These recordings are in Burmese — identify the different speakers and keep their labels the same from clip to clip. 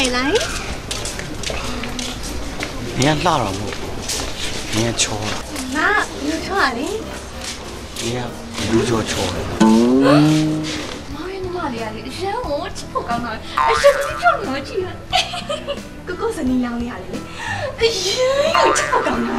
Speaker 1: ရဲ့လား
Speaker 2: နင်ကလှတော့မဟုတ်နင်ကချောတာ
Speaker 1: ငါလူချောရလေ
Speaker 2: နင်ကလူကျော်ချောတယ်
Speaker 1: မောင်ရဲ့ညီမလေးကလေအရန်ကိုချစ်ဖို့ကောင်းတာအရှင်ကြီးပြောနေမှကြည့်ရကိုကိုစနီလောင်းလေးရလေအရင်ကိုချစ်ဖို့ကောင်းတာ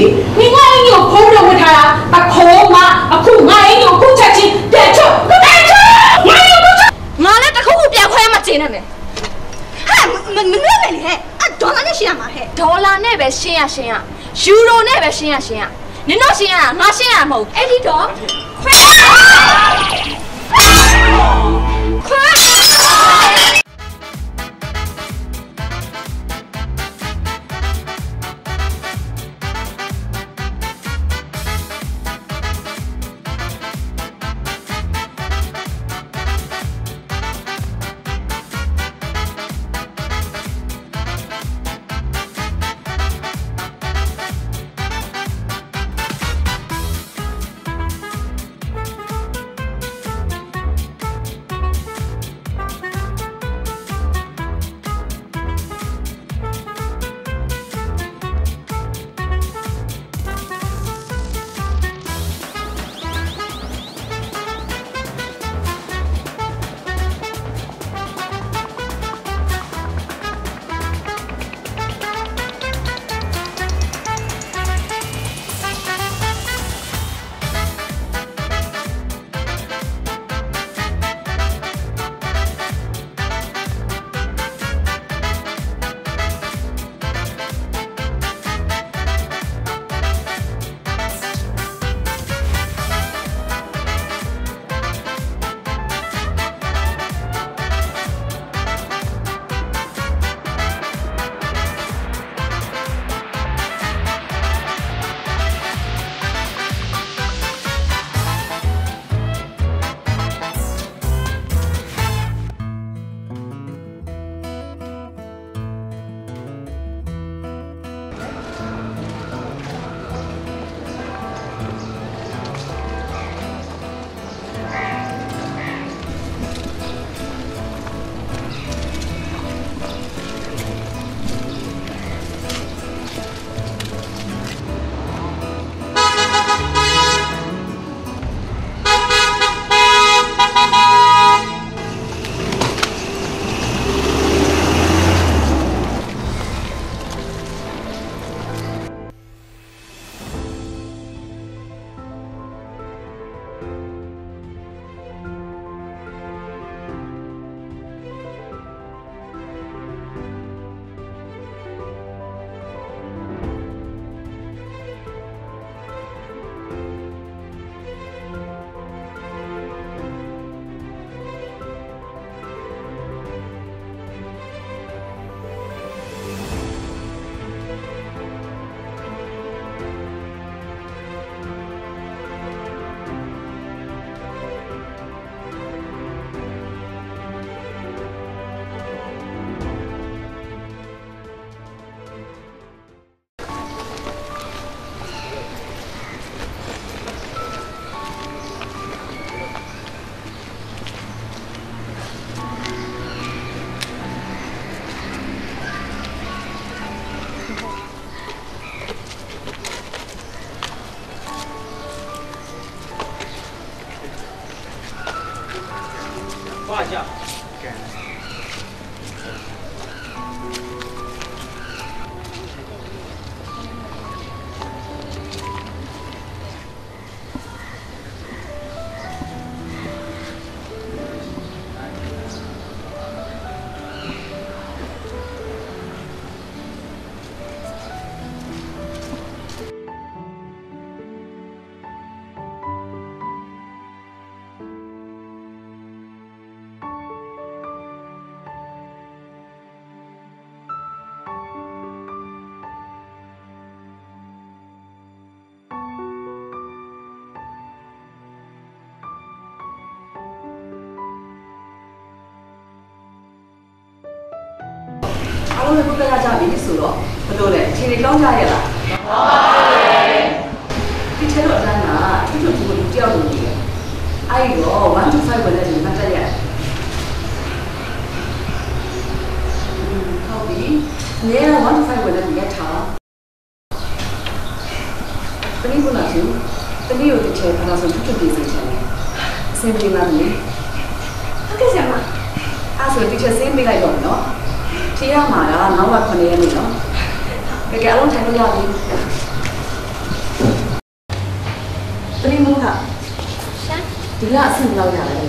Speaker 1: လို
Speaker 3: ဆက်နေကြည့်လေငါအင်းကိုဖုံးတော့ဝတ်ထားတာအခေါ်မအခုငါအင်းကိုခုချက်ချင်းတက်ချော့တက်ချော့ငါအင်းကို
Speaker 1: ငါလည်းတခုခုပြန်ခွဲမှကျင်းနေမယ်ဟဲ့မမငဲ့မယ်လေဟဲ့အဒေါ်လာနဲ့ရှင်းရမှာဟဲ့ဒေါ်လာနဲ့ပဲရှင်းရရှင်းရယူရိုနဲ့ပဲရှင်းရရှင်းရနင်တို့ရှင်းရတာငါရှင်းရမှာမဟုတ်အဲ့ဒီတော့ခွဲခွဲ
Speaker 3: အားလုံးလည်းပုတ်ကရကြပြီဆိုတော့ဘယ်လိုလဲအချိန်လေးကြောင်းကြရလားဟုတ်ပါဘူးဒီထဲတော့အတန်းကထွတ်ထွတ်တူတူတယောက်လိုနေတယ်
Speaker 4: အဲ့တော့1 to 5ဝင်တဲ့ဒီမှတ်တရဟုတ်ပြီအနည်းတော့1 to 5ဝင်တဲ့ဒီရက်ထားတနည်းကလာသူတနည်းကိုတစ်ချက်ခဏဆုံးထွတ်ထွတ်ပြေးစေချင်တယ်အဆင်ပြေပါမလဲ
Speaker 1: ဟုတ်ကဲ့ဆရာမ
Speaker 4: အဲ့ဆိုတစ်ချက်စင်းပေးလိုက်တော့နော် ထီရမှာကနောက်ဝ9ရက်နေနော်ကြကြအလုံးထိုင်လို့ရပြီတနည်းမို့လား
Speaker 1: ရှမ်း
Speaker 4: ဒီကအဆင်လောက်ရတယ်လေ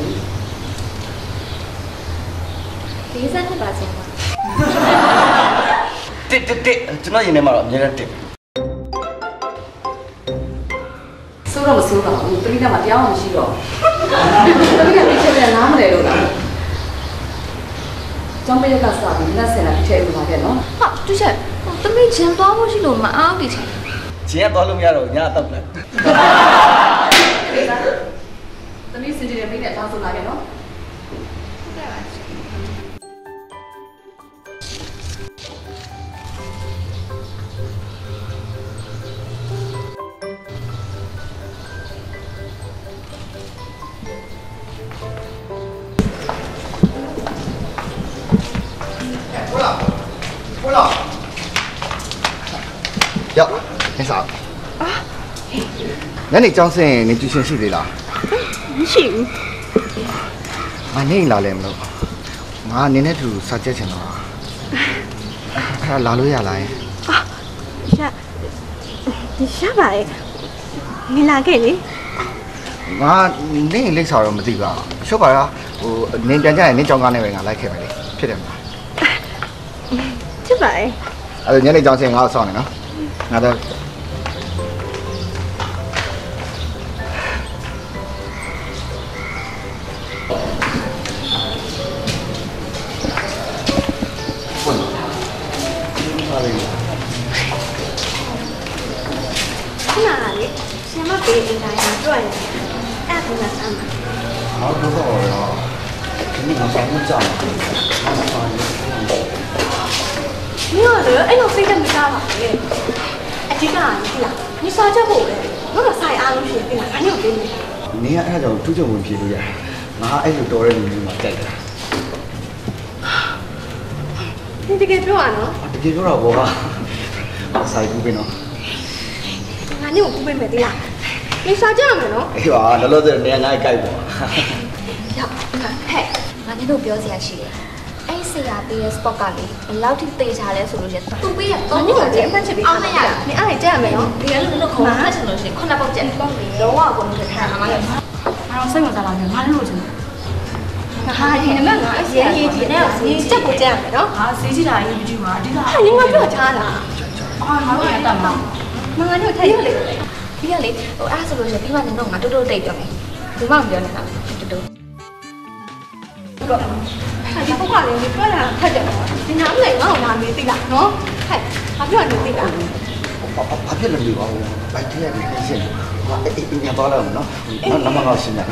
Speaker 1: လေးစားနှစ်ပါဆရာမ
Speaker 5: တစ်တစ်တစ်ကျွန်တော်ရင်ထဲမှာတော့အများနဲ့တစ်
Speaker 4: ဆိုးတော့မဆိုးတော့ဘူးတတိယမှာတရားမှမရှိတော့တတိယတစ်ချက်ပြန်နားမလဲလို့လား ကျောင်းပိရကစားပြီးလက်ဆယ်လာတစ်ချက်ဥပါခဲ့နော်
Speaker 1: ဟာတူချက်တမီးဂျင်သွားဖို့ရှိလို့မအားဘူးချင်
Speaker 5: ဂျင်းကသွားလို့မရတော့ညအတော့လိုက်
Speaker 4: သမီးစင်ကြယ်မိတဲ့အကြောင်းဆိုလာခဲ့နော်
Speaker 6: ညနေကျောင်းဆင်းရင်နေကျူရှင်ရှိသေးလား
Speaker 2: မရှိဘူး
Speaker 6: ငါနေလာလဲမလို့ငါနင်းနဲ့တူစာကြက်ချင်တော့အဲ့ဒါလာလို့ရလားယင်
Speaker 2: ရရပါရဲ့နေလာခဲ့လေ
Speaker 6: ငါနေရင်လိမ့်စာတော့မသိပါဘူးရှုပ်ပါလားဟိုနင်းပြန်ကြရင်နင်းကျောင်းကားနဲ့ပဲငါလိုက်ခဲ့မယ်လေဖြစ်တယ်မလား
Speaker 2: ချစ်ပါရဲ့
Speaker 6: အဲ့ဒါညနေကျောင်းဆင်းငါ့ကိုစောင့်နေနော်ငါတော့
Speaker 2: ညို့ကူပေးမယ်
Speaker 6: တိလား
Speaker 2: ညီစားကြရမယ်နော်
Speaker 6: အေးပါလောလောဆယ်နေရာငါ့ကိုက်ပေါ့
Speaker 1: ရောက်ဟဲ့ငါလည်းတို့ပြောစရာရှိတယ်အဲ့ဆရာပေးရဲ့ spot ကလေဘယ်လောက်ထိသေချာလဲဆိုလို့ရှင်သူပေးရ
Speaker 2: ငါ
Speaker 1: တော့
Speaker 2: ညို့ကလည်းအဖက်ချစ်ပြီး
Speaker 1: အောင်မရ
Speaker 2: နင်အားရကြရမယ်နော်
Speaker 1: ဒီကလည်းလို့ခေါ်မှချင်လို့ရှင်ခုနပေါက်ကျက်ပေါက်လေတော့အကုန်လုံးထထားမှာလေ
Speaker 3: ငါတော့စိတ်ဝင်စားလာတယ်ငါလည်းလို့ချင်တယ်
Speaker 2: ဟာဒီနမငါအရေးရေးဒီနဲ့ဒီချက်ကိုကြရမယ်နော်
Speaker 3: ဟာဈေးကြီးတာရေးမကြည့်ပါအဓိက
Speaker 2: ဟာနင်ကပြောထားလား
Speaker 3: အာငါတို့ရတတ်မှာ
Speaker 2: မငါညို့ထိုင်ရလေ
Speaker 1: ပြီးရလေဟိုအဲ့ဆိုလို့ရှင်ပြီးမှနင်တို့ငါတိုးတိုးတိတ်ပြောမယ်ဒီမှမပြောနဲ့လားတိုးတိုး
Speaker 2: တော့ဟာဒီပုဂ္ဂိုလ်လေးပြောတာထက်တယ်နော်ဒီနားမလဲငါ့ကိုလာမေးသိလားနော်ဟဲ့ဘာပြောနေသိလား
Speaker 6: ဘာဖြစ်လို့လဲပါဘူးဘိုက်ထဲကနေရှင်းဟာအေးအေးညတော့လာမနော်နော်နမကောရှင်းတယ်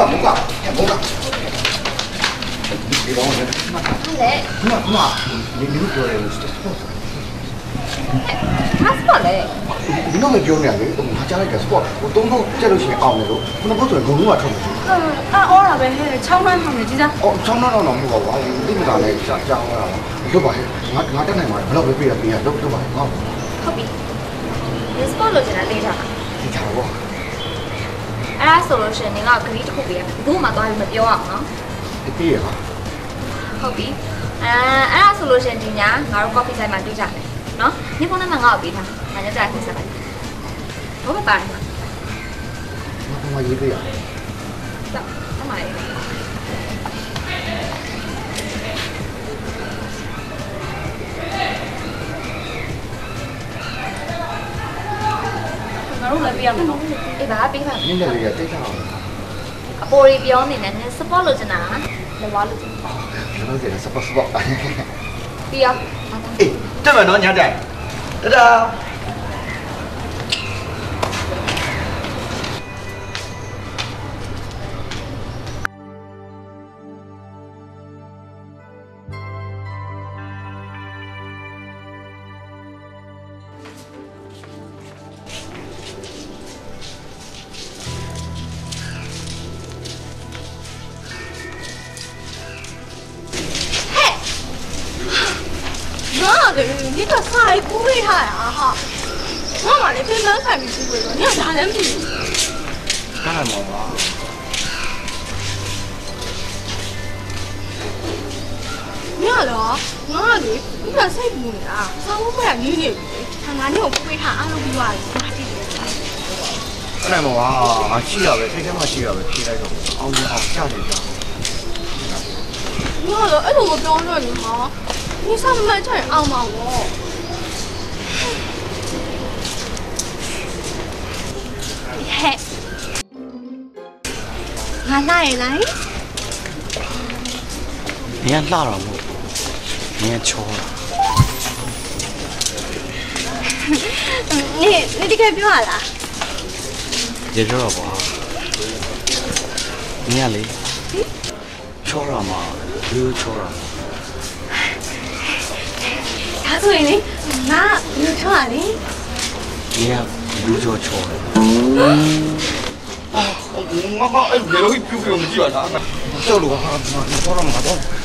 Speaker 6: ကဘုကညဘုကဒီဘော
Speaker 1: င်းနဲ့လေ
Speaker 6: ခုနကခုနကဒီလူပြောတယ်လို့စတ
Speaker 1: ယ်မစပါလေ
Speaker 6: ဒီတော့မပြောနေရလေငါကြားလိုက်တာစပေါ့ဟိုတုံးတော့ကြက်လို့ရှိရင်အောင်တယ်လို့ခုနကဆိုရင်ဂုံလုံးကထွက်တယ်
Speaker 3: အာအော်တာပဲဟဲ့ချောင်းနှမ်းမှာနေကြီးသား
Speaker 6: အော်ချောင်းနှမ်းတော့တော့မဟုတ်ပါဘူးဒီမှာလည်းကြောင်းကြောင်းရတာလွတ်ပါဟဲ့ငါငါတက်နိုင်ပါတယ်ဘယ်တော့ပဲပြေးရပြေးရလွတ်လွတ်ပါဟော
Speaker 1: ဟုတ်ပြီဒီစပေါ့လို့ကျန်တာလေးထား
Speaker 6: လေးထားပါ
Speaker 1: အဲ့ဒါဆိုလို့ရှင်နင်ကဂရီတစ်ခုပေးရမယ်ဘူးမှသွားပြီးမပြောအောင်နော်
Speaker 6: ဒီပြေးရပါ
Speaker 1: ဟုတ်ပြီအဲအဲ့ဒါဆိုလို့ရှင်ဒီညငါတို့ coffee site မှာတွေ့ကြမယ်နော်နင်ဖုန်းနံပါတ်ငါ့ကိုပေးထားငါညကြခင်ဆက်လိုက်ဟုတ်ပါပါတော့
Speaker 6: ငါရေးပေးရ
Speaker 1: ဟုတ်ပါ
Speaker 3: ငါတို့လည်းပြရမယ်နော်
Speaker 1: အေးပါပေးပါ
Speaker 6: နင်းလည်းရတိတ်ချအောင်
Speaker 1: အပေါ်ရီပြောနေတယ်နင် support လို့ချင်တာလောဝါလို့ချင်
Speaker 6: ကျွန်တော်ကစပတ်စပတ်
Speaker 1: ပြီးရော
Speaker 6: အေးတက်မယ်နော်ညကြိုင်တဒါ
Speaker 2: လှတာမို့နင်ချော
Speaker 6: တာနေ
Speaker 2: နေတကယ်ပြောရလား
Speaker 6: ကြပြောတော့ကွာနင်ကလေချောတာမှာလူချောတာ
Speaker 2: ဒါဆိုရင်လေငါလူချောတာလေ
Speaker 6: ဒီကလူချောချောတယ်
Speaker 7: 啊，
Speaker 3: 我我我哎，别老一丢给我们几万啥的，走路啊，我说了嘛
Speaker 1: 都。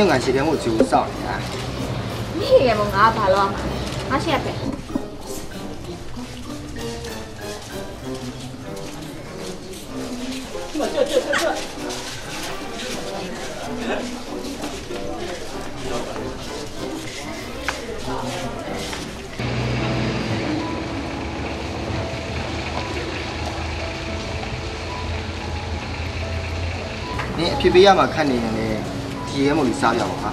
Speaker 1: 那段时间我就少你啊 你也不安排了他现在这这这这你皮皮要么看你 ရေရဲမု
Speaker 3: န်လေးစားပြ
Speaker 2: ပါ
Speaker 7: ဟာ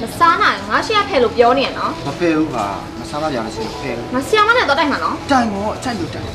Speaker 7: မစားနို
Speaker 1: င်ငါရှေ့
Speaker 7: ကဖယ်လို့ပြော
Speaker 1: နေရနော်
Speaker 7: မဖယ်ဘူးဟာမစားတော့ကြလို့ရှိရင်ဖယ်ဘူး
Speaker 1: ငါဆီယမ်မနဲ့
Speaker 7: တော့တို
Speaker 8: က်မှာနော်တိုင်မောအချက်လို့တိုင်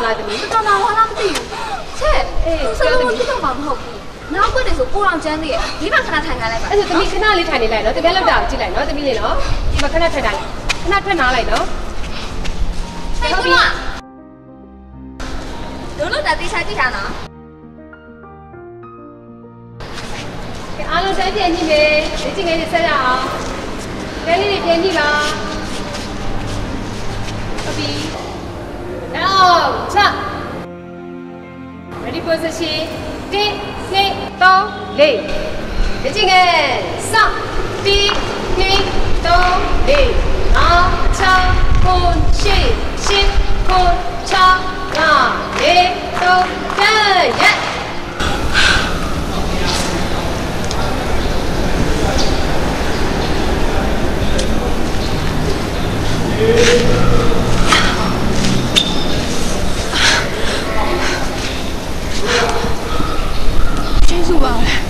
Speaker 8: မလားသမီး
Speaker 1: တော်တော်ဝါလားမသိဘူးချက်
Speaker 8: အေး
Speaker 1: စလုံးဖြစ်တော့မှာမဟုတ်ဘူးနောက်ကွက်တွေဆိုကိုအောင်ချမ်းသေးရဲ့ဒီမှာခဏထိုင်ခိုင်းလိုက်ပါ
Speaker 8: အဲ့ဒါသမီးခဏလေးထိုင်နေလိုက်နော်တကယ်လောက်တာကြည့်လိုက်နော်သမီးလေးနော်ဒီမှာခဏထိုင်ထိုင်ခဏထွက်နားလိုက်နော်
Speaker 1: ဟဲ့ကွာတို့လို့တာတိချာကြည့်တာနော်
Speaker 8: အားလုံးတိုင်းပြန်ကြည့်မယ်ဒီချင်းငယ်ဆက်ရအောင်ခဲလေးတွေပြန်ကြည့်ပါဟုတ်ပြီ နောက်ချက် ready position 1 2 3 4ဒီချင်းငယ်စ1 2 3 4အားချခွန်ရှိရှိခွန်ချငါလေးသုံးတရ က်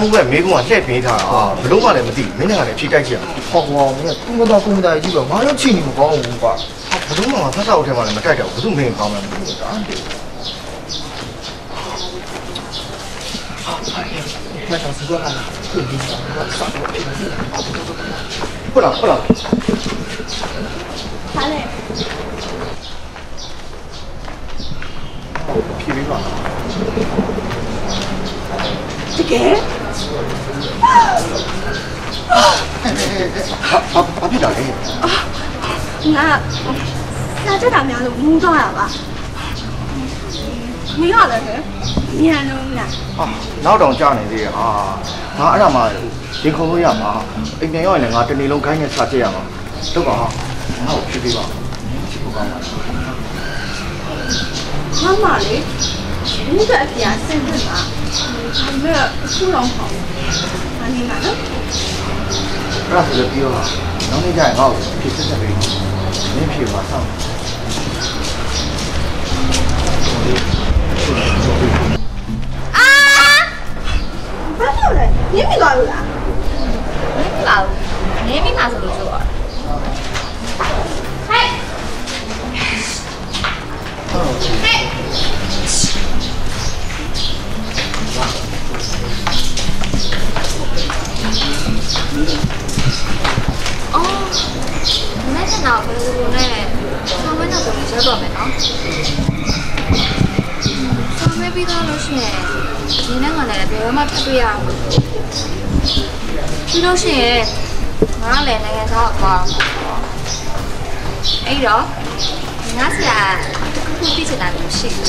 Speaker 6: စောင်းဘက်မေးခွန်းကလှည့်ပေးထားတာဟာဘလို့မှလည်းမသိဘူးမင်းကလည်းဖြေတိုက်ကြည့်ရ
Speaker 9: ဟောကွာမင်းကကုမသားကုမသားကြီးပဲငါလည်းချီနေမကောင်းဘူးကွာ
Speaker 6: ဟာဘလို့မှငါဖတ်စာအုပ်ထဲမှာလည်းမတိုက်တော့ဘူးဘလို့မင်းကောင်းမှန်းမသိဘူးဒါတည်း
Speaker 9: မတော်စကားလာပြင်ပြီးတော့ဆောက်လို့ပြင်ပြီး
Speaker 6: ဟုတ်လားဟုတ်လား
Speaker 2: ဟာလေ
Speaker 6: ဖြေပေးပါ
Speaker 2: တကယ်
Speaker 6: ဟာ ဘာဘာဖြစ်တာလဲ
Speaker 2: ငါစာချက်တာများလို့မူးသွားတာပါမင်းရလည်းဟဲ့မြန်လုံးလား
Speaker 6: ဟာနောက်တောင်ကြာနေသေးရဲ့ဟာငါအဲ့ဒါမှရင်ခုန်လို့ရမှာအိမ်ပြန်ရောက်ရင်လည်းငါတနေ့လုံးခိုင်းနေစာချက်ရမှာတော့ပါဟာငါ့ကိုဖြေပေးပါချစ်ဖို့ကောင်းပါလား
Speaker 2: မမလေးဒီကအပြာဆင်းသက်ပါဒါပေမဲ့အခုတော့ဟောအ နည်းငါနော်
Speaker 6: အဲ့ဒါဆိုလည်းပြီးတော့နောက်နေ့ကျရင်ငါ့ကိုဖြေဆက်ဆက်ပေးမင်းဖြေပါဆောင်း
Speaker 2: ဘာလို့လဲနင်းမိသွားလို့လား
Speaker 1: မလာဘူးနင်းမိမှာဆိုလို့ဆိုတော့ အော်မနေ့ကနောက်ဘယ်လိုလဲဆောင်းမနောက်ဆိုပြီးရက်တော့မယ်နော်ဆောင်းမပြီးတော့လို့ရှိရင်ဒီနေ့ကလည်းဘယ်မှထပ်တွေ့ရအောင်ပြီးလို့ရှိရင်ငါလည်းနိုင်ငံသားကိုသွားအောင်အဲ့တော့ငါဆရာတစ်ခုခုသိချင်တာမျိုးရှိတယ်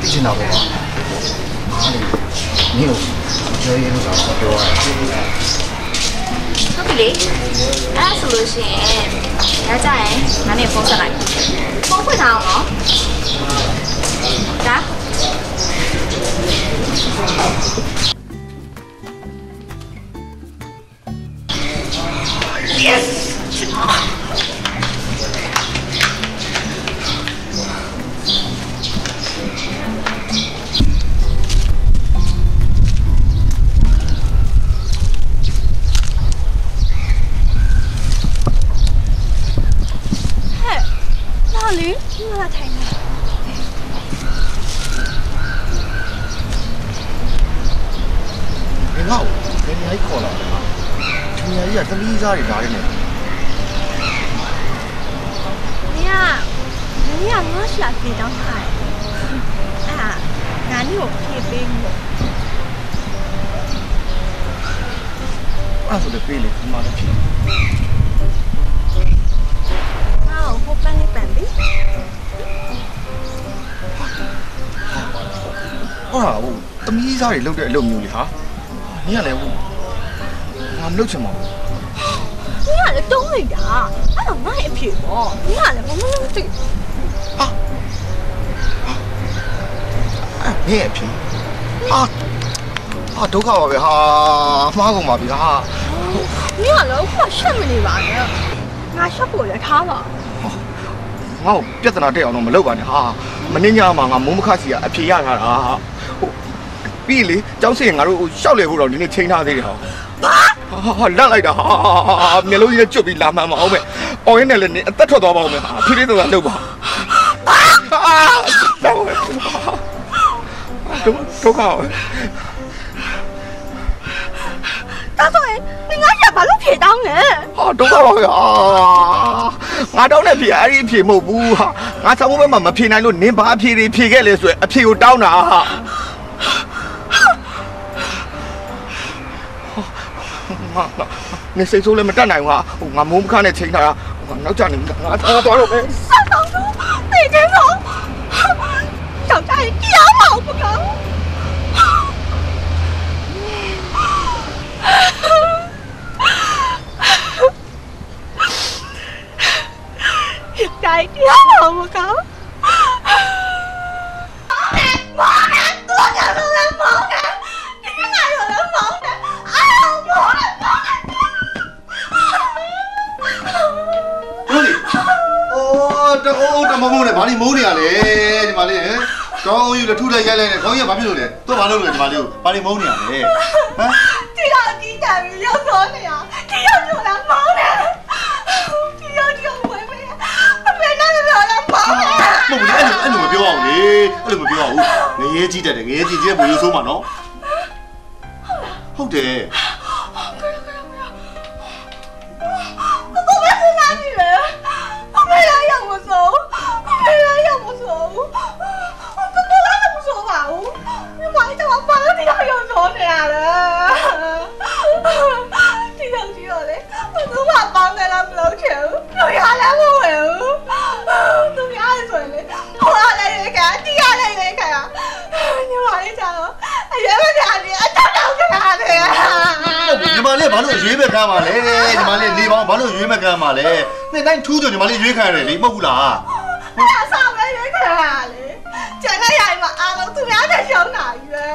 Speaker 6: သိချင်တာ ပေါ့ကွာဟာလေနင်းကိုပြောရင်းလို့တော့ပြောရတယ်
Speaker 1: ဟုတ်ပြီလေအဲ့ဒါဆိုလို့ရှိရင်ညကြရင်ငါနဲ့ဖုန်းဆက်လိုက်ဖုန်းဖွင့်ထားအောင်နော်ဒါ
Speaker 6: ဟ
Speaker 10: စားတွေဒါတွေနဲ့။ညမင်းကငါ့ရှာစီတောင်းထားတ
Speaker 2: ယ်။အဲ့ဒါငါတို့ကိုဖြည့်ပေးမှု။
Speaker 10: အဲ့ဆိုလည်းပေးလေဒီမှာလည်းဖြ
Speaker 2: ည့်။ဟောဟိုပန်းလေး
Speaker 10: ပန်းလေး။ဟာဟုတ်သမီးစားတွေလောက်တဲ့အလုပ်မျိုးလေဟာ။နင်ကလည်းဟုတ်ငါမလုပ်ချင်ပါဘူး။ ။
Speaker 2: ကြီးကလည်းတုံးလိုက်တာ။အဲ့တော့ငါ့အဖေပေါ့။ကြီးကလည်းမမ
Speaker 10: လို့သိ။ဟာ။အဲ့အဖေ။ဟာ။ဟာဒုက္ခပါပဲ။ဟာ။မှားကုန်ပါပြီ။ဟာ။
Speaker 2: ကြီးကလည်းခုရှက်မနေပါနဲ့။ငါရှက်ဖို့လည်းထားပါ။
Speaker 10: ငါ့ကိုပြဿနာတက်အောင်တော့မလုပ်ပါနဲ့ဟာမင်းညမှာငါမုံမခစီကအဖြေရထားတာဟိုပြီးလေကျောင်းစီငါတို့ဟိုရှောက်လေဖို့တော့ဒီနေ့ချိန်ထားသေးတယ်ဟော ဟာလက်လိုက်တာဟာမျိုးလုံးကြီးနဲ့ကျွတ်ပြီးလာမှန်မအောင်ပဲအော်ရင်းနဲ့လည်းနင်အသက်ထွက်သွားပါအောင်ပဲဖြည်းဖြည်းသာသာလုပ်ပါအာတော့တော့တော့ကောတာဆိုရ
Speaker 2: င်နင်ငါရဘာလို့ဖြေတောင်းလဲ
Speaker 10: ဟာဒုက္ခပါဗျာငါတောင်းတဲ့ဖြေအဲ့ဒီဖြေမဟုတ်ဘူးဟာငါဆောင်းဘုတ်ဘက်မှာမဖြေနိုင်လို့နင်ဘာဖြေတွေဖြေခဲ့လဲဆိုရင်အဖြေကိုတောင်းတာဟာ
Speaker 2: 내 세솔레 맨날 와. 나 몸칸에 챙나야. 나 나자니 나 다. 도로 매. 사도로. 내 제소. 정말 귀여워 보가. hiện tại kia mà
Speaker 10: mà có Mày အော်တောတမမုန်းနဲ့ဘာလို့မုန်းနေရလဲဒီမလေးဟမ်တောင်းယူလည်းထူလိုက်ရိုက်လိုက်နဲ့ခေါင်းကြီးကဘာဖြစ်လို့လဲသူကဘာလုပ်လို့လဲဒီမလေးကိုဘာလို့မုန်းနေရလဲဟမ်
Speaker 2: ဒီတော့ဒီတန်ပြီးရောက်တော့နေရဒီရောက်တော့လာမောင်းနေဒီရောက်ဒီရောက်ဝဲမဲအမေနဲ့ပြောလာမောင်းနေ
Speaker 10: မဟုတ်ဘူးလေအဲ့လိုအဲ့လိုမပြောအောင်လေအဲ့လိုမပြောအောင်ငရေကြီးတက်တယ်ငရေကြီးကြီးတဲ့ဘယ်လိုဆိုးမှာနော်ဟုတ်တယ်
Speaker 2: ကမ်း
Speaker 10: ပါလဲညီမလေးနေပေါင်းဘာလို့ရွေးမဲ့ကမ်းပါလဲနေ့တိုင်းထူးကြညီမလေးရွေးခံရတယ်လေမဟုတ်ဘူးလား
Speaker 2: အဲ့ဒါဆောက်ပဲရွေးခါလေကျန်တဲ့ရိုင်မှာအားလုံးသူများတဲ့ရှောင်းတာကြီးပဲ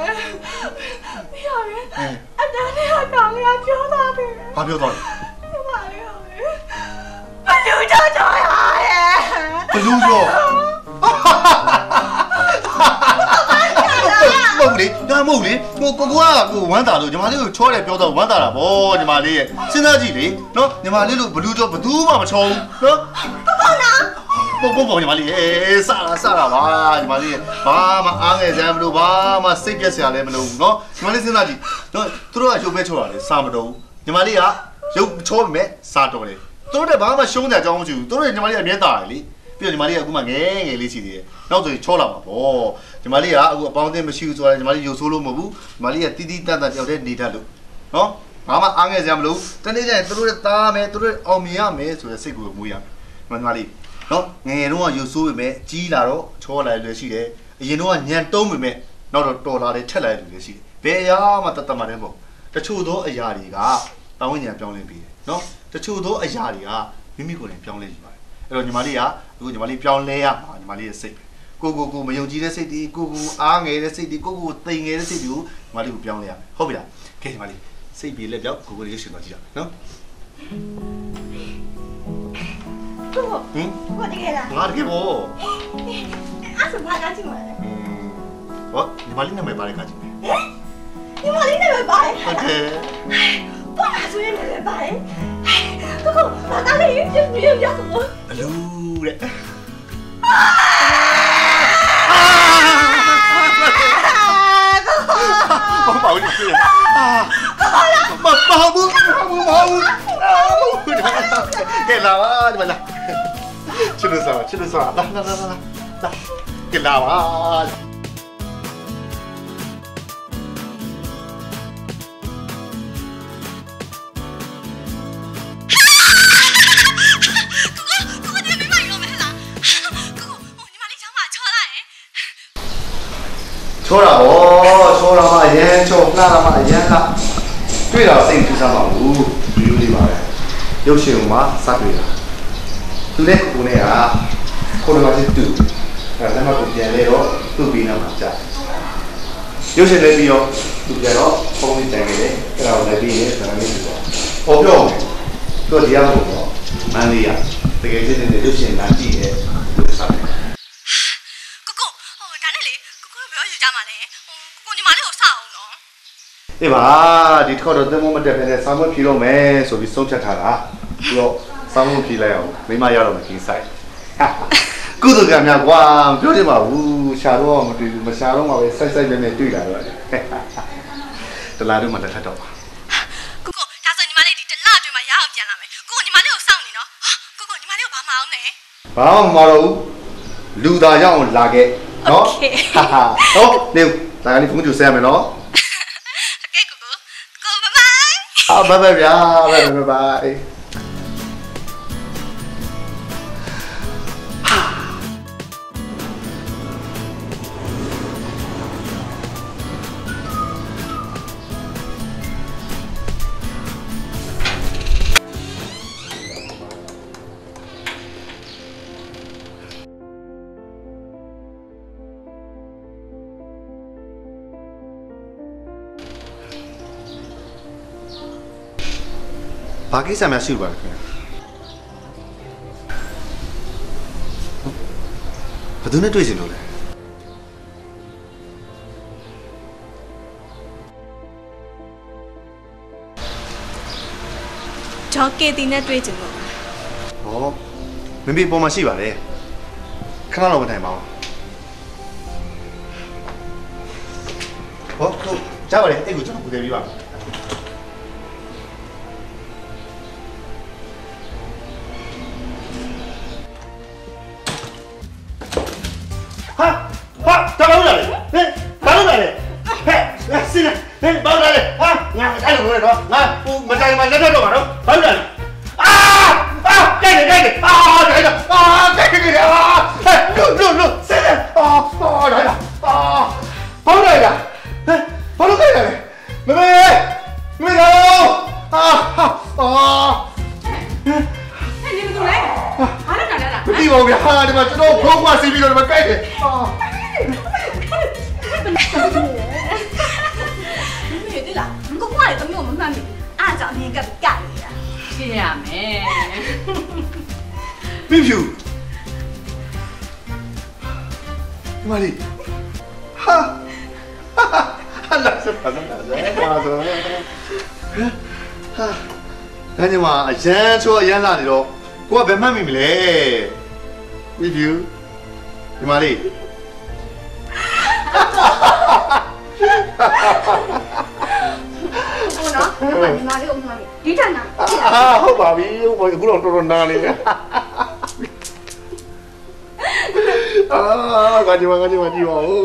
Speaker 2: ပြီးတော့လေအတန်းလေးကတောင်းလေးကပြောတာတယ်
Speaker 10: ဘာပြောတော့လဲ
Speaker 2: ညီမလေးကလေဘလူးကြောကြောရရဲ့
Speaker 10: ဘလူးရောမ မဟုတ်လေကိုကိုကကိုဝမ်းတာလို့ညီမလေးကိုချောတယ်ပြောတော့ဝမ်းတာတာဗောညီမလေးရဲ့စဉ်းစားကြည့်လေနော်ညီမလေးလို့ဘလူးတော့ဘသူမှမချောဘူးနော်
Speaker 2: ပေါ့နော်
Speaker 10: ပေါ့ပေါ့ပေါ့ညီမလေးအေးစတာစတာပါညီမလေးဘာမှအားငယ်စရာမလိုဘာမှစိတ်ပြက်စရာလည်းမလိုဘူးနော်ညီမလေးစဉ်းစားကြည့်နော်သူတို့ကရုပ်ပဲချောတာလေစာမတော်ဘူးညီမလေးကရုပ်ချောပေမဲ့စာတော်တယ်သူတို့ကဘာမှရှုံးတဲ့အကြောင်းမရှိဘူးသူတို့ညီမလေးအမြဲတာလေ ပြီးတော့ညီမလေးကအခုမှငယ်ငယ်လေးရှိသေးတယ်နောက်ဆိုရင်ချောလာမှာပေါ့ညီမလေးကအခုအပေါင်းအသင်းမရှိဘူးဆိုတော့ညီမလေးရုပ်ဆိုးလို့မဟုတ်ဘူးညီမလေးကတီးတီးတန့်တန့်တယောက်တည်းနေတတ်လို့နော်ဘာမှအားငယ်စရာမလိုဘူးတနေ့ကျရင်သူတို့ရဲ့သားမယ်သူတို့အောင်မြင်ရမယ်ဆိုတဲ့စိတ်ကိုမွေးရမယ်ညီမလေးနော်ငယ်ငယ်တော့ရုပ်ဆိုးပေမဲ့ကြီးလာတော့ချောလာတယ်ရှိတယ်အရင်တော့ညံတုံးပေမဲ့နောက်တော့တော်လာတယ်ထက်လာတယ်လည်းရှိတယ်ဘယ်အရာမှတတ်တတ်မှလည်းမဟုတ်တချို့သောအရာတွေကတောင်းဝိညာဉ်ပြောင်းလဲပြီးတယ်နော်တချို့သောအရာတွေကမိမိကိုယ်တိုင်ပြောင်းလဲယူပါတယ်အဲ့တော့ညီမလေးက အခုညီမလေးပြောင်းလဲရမှာညီမလေးရဲ့စိတ်ပဲကိုကိုကိုမယုံကြည်တဲ့စိတ်တွေကိုကိုအားငယ်တဲ့စိတ်တွေကိုကိုတိမ်ငယ်တဲ့စိတ်တွေကိုညီမလေးကိုပြောင်းလဲရမယ်ဟုတ်ပြီလားကဲညီမလေးစိတ်ပြေလက်ပြောက်ကိုကိုလေးရှင်သွားကြည့်ရအောင်နော်
Speaker 2: သူ့
Speaker 10: ဟင်
Speaker 2: ကိုတကယ်လား
Speaker 10: ငါတကယ်ပေါ့
Speaker 2: အဲ့ဆိုဘာကကြည့်မလဲ
Speaker 10: อืมဟောညီမလေးနာမည်ပါလေကကြည့်မယ်
Speaker 2: ညီမလေးနဲ့ပဲပါလေ
Speaker 10: ဟုတ်တယ်
Speaker 2: 뻔하소리 내내 봐잉 그거
Speaker 10: 나가서 이렇게 미역이야 그거 루레 mau đi kìa mà mau bước mau mau cái nào á, nhưng mà
Speaker 1: là chưa được sao chưa được sao đó đó đó đó cái nào á. ချောတာ
Speaker 10: ဗောချောတာမှအရန်ချောလှတာမှအရန်လှတွေ့တာစိတ်ကူးစားမှာဘူးဒီလိုလေးပါပဲရုပ်ရှင်မှာစတွေ့တာသူနဲ့ကိုနဲ့ကကိုယ်တော်ချင်းတူအဲလက်မကိုပြန်လဲတော့သူ့ပြီးနောက်မှာကြာရုပ်ရှင်လည်းပြီးတော့သူပြန်တော့ဖုန်းလေးတိုင်နေတယ်အဲ့ဒါကိုလည်းပြီးရင်ဆရာလေးပြောပေါ်ပြောမယ်သူကတရားမို့တော့မန်လေးရတကယ်ချင်းနေရုပ်ရှင်လာကြည့်တယ်သူစားတယ်
Speaker 1: ကိုကိုဟိုဒါနဲ့လေကို ကိုဘယ်လိုယူကြမှာလဲဟိုကိုကိုညီမလေးကိုစအောင်နော်
Speaker 10: အေးပါဒီတစ်ခေါက်တော့သင်္ဘောမတက်ဖ ೇನೆ စာမွေးဖြေတော့မယ်ဆိုပြီးဆုံးဖြတ်ထားတာပြီးတော့စာမွေးဖြေလိုက်အောင်မိမရတော့မကင်းဆိုင်ကုသကံများကွာပြောချင်ပါဘူးရှာတော့မတွေ့ဘူးမရှာတော့မှပဲစိုက်စိုက်မဲမဲတွေ့လာတော့တလားတို့မှတစ်ထပ်တော့ပါ
Speaker 1: ကိုကိုဒါဆိုညီမလေးဒီတလအတွင်းမှာရအောင်ပြန်လာမယ်ကိုကိုညီမလေးကိုစောင့်နေနော်ဟာကိုကိုညီမလေးကိုဘာမှအောင်နဲ့
Speaker 10: ဘာမှမမတော့ဘူးလူသားရောက်အောင်လာခဲ့ နော်
Speaker 1: Okay.
Speaker 10: ဟာဟာဟုတ်နေဒါကလေးဖုန်းကြိုဆက်ရမယ်နော်
Speaker 1: โอเคကိုကိုကိုဘိုင်ဘိုင်
Speaker 10: အာဘိုင်ဘိုင်ဗျာဘိုင်ဘိုင်ဘိုင် ဘာ ကိစ္စများရှိလို့ပါလဲခင်ဗျာဘယ်သူနဲ့တွေ့ချင်လို့လဲ
Speaker 1: ဂျော်ကေတီနဲ့တွေ့ကြလို့
Speaker 10: ဟောမမေပေါ်မှာရှိပါတယ်ခဏတော့မတိုင်ပါဘူးဟောဟုတ်ကြားပါလေအဲ့ကိုကျွန်တော်ပူတယ်ပြီးပါဟာ ချောအရန်လာနေတော့ကိုကဘယ်မှတ်မိမလဲ review ဒီမလေး
Speaker 2: ဟုတ်နော်ညီမလေးကိုမှန်ပြီဒီထက်နာ
Speaker 10: အာဟုတ်ပါပြီဟုတ်ပါပြီအခုတော့တော်တော်နာနေတယ်အာကကြမကကြမကြည့်ပါဦး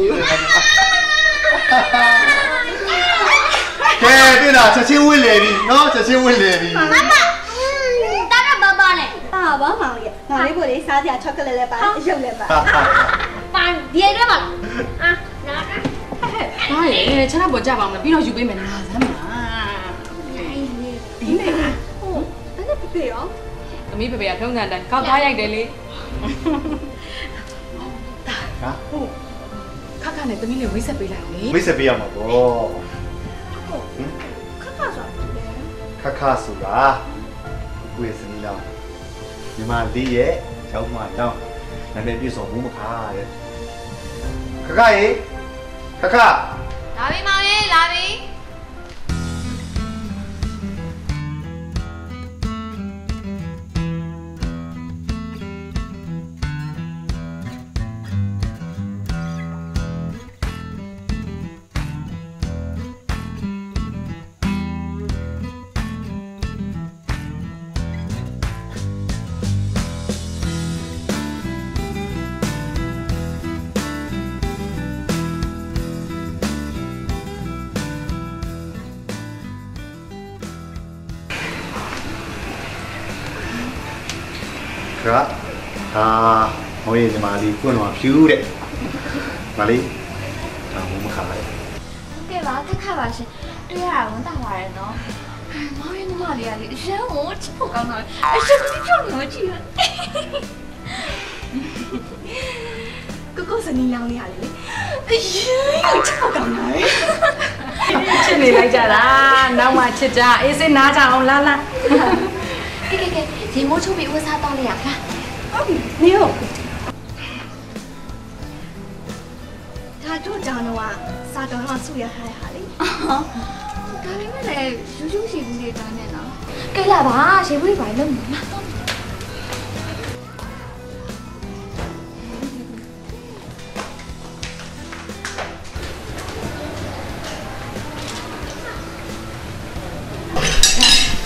Speaker 10: ကဲပြင်တာချက်ချင်းဝစ်လေပြီနော်ချက်ချင်းဝစ်လေပြီ
Speaker 1: မမတာရဘာဘာလဲ
Speaker 2: ပါပါမောင်လေးမောင်လေး ကိုလေးစားစရာချောကလက်လည်းပါအယုတ်လည်းပါ
Speaker 1: ပန်ဒီရဲပါလားအာနာ
Speaker 3: ဟာလေခြေထောက်ပေါ်ကြပါအောင်ပြီးတော့ယူပေးမယ်နာစမ်းပါ
Speaker 2: ဒီမေဟုတ်အဲ့ဒါပြပြရော
Speaker 3: သမီးဖေဖေကထုံးစံတိုင်းကောက်သားရိုက်တယ်လေ
Speaker 10: ဟာ
Speaker 3: ခက်ခက်နဲ့သမီးလေးဝိဆက်ပေးလိုက်အောင်လေ
Speaker 10: မိတ်ဆက်ပေးရမှာပေါ့
Speaker 2: ခက်ခါဆို
Speaker 10: ခခဆိုတာကိုယ့်ရဲ့စနီးလောက်ညီ မလေးရဲ့ကျောင်းမကျောင်းနာမည်ပြည့်စုံဘူးမခါတဲ့ခခရေခခ လေးကွန်းတော်ဖြူတဲ့မလေးဒါဘုမခါလိုက်
Speaker 1: ကဲပါခက်ခါပါရှင်တွေ့ရတာဝန်တာပါတယ်နော်မောင်ရဲ့ညီမလေးကလေအရန်ကိုချစ်ဖို့ကောင်းတာအရှင်ကြီးပြောနေမှကြည့်ရကိုကိုစနီလောင်းလေးရလေအရင်ကိုချစ်ဖို့ကောင်းတာ
Speaker 8: ချစ်နေလိုက်ကြတာနောက်မှချစ်ကြအေးစိနားကြအောင်လာလာ
Speaker 1: ကဲကဲကဲဒီမိုးချုပ်ပြီးဝတ်စားတောင်းလိုက်ရလား
Speaker 2: နေရောဒါ တို့ကြောင့်တော့စာတော်တော့ဆူရထားတဲ့ဟာလေ
Speaker 1: ဒါပေမဲ့လည်းယူးယူးရှိဘူးလေတားနဲ့နော်ကဲလာပါရေပွေးပါလုံးမလားတော့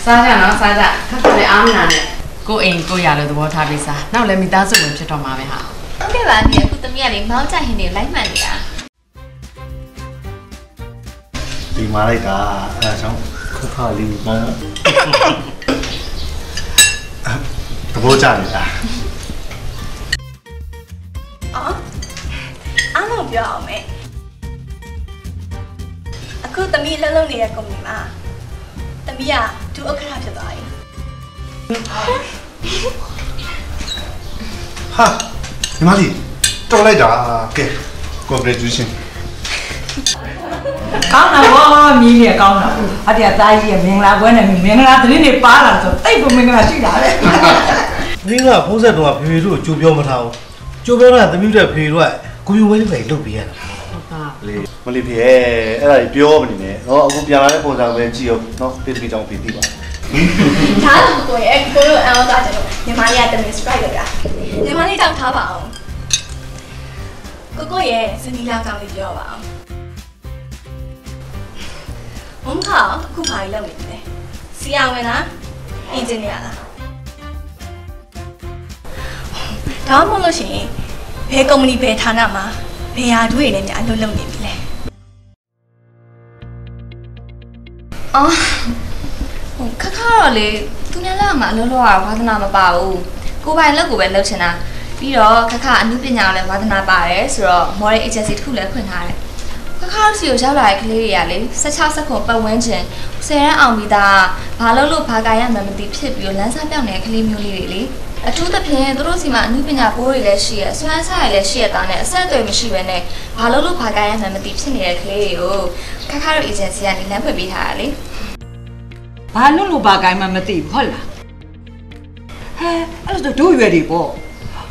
Speaker 8: စားကြနော်စားကြခက်ခက်လေးအားမနာနဲ့ကိုအိမ်ကိုရလို့သဘောထားပြီးစားနောက်လည်းမိသားစုဝင်ဖြစ်တော့မှာပဲဟာ
Speaker 1: ဟုတ်ကဲ့ပါညီအခုသမီးကလေမောင်းကြဟင်းနေလိုက်မှန်နေတာ
Speaker 10: မာလိုက်တာအဲဒါကြောင့်ခါခါလေးပါသဘောကျနေတာ
Speaker 2: အော်အားလုံးပြောအောင်မယ်အခုသမီးလှုပ်လှုပ်နေတဲ့ကုမ္ပဏီမှာသမီးကဒုဥက္ကဋ္ဌဖြစ်သွားပြီ
Speaker 10: ဟာညီမလေးတော်လိုက်တာကဲ congratulation
Speaker 11: ကောင်းတာဗောမြည်လေကောင်းတာအတရားသားကြီးရဲ့မင်္ဂလာပွဲနဲ့မင်္ဂလာသတင်းတွေပါလာဆိုတိတ်ကိုမင်္ဂလာရှိတာပဲ
Speaker 12: မင်းကဖုံးဆက်တော့ဖေဖေတို့ကိုကြိုးပြောမထားဘူးကြိုးပြောတာသမီးတို့ဖေဖေတို့ကကိုယူဝဲပဲလုတ်ပေးရတာ
Speaker 10: လေမလီဖေအဲ့ဒါကြီးပြောမနေနဲ့နော်အခုပြန်လာတဲ့ပုံစံပဲကြည့်အောင်နော်ဖေဖေကြောင့်ဖေဖေပါ
Speaker 2: ဒါတော့ကိုယ်ရဲ့ကိုလိုအန်အောင်သားကျွန်တော်ညီမလေးကတမင်စပရိုက်လုပ်တာညီမလေးတောက်ထားပါအောင်ကိုကိုရဲ့စနီလာကောင်လေးပြောပါအောင် ဘုံခါအခုဘာကြီးလုပ်နေလဲစီအောင်ဝင်လားအင်ဂျင်နီယာလားဒါမှမဟုတ်လို့ရှိရင်ဘယ်ကုမ္ပဏီဘယ်ဌာနမှာဘယ်ဟာတွေနဲ့များအလုပ်လုပ်နေပြီလဲ
Speaker 1: အော်ဟိုခက်ခါတော့လေသူနဲ့လာမှာအလုံးလောက်ရဝါသနာမပါဘူးကိုပိုင်လက်ကိုပဲလှုပ်ချင်တာပြီးတော့ခက်ခါအမှုပညာကိုလည်းဝါသနာပါတယ်ဆိုတော့ model agency တစ်ခုလည်းဖွင့်ထားတယ် ခက်ခါစီကိုရောက်လာတဲ့ကလေးတွေကလေ16စက္ကွန်ပတ်ဝန်းကျင်10ရန်အောင်ပြီးသားဘာလို့လို့ဘာကာရမှန်းမသိဖြစ်ပြီးတော့လမ်းစားပြောင်းနေတဲ့ကလေးမျိုးလေးတွေလေအထူးသဖြင့်သူတို့စီမှာအမှုပညာဘိုးတွေလည်းရှိရဆွမ်းစားရလည်းရှိရတာနဲ့အဆက်အသွယ်မရှိဘဲနဲ့ဘာလို့လို့ဘာကာရမှန်းမသိဖြစ်နေတဲ့ကလေးတွေကိုခက်ခါတို့ agency ကနေလမ်းဖွင့်ပေးထားတာလေ
Speaker 11: ဘာလို့လို့ဘာကိုင်းမှမသိဘူးဟုတ်လားဟဲအဲ့လိုဆိုတို့ရွယ်တွေပေါ့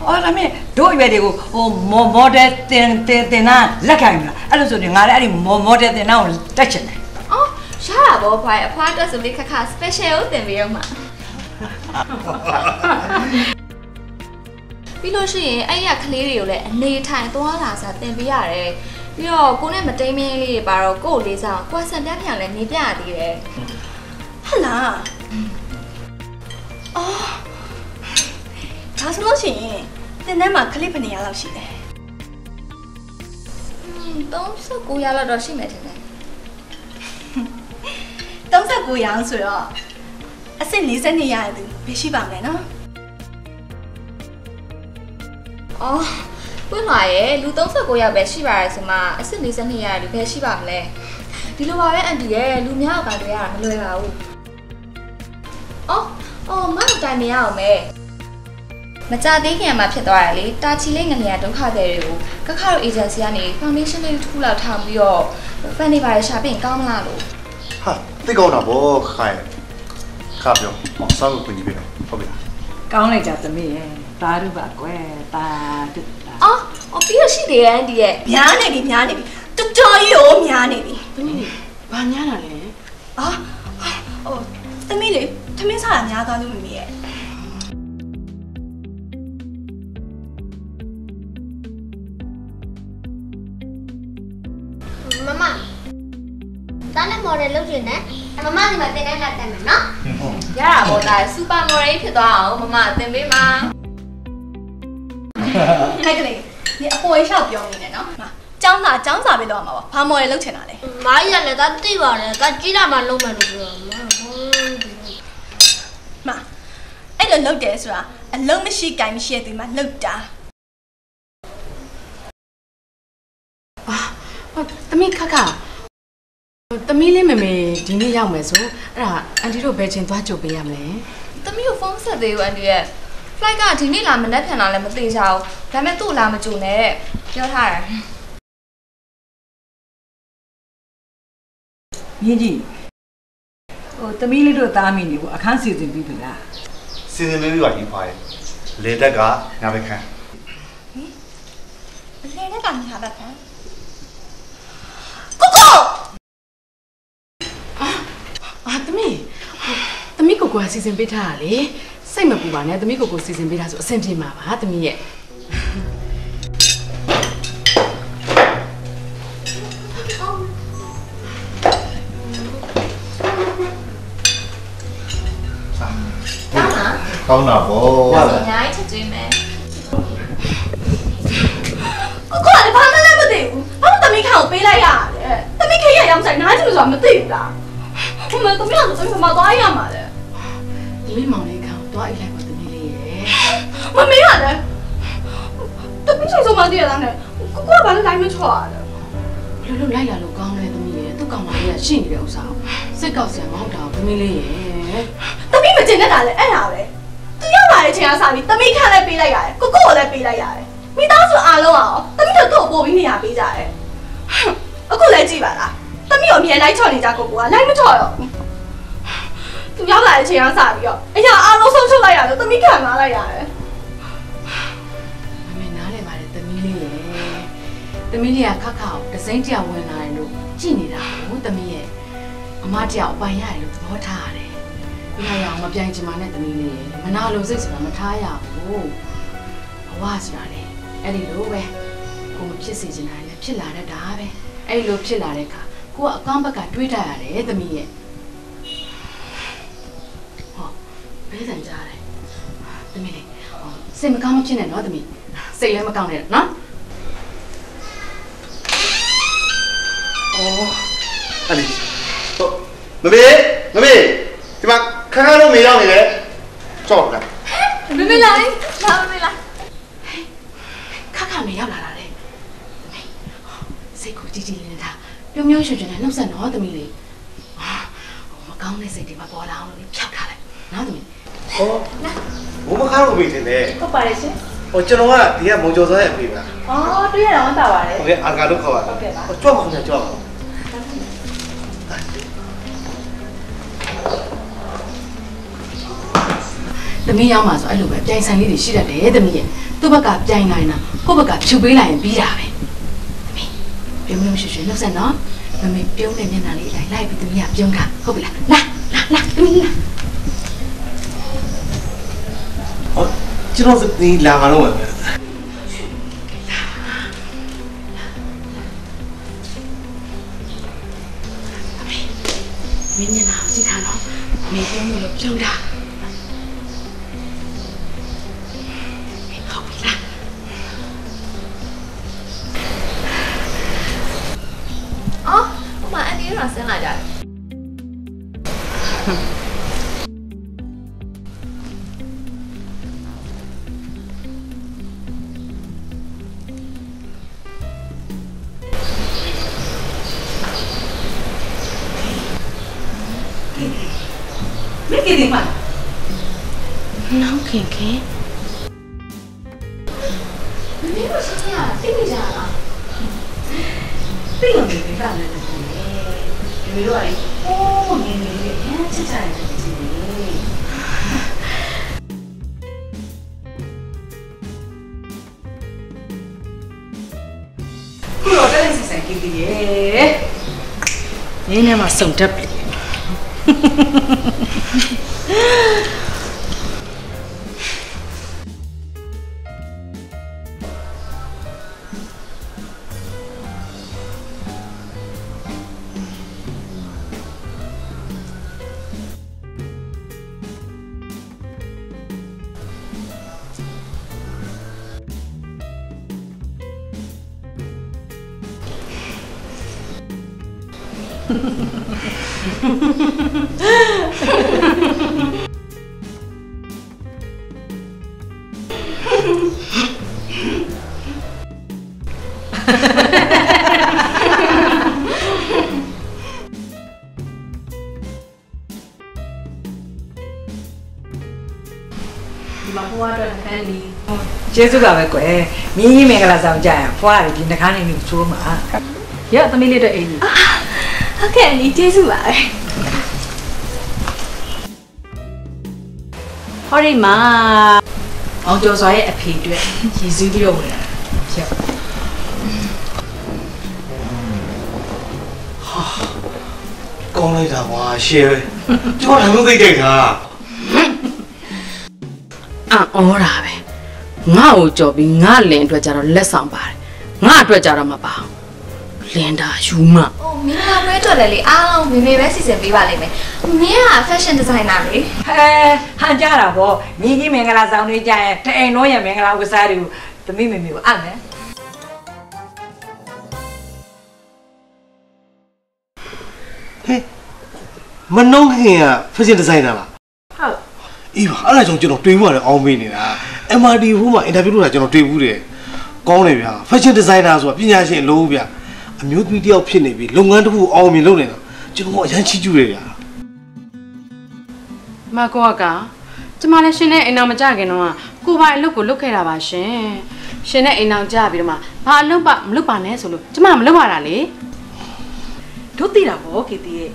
Speaker 11: အော်ဒါမဲ့တို့ရွယ်တွေကိုဟိုမော်ဒယ်တင်တင်တင်နာလက်ခံမလားအဲ့လိုဆိုရင်ငါလည်းအဲ့ဒီမော်ဒယ်တင်နာကိုတက်ချင်တယ်။
Speaker 1: အော်ရတာဗောဖွားအဖွားအတွက်ဆိုလေးခက်ခါ special ကိုတင်ပေးအောင်မှာ။ပြီးလို့ရှိရင်အဲ့ရကလေးတွေကိုလည်းအနေထိုင်သွားလာစားတင်ပေးရတယ်။ပြီးတော့ကိုနဲ့မတိမ်မင်းလေးတွေပါတော့ကို့လေးစားကွာဆန်ပြပြလည်းနေပြရသေးတယ်
Speaker 2: ဟုတ်လားအော် ဒါဆိုလို့ရှိရင်တင်ထဲမှာကလစ်ဘယ်နေရာလောက်ရှိလဲ။
Speaker 1: 39ရက်လောက်တော့ရှိမယ်ထင်တယ်
Speaker 2: 39ရောင်ဆိုတော့အစ်စ်42ရာသူဘယ်ရှိပါမလဲနော်။
Speaker 1: အော်ပွင့်လာရဲ့လူ39ရက်ပဲရှိပါရယ်ဆိုမှအစ်စ်42ရက်လူပဲရှိပါမလဲ။ဒီလိုပါပဲအန်တီရဲ့လူများကတွေ့ရတာမလွယ်ပါဘူး။အော်အော်မဟုတ်တိုင်မရအောင်မဲ။ မကြသေးခင်မှာဖြစ်သွားတယ်လေတာချီလေးငလျာဒုက္ခတွေတွေကိုကခါတို့ agency ကနေ foundation လေးတစ်ခုလောက်ထားပြီးတော့ fan တွေပါရရှာပြင်ကောင်းမလားလို့
Speaker 10: ဟာသိကောင်းတာဗောခိုင်ခါပြောဟောစောက်ကိုပြင်ပေးမယ်ဟုတ်ပြီလား
Speaker 11: ကောင်းလိုက်ကြသမီးရဲ့တာရုပါကွယ်တာတူတာ
Speaker 1: အော်အော်ပြီးတော့ရှိသေးတယ်အန်တီရဲ့
Speaker 2: များနေပြီများနေပြီတော်တော်ကြီးကိုများနေပြီ
Speaker 8: ဘာညာတာလဲ
Speaker 2: အာဟိုသမီးလေထမင်းစားတာများသွားလို့မမေရဲ့
Speaker 13: တားနဲ့မော်ဒယ်လုပ်ချင်တယ်မမဒီမှာတင်တဲ့လာတက်မယ်နော်
Speaker 1: ရတာပေါ့ဒါစူပါမော်ဒယ်ဖြစ်သွားအောင်မမသင်ပေးမှာ
Speaker 2: ခိုက်ကလေးဒီအပေါ်ရှောက်ပြောနေတယ်နော်ဟာចောင်းစာចောင်းစာပဲလောက်မှာပါဘာမော်ရယ်လောက်ချင်တာလဲ
Speaker 13: မားကြီးကလည်းဒါသိပါတယ်ဒါကြီးလာမှလုံးမယ်လို့ပြောမှာ
Speaker 2: မအဲ့တော့လုတ်တယ်ဆိုတာအလုံးမရှိကင်မရှိတဲ့သူမှလုတ်တာ
Speaker 3: ဟုတ်သမီးခက်ခ သမီးလေးမမေဒီနေ့ရောက်မယ်ဆိုအဲ့ဒါအန်တီတို့ဘယ်ချိန်သွားကြိုပေးရမလဲ
Speaker 1: သမီးကိုဖုန်းဆက်သေးဘူးအန်တီရဲ့ flight ကဒီနေ့လာမနေ့ဖြန်လာလည်းမသိကြဘူးဒါပေမဲ့သူ့လာမကြုံနဲ့တဲ့ပြောထားတယ်
Speaker 11: မြင်းကြီးဟိုသမီးလေးတို့သားမင်းတွေကိုအခန်းစီစဉ်ပြီးပြီလား
Speaker 10: စီစဉ်ပေးပြီးပါကြီးဖွာရဲ့လေတက်ကညာဘက်ခန့်
Speaker 2: အလဲနဲ့ကညာဘက်ခံကိုကို
Speaker 3: အာသမီးဟိုသမီးကိုကိုကစီစဉ်ပေးထားတာလေစိတ်မပူပါနဲ့သမီးကိုကိုစီစဉ်ပေးတာဆိုအဆင်ပြေမှာပါသမီးရဲ့
Speaker 10: ကောင်းတာဗော
Speaker 1: အများကြီးချက်ကျွေးမယ်
Speaker 2: ကိုကိုကလည်းဘာမှလည်းမသိဘူးဘာလို့သမီးခန့်ကိုပေးလိုက်ရတယ်သမီးခေရရောက်ဆိုင်နားချင်လို့ဆိုတာမသိဘူးလား ဟိုမှာသမီးကဆိုသမီးမသွားရမှာလေ
Speaker 3: ဒီလေးမောင်လေးကောင်သွားအိတ်လိုက်ပါသမီးလေးရဲ့
Speaker 2: မမေးရလဲသမီးဆိုင်ဆုံးမသိရတာနဲ့ကိုကိုကဘာလို့လိုက်မချော်ရလဲ
Speaker 3: ဘယ်လိုလုပ်လိုက်လာလို့ကောင်းလဲသမီးရဲ့သူ့ကောင်မလေးကရှိနေတဲ့ဥစ္စာကိုစိတ်ကောက်စရာမဟုတ်တာဘူးသမီးလေးရဲ့
Speaker 2: သမီးမကျင်တဲ့တာလေအဲ့ဒါပဲသူရောက်လာတဲ့အချိန်ကစပြီးသမီးခန့်လည်းပေးလိုက်ရတယ်ကိုကိုကိုလည်းပေးလိုက်ရတယ်မိသားစုအားလုံးအောင်သမီးတို့ကိုပို့ပြီးနေရာပေးကြတယ်အခုလည်းကြည့်ပါလား သမီးကိုအမြဲလိုက်ချော်နေကြကိုကိုကလိုက်မချော်တော့ဘူးသူရောက်လာတဲ့အချိန်ကစပြီးတော့အရာအားလုံးဆုံးရှုံးလိုက်ရတယ်သမီးခံလာလိုက်ရတယ်
Speaker 3: မမေနားလဲပါတယ်သမီးလေးရဲ့သမီးလေးကခက်ခါကိုဒစိမ့်တယောက်ဝင်လာတယ်လို့ကြည်နေတာကိုသမီးရဲ့အမတယောက်အပိုင်ရတယ်လို့သဘောထားရတယ်ဒီလိုရအောင်မပြိုင်ချင်ပါနဲ့သမီးလေးရဲ့မနာလို့စိတ်ဆိုတာမထားရဘူးဘဝဆိုတာလေအဲ့ဒီလိုပဲကိုမဖြစ်စေချင်တာလည်းဖြစ်လာတတ်တာပဲအဲ့ဒီလိုဖြစ်လာတဲ့အခါ ကိုကအကောင်းဘက်ကတွေးတတ်ရတယ်သမီးရဲ့ဟောဘယ်ဆန်ကြတယ်သမီးလေးဟောစိတ်မကောင်းမဖြစ်နဲ့နော်သမီးစိတ်လည်းမကောင်းနဲ့နော်
Speaker 10: အဲ့ဒီဟိုမမေမမေဒီမှာခန်းခန်းတော့မေရောက်နေတယ်ကြောက်လား
Speaker 1: မမေလာလေးလာမမေလာ
Speaker 3: ခါခါမေရောက်လာတာလေသမီးဟောစိတ်ကိုကြည်ကြည်လေးနဲ့ထား ပြုံးပြုံးရွှင်ရွှင်နဲ့နှုတ်ဆက်နော်သမီးလေးမကောင်းတဲ့စိတ်တွေမပေါ်လာအောင်လို့ဖြောက်ထားလိုက်နော်သမီး
Speaker 12: ဟောဘုမခါတော့မိတင်တယ်
Speaker 2: ဟုတ်ပါတယ်ရှင်
Speaker 12: ဟိုကျွန်တော်ကဒီကမုံကျော်စောရဲ့အဖေပါ။
Speaker 2: အော်တွေ့ရတာဝန်တာပါတယ်။
Speaker 12: ဟုတ်ကဲ့အာကာလို့ခေါ်ပါ။ဟုတ်ကဲ့ပါ။ကြွပါဦးကြွပါဦး
Speaker 3: သမီးရောက်မှဆိုအဲ့လိုပဲပြိုင်ဆိုင်လေးတွေရှိတတ်တယ်သမီးရဲ့သူ့ဘက်ကပြိုင်နိုင်တာကိုယ့်ဘက်ကဖြူပေးလိုက်ရင်ပြီးတာပဲ ပြုံးပြုံးရွှင်ရွှင်နှုတ်ဆက်နော်မမေပြုံးတဲ့မျက်နှာလေးလိုက်လိုက်ပြီးသမီးကပြုံးတာဟုတ်ပြီလားလာလာလာသမီးလာ
Speaker 12: ဟောကျွန်တော်ဒီလာမှာတော့မယ်
Speaker 3: မင်းမျက်နှာကိုကြည့်ထားနော်မင်းပြုံးလို့ပြုံးတာ
Speaker 1: ရင်း
Speaker 11: ကျေးဇူးပါပဲကွယ်မြင်းကြီးမင်္ဂလာဆောင်ကြရင်ဖွားရတယ်ဒီနှခမ်းနေနေချိုးမှာ
Speaker 3: ရသမီးလေးအတွက်အိမ်ကြီး
Speaker 2: ဟုတ်ကဲ့လီကျေးဇူးပါပဲ
Speaker 3: ဟောဒီမှာအောင်ကျော်စွာရဲ့အဖေအတွက်ရည်စူးပြီးတော့ဝင်တာဖြစ်
Speaker 12: ကောင်းလိုက်တာကွာရှယ်ကျွန်တော်လည်းသိကြိုက်တာ
Speaker 3: အံ့ဩတာပဲ ငါ့ကိုကြော်ပြီးငါလင်အတွက်ကြတော့လက်ဆောင်ပါတယ်ငါအတွက်ကြတော့မပါဘူးလင်တာယူမ။
Speaker 1: အိုးမင်္ဂလာပွဲတော်လည်းလေအားလုံးမေမေပဲစီစဉ်ပေးပါလိမ့်မယ်။မင်းက fashion designer လေ
Speaker 11: ဟဲဟန်ကြတာဗောမြင်းကြီးမင်္ဂလာဆောင်နေကြရင်တအိမ်လုံးရဲ့မင်္ဂလာဝတ်စားတွေကိုသမီးမေမေကိုအပ်မယ်
Speaker 12: ဟဲ့မနှုံးခင်က fashion designer လား
Speaker 3: ဟုတ်
Speaker 12: အေးပါအဲ့ဒါကြောင့်ကျွန်တော်တွေးမှုရတယ်အောင်းမေးနေတာ MRD ဟိုမှာ interview လုပ်တာကျွန်တော်တွေးဘူးတယ်ကောင်းတယ်ဗျာ fashion designer ဆိုတာပညာရှင်အလုံးဗျာအမျိုးသမီးတစ်ယောက်ဖြစ်နေပြီလုပ်ငန်းတစ်ခုအောင်မြင်လုပ်နေတာကျွန်တော်အရန်ချီးကျူးတယ်ဗျာ
Speaker 3: မကောကကျမလည်းရှင်နဲ့အိမ်အောင်မကြခင်တော့ကိုပိုင်အလုပ်ကိုလုပ်ခဲ့တာပါရှင်ရှင်နဲ့အိမ်အောင်ကြပြီးတော့မှဘာအလုပ်ပါမလုပ်ပါနဲ့ဆိုလို့ကျမမလုပ်ရတာလေ
Speaker 14: တို့သိတာဗောကီတီရဲ့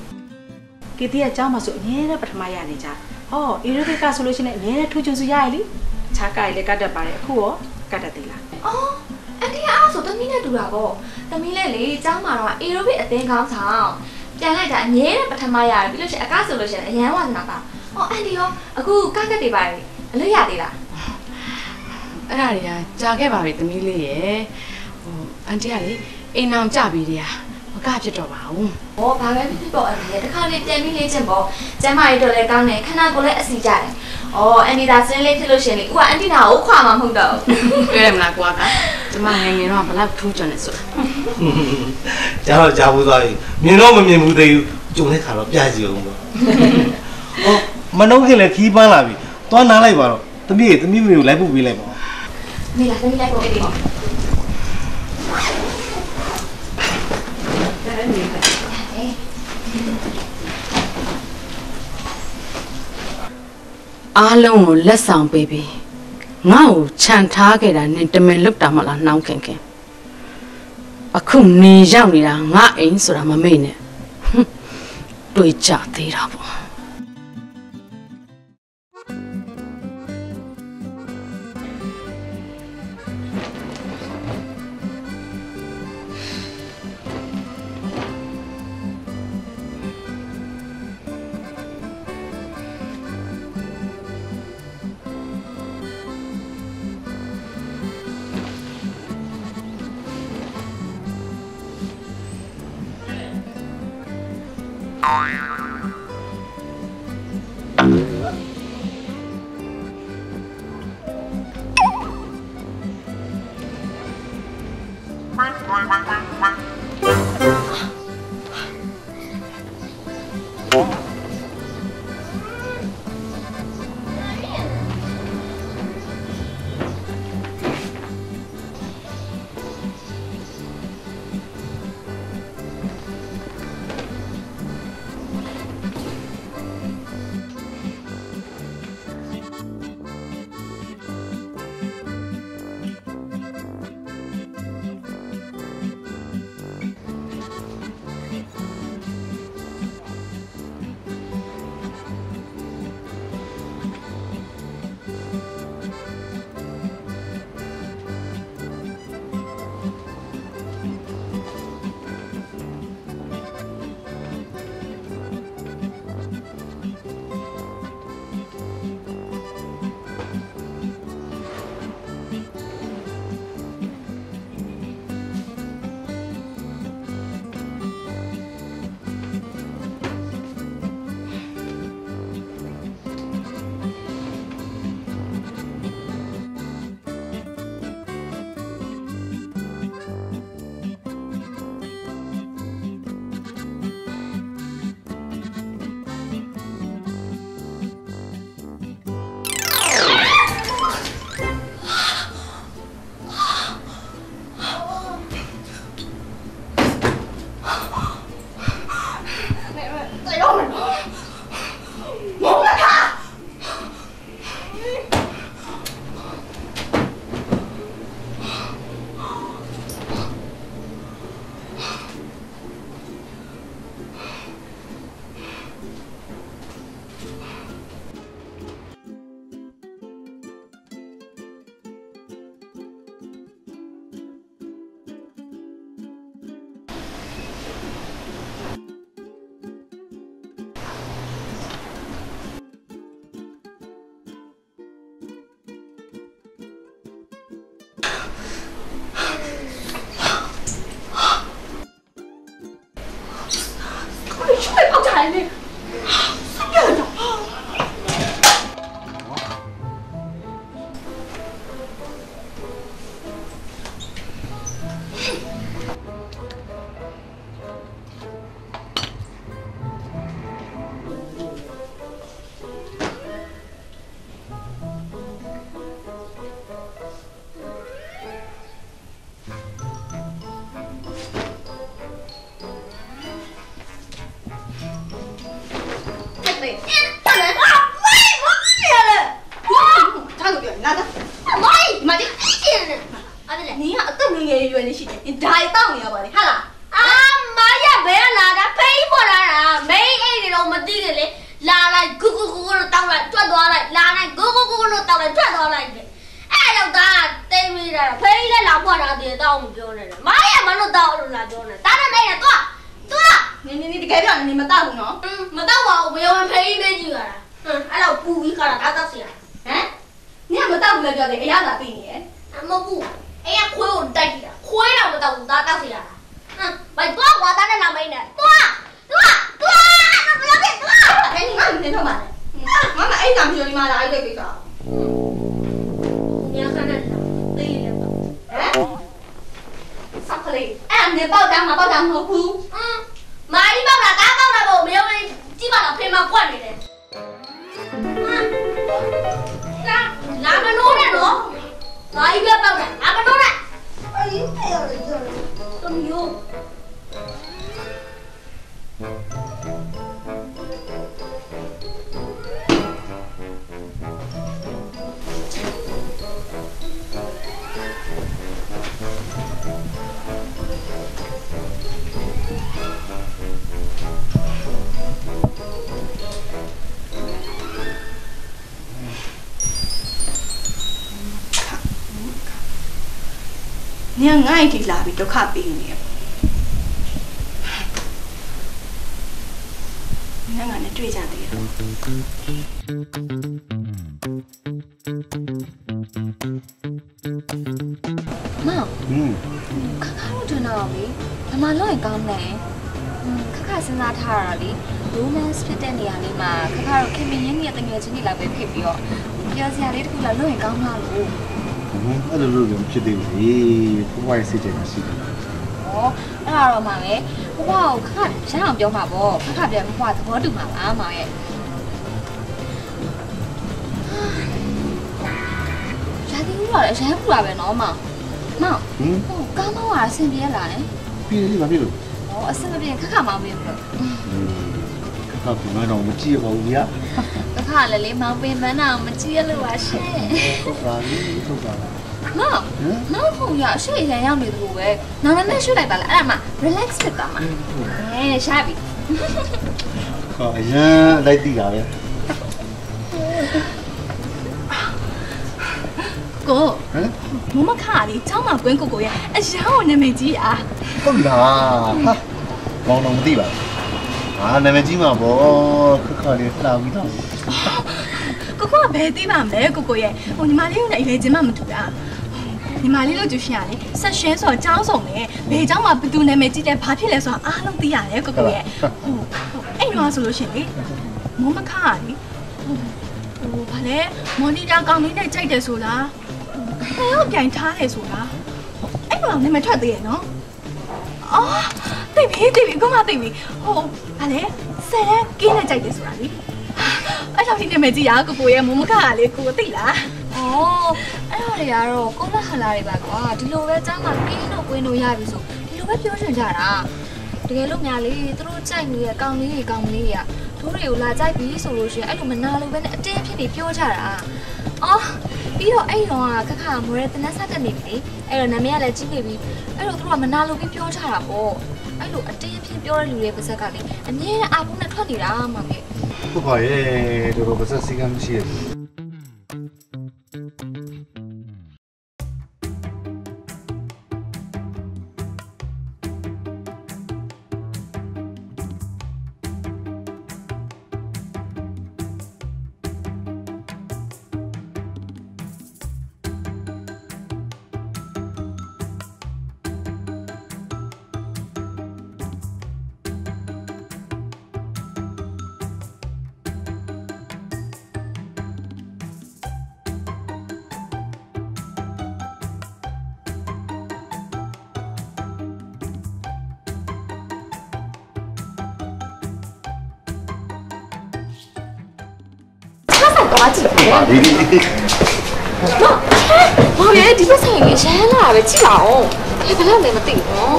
Speaker 14: ကီတီရဲ့အเจ้าမှာဆိုအမြဲတမ်းပထမရနေကြဟောအေရိုဘစ်ကဆိုလို့ရှိရင်အမြဲတမ်းထူးချွန်စုရရလေ ခြားကရလည်းကတ်တတ်ပါတယ်အခုရောကတ်တတ်သေးလား။
Speaker 1: အော်အန်တီကအားဆိုသမီးနဲ့တူတာပေါ့။သမီးလည်းလေကျောင်းမှာတော့ aerobic အသင်းကောင်းဆောင်ပြန်လိုက်တာအငြင်းတဲ့ပထမရတယ်ပြီးလို့ရှိရင်အကားဆိုလို့ရှိရင်အရန်ဝါသနာပါ။အော်အန်တီရောအခုကကတ်တွေပါလေအလုပ်ရသေးလား
Speaker 3: အဲ့ဒါတွေကကြာခဲ့ပါပြီသမီးလေးရဲ့ဟိုအန်တီကလေအိမ်အောင်ကြပြီးတည်းမ ကဖြစ်တော့ပါဘူး။
Speaker 1: ဟောဘာပဲဖြစ်ဖြစ်ပေါ့အန်တီတခါလေးပြန်ပြီးလေ့ကျင့်ပေါ့။ကျမ်းမာရေးတော့လည်းကောင်းတယ်ခန္ဓာကိုယ်လည်းအစီကြတယ်။အော်အန်တီသာစင်းလေးဖြစ်လို့ရှိရင်လေဥကအန်တီနာကိုခွာမှာမဟုတ်တော့ဘူး။
Speaker 3: တွေ့ရမလားကွာကကျမငယ်ငယ်တော့ဘလောက်ထူးချွန်နေဆိုတာ
Speaker 12: ကြားတော့ကြားဘူးသွားပြီမြင်တော့မမြင်ဘူးသေးဘူးကြုံတဲ့ခါတော့ပြကြည့်အောင်ပေါ့ဟောမနှုံးခင်လည်းခီးပန်းလာပြီသွားနားလိုက်ပါတော့သမီးရေသမီးမေကိုလိုက်ဖို့ပေးလိုက်ပါ
Speaker 1: နေလာသမီးလိုက်ပေါ့အေးပေါ့
Speaker 3: အားလုံးကိုလက်ဆောင်ပေးပြီးငါ့ကိုခြံထားခဲ့တာနဲ့တမင်လွတ်တာမလားနှောင်းခင်ခင်အခုနေရောက်နေတာငါအိမ်ဆိုတာမမေ့နဲ့ဟွန်းတွေးကြသေးတာပေါ့
Speaker 13: စိ
Speaker 2: တ်ထဲ
Speaker 1: မှာရှိတယ်ဩအဲ့ဒါတော့မှပဲဘဘကိုခခရအောင်ပြောမှာပေါ့ခခပြန်ဘဘသဘောတူမှာပါမောင်ရဲ့ရာသီဥတုကလည်းရမ်းပူတာပဲနော်မောင်မောင်
Speaker 6: ဟင်
Speaker 1: ဟိုကားမောင်းရအဆင်ပြေလားလဲ
Speaker 6: ပြီးပြီဘာဖြစ်လို့
Speaker 1: ဟောအဆင်မပြေခက်ခါမောင်းပေးမလို့
Speaker 6: ခါကငါတော့မကြည့်ရပါဘူးဗျာ
Speaker 1: ခက်ခါလည်းလေးမောင်းပေးမန်းတော့မကြည့်ရလို့ပါရှင်
Speaker 6: ဟုတ်ပါပြီဟုတ်ပါပြီ
Speaker 1: မောင်မောင်ခုရအရှိရန်ရောက်နေသလိုပဲနာမည်ရွှေ့လိုက်ပါလားအဲ့ဒါမှ relax ဖြစ်သွားမှာအဲရှာပြီ
Speaker 6: ဟောအရင်လိုက်တည်တာပဲ
Speaker 2: ကို
Speaker 6: ဟမ်
Speaker 2: မမခါလေးချောင်းမကွင်းကိုကိုရဲ့အရောင်းနာမည်ကြီးအား
Speaker 6: ဟုတ်လားဟာမောင်တော့မသိပါဘူးအာနာမည်ကြီးမှာပေါ့ခက်ခါလေးလှပြီးတော့
Speaker 2: ကိုကိုကဘယ်သိပါမလဲကိုကိုရဲ့ဟိုညီမလေးကလည်းအရွယ်ချင်းမှမတူတာ ညီမလေးလို့ကြည့်ရှင်ရလေဆက်ရှင်းဆိုတော့ចောင်းဆောင်တယ်ဘယ်ចောင်းမှာဘသူနာမည်ကြီးတယ်ဘာဖြစ်လဲဆိုတော့အားလုံးသိရတယ်ကိုကိုရဲ့ဟိုအဲ့တော့ဆိုလို့ရှင်လေမမခါလေးဟိုဘာလဲမော်နီတာကောင်လေးနဲ့ကြိုက်တယ်ဆိုလားဟိုတော့ပြန်ထားတယ်ဆိုလားအဲ့တော့နာမည်ထွက်သေးရဲ့နော်အော်သိပြီသိပြီခုမှသိပြီဟိုဘာလဲဆယ်တန်းကင်းနဲ့ကြိုက်တယ်ဆိုတာလေအဲ့တော့ဒီနာမည်ကြီးရကိုကိုရဲ့မမခါလေးကိုသိလား
Speaker 1: ဩအဲ့ဒါတွေကတော့ကို လဟလာတွေပါကွာဒီလိုပဲကြားမှာကင်းလို့ကွင်းလို့ရပြီဆိုဒီလိုပဲပြောချင်ကြတာတကယ်လို့များလေသူတို့ကြိုက်နေတဲ့ကောင်လေးတွေကောင်မလေးတွေကတို့တွေကိုလာကြိုက်ပြီဆိုလို့ရှိရင်အဲ့လိုမနာလို့ပဲနဲ့အတင်းဖြစ်နေပြောကြတာအော်ပြီးတော့အဲ့တော့ကခခမော်ရဲတနက်ဆက်တက်နေပြီလေအဲ့တော့နာမည်ကလည်းကြီးနေပြီအဲ့တော့သူတို့ကမနာလို့ပြီးပြောကြတာပေါ့အဲ့လိုအတင်းဖြစ်ပြောတဲ့လူတွေပါဇက်ကလေအမြဲတမ်းအာဖုန်းနဲ့ထွက်နေတာမှမေ
Speaker 6: ဟုတ်ပါရဲ့တော်တော်ပါစက်စီကမရှိရဘူး ပါဒီဒီ
Speaker 1: မောင်ရဲ့ဒီဘက်ဆိုင်လေးရမ်းလာပဲကြည့်ပါဦးဘယ်ဘယ်လောက်လဲမသိဘူးနော်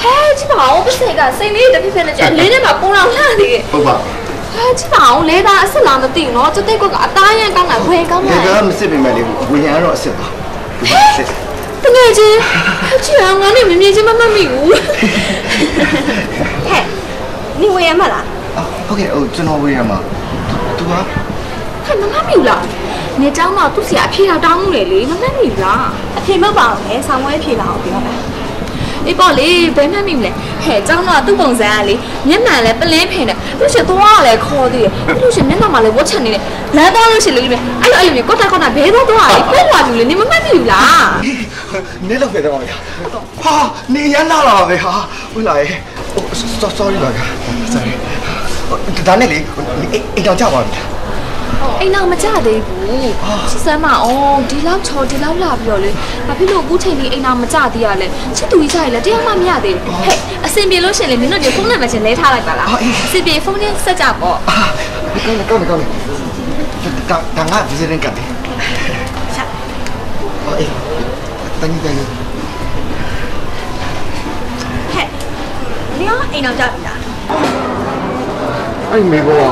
Speaker 1: ဟဲကြည့်ပါဦးဘက်ဆိုင်ကစိန်လေးတစ်ဖက်ဖက်နဲ့ကြအလေးထဲမှာပုံအောင်လှနေတယ်
Speaker 6: ဟုတ်ပါ
Speaker 1: ဟဲကြည့်ပါဦးလဲသားအစ်စ်လားမသိဘူးနော်ကျတဲ့ကွက်ကအသားရန်ကောင်းတာဝယ်ကောင်း
Speaker 6: ဒီ
Speaker 1: တာ
Speaker 6: ကမစစ်ပေမဲ့လေဝေရန်တော့အစ်စ်ပါဒီစစ်
Speaker 1: တကယ်ချင်းချစ်အောင်ငါနဲ့မမြင်ချင်းမမှတ်မိဘူး
Speaker 2: ဟဲ့နေဝင်ရမလား
Speaker 6: ဟုတ်ကဲ့ဟိုကျွန်တော်ဝေးရမှာသူ ကွာ
Speaker 1: ဟဲ့မမမိဘူးလားနေတောင်းတော့သူ့ဆရာအဖြေတောင်းမှုလေလေမမမိဘူးလား
Speaker 2: အဖြေမပါအောင်လေဆောင်းဝဲဖြေလာအောင်ပြောပါ
Speaker 1: အေးပေါ့လေဘယ်မှမိမလဲဟဲ့ကျောင်းတော့သူ့ပုံစံကလေမျက်မှန်လဲပလင်းဖင်တယ်သူ့ရှင်သွားလဲခေါ်သေးတယ်သူ့ရှင်မျက်နှာမှာလဲဝတ်ချက်နေတယ်လမ်းသွားလို့ရှင်လေလေအဲ့လိုအဲ့လိုမျိုးကော့တာကော့တာဘဲသွားသွားလေကိုယ်လာပြီလေနေမမှတ်ပြီလား
Speaker 6: နေတော့ပဲတော့ပါဗျာဟာနေရမ်းလာတာပဲဟာဟုတ်လား sorry ပါဗျာ ဒါနဲ့လေအိမ်တော်ကြပါပြီ
Speaker 1: အိမ်နောက်မကြသေးဘူးချစ်စမ်းမအောင်ဒီလောက်ချော်ဒီလောက်လာပြီးတော့လေဘာဖြစ်လို့အခုချိန်ကြီးအိမ်နောက်မကြသေးရလဲချစ်သူကြီးကြရလဲတရားမှမရသေးဘူးဟဲ့အဆင်ပြေလို့ရှင်လေမင်းတို့ဒီဖုန်းနံပါတ်ချင်းလဲထားလိုက်ပါလားအဆင်ပြေဖုန်းနဲ့ဆက်ကြပေါ့
Speaker 6: ကောင်းကောင်းကောင်းဒါဒါငါဒီစရင်ကတ်တယ်ချက်ဟောအေးတန်းကြီးတန်းကြီး
Speaker 2: ဟဲ့နေရောအိမ်အောင်ကြပြီလား
Speaker 15: အဲ့မေဘော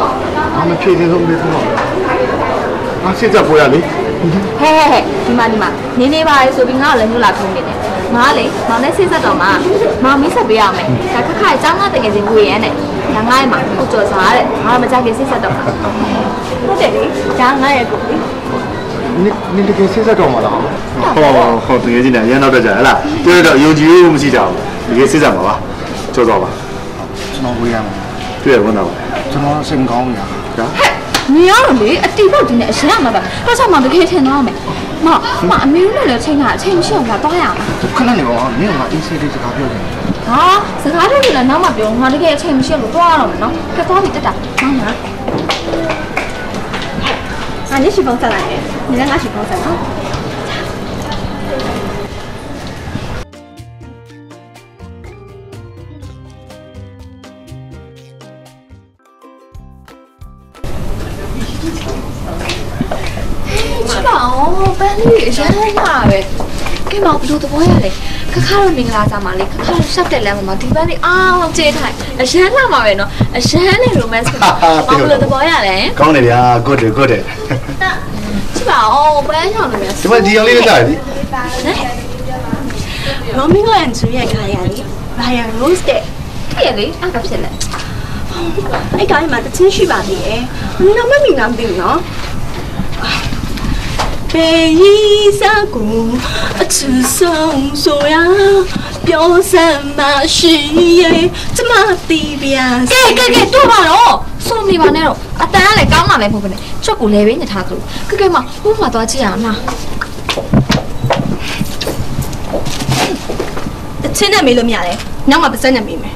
Speaker 15: ကမဖြေသေးဆုံးမေဘောငါစစ်ကြပေါ်ရလေ
Speaker 1: ဟဲ့ဟဲ့ဟဲ့ဒီမှာဒီမှာနေနေပါလေဆိုပြီးငါ့ကိုလည်းညှို့လာထုံးနေတယ်ငါကလေမောင်နဲ့ဆိတ်ဆက်တော့မှမောင်မီးဆက်ပေးရမယ်ဒါခက်ခါအเจ้าငါတကယ်ချင်းဝေရမ်းနဲ့ဒါငါ့ရဲ့မှာကိုကျော်စားတဲ့ငါမကြခင်ဆိတ်ဆက်တော့မှာ
Speaker 2: ဟုတ်တယ်လေဒါငါရဲ့ကိုလေ
Speaker 15: နင်နင်တကယ်စစ်ဆက်တော့မလား
Speaker 16: ဟောဟောတကယ်ကြီးနေရမ်းတော့တက်ကြဟလားပြောတော့ယုံကြည်လို့မရှိကြဘူးတကယ်စစ်ကြမှာပါကြောတော့ပါ
Speaker 6: ကျွန်တော်ဝေးရမှာ
Speaker 16: တွေ့ရဝန်တော့
Speaker 6: ကျွန်တော်စိတ်မကောင်းဘူးညာ
Speaker 16: ဒါ
Speaker 1: မြင်ရတော့လေအတီဖို့ဒီနဲ့အရင်ကမှပါဟာဆောင်မတကယ်ထင်တော့မယ်မမအမေတို့လည်းချိန်ကအချိန်မရှိအောင်လာတော့ရအောင်
Speaker 6: ခဏနေပါဦးမင်းကအေးဆေးလေးစကားပြောတယ်
Speaker 1: ဟာစကားတွေလည်းနောက်မှပြောငါတကယ်အချိန်မရှိလို့တော့ရတော့မယ်နော်ကဲသွားပြီတက်တာဟုတ်လား
Speaker 2: ငါနေရှိဖုန်းဆက်လိုက်တယ်နေလည်းငါရှိဖုန်းဆက်နော်
Speaker 1: ကဲမောင်ဘလို့သဘောရလဲခခါတော့မင်္ဂလာဆောင်ပါလေခခါတော့ရှက်တဲ့လမ်းမှာဒီပန်းလေးအားလုံးကျေးထိုင်အရင်လာမှာပဲနော်အရင်နဲ့ romance ပဲမောင်ဘလို့သဘောရလဲ
Speaker 16: ကောင်းတယ်ဗျာ good good တယ်
Speaker 1: ချစ်ပါအောင်ပန်းချောင်းနေမယ်
Speaker 16: ဒီမှာဒီအောင်လေးလည်းကြားရည်
Speaker 2: ရောမင်းကအန်ဆူရဲ့ခါရလေဘာရ rose တဲ့
Speaker 1: တည့်ရလေအကဖြစ်လဲ
Speaker 2: အဲ့ကောင်မှာတချင်းရှိပါသေးတယ်မင်းတော့မမိနာမသိဘူးနော် ပေရီစာကူအချစ်ဆုံးဆိုရပြောစမ်းမရှိရဲ့ကျမတီးပြစ
Speaker 1: ကဲကဲကဲတို့ပါတော့စုံမိပါနဲ့တော့အတန်းကလည်းကောင်းမှလည်းမဟုတ်ဘူးနဲ့ချက်ကိုလည်းပဲညထားသလိုကဲကဲမဟိုမှာသွားကြည့်ရအောင်လား
Speaker 2: တချင်းနဲ့မေးလို့မရတယ်နောက်မှပါစက်နဲ့မေးမယ်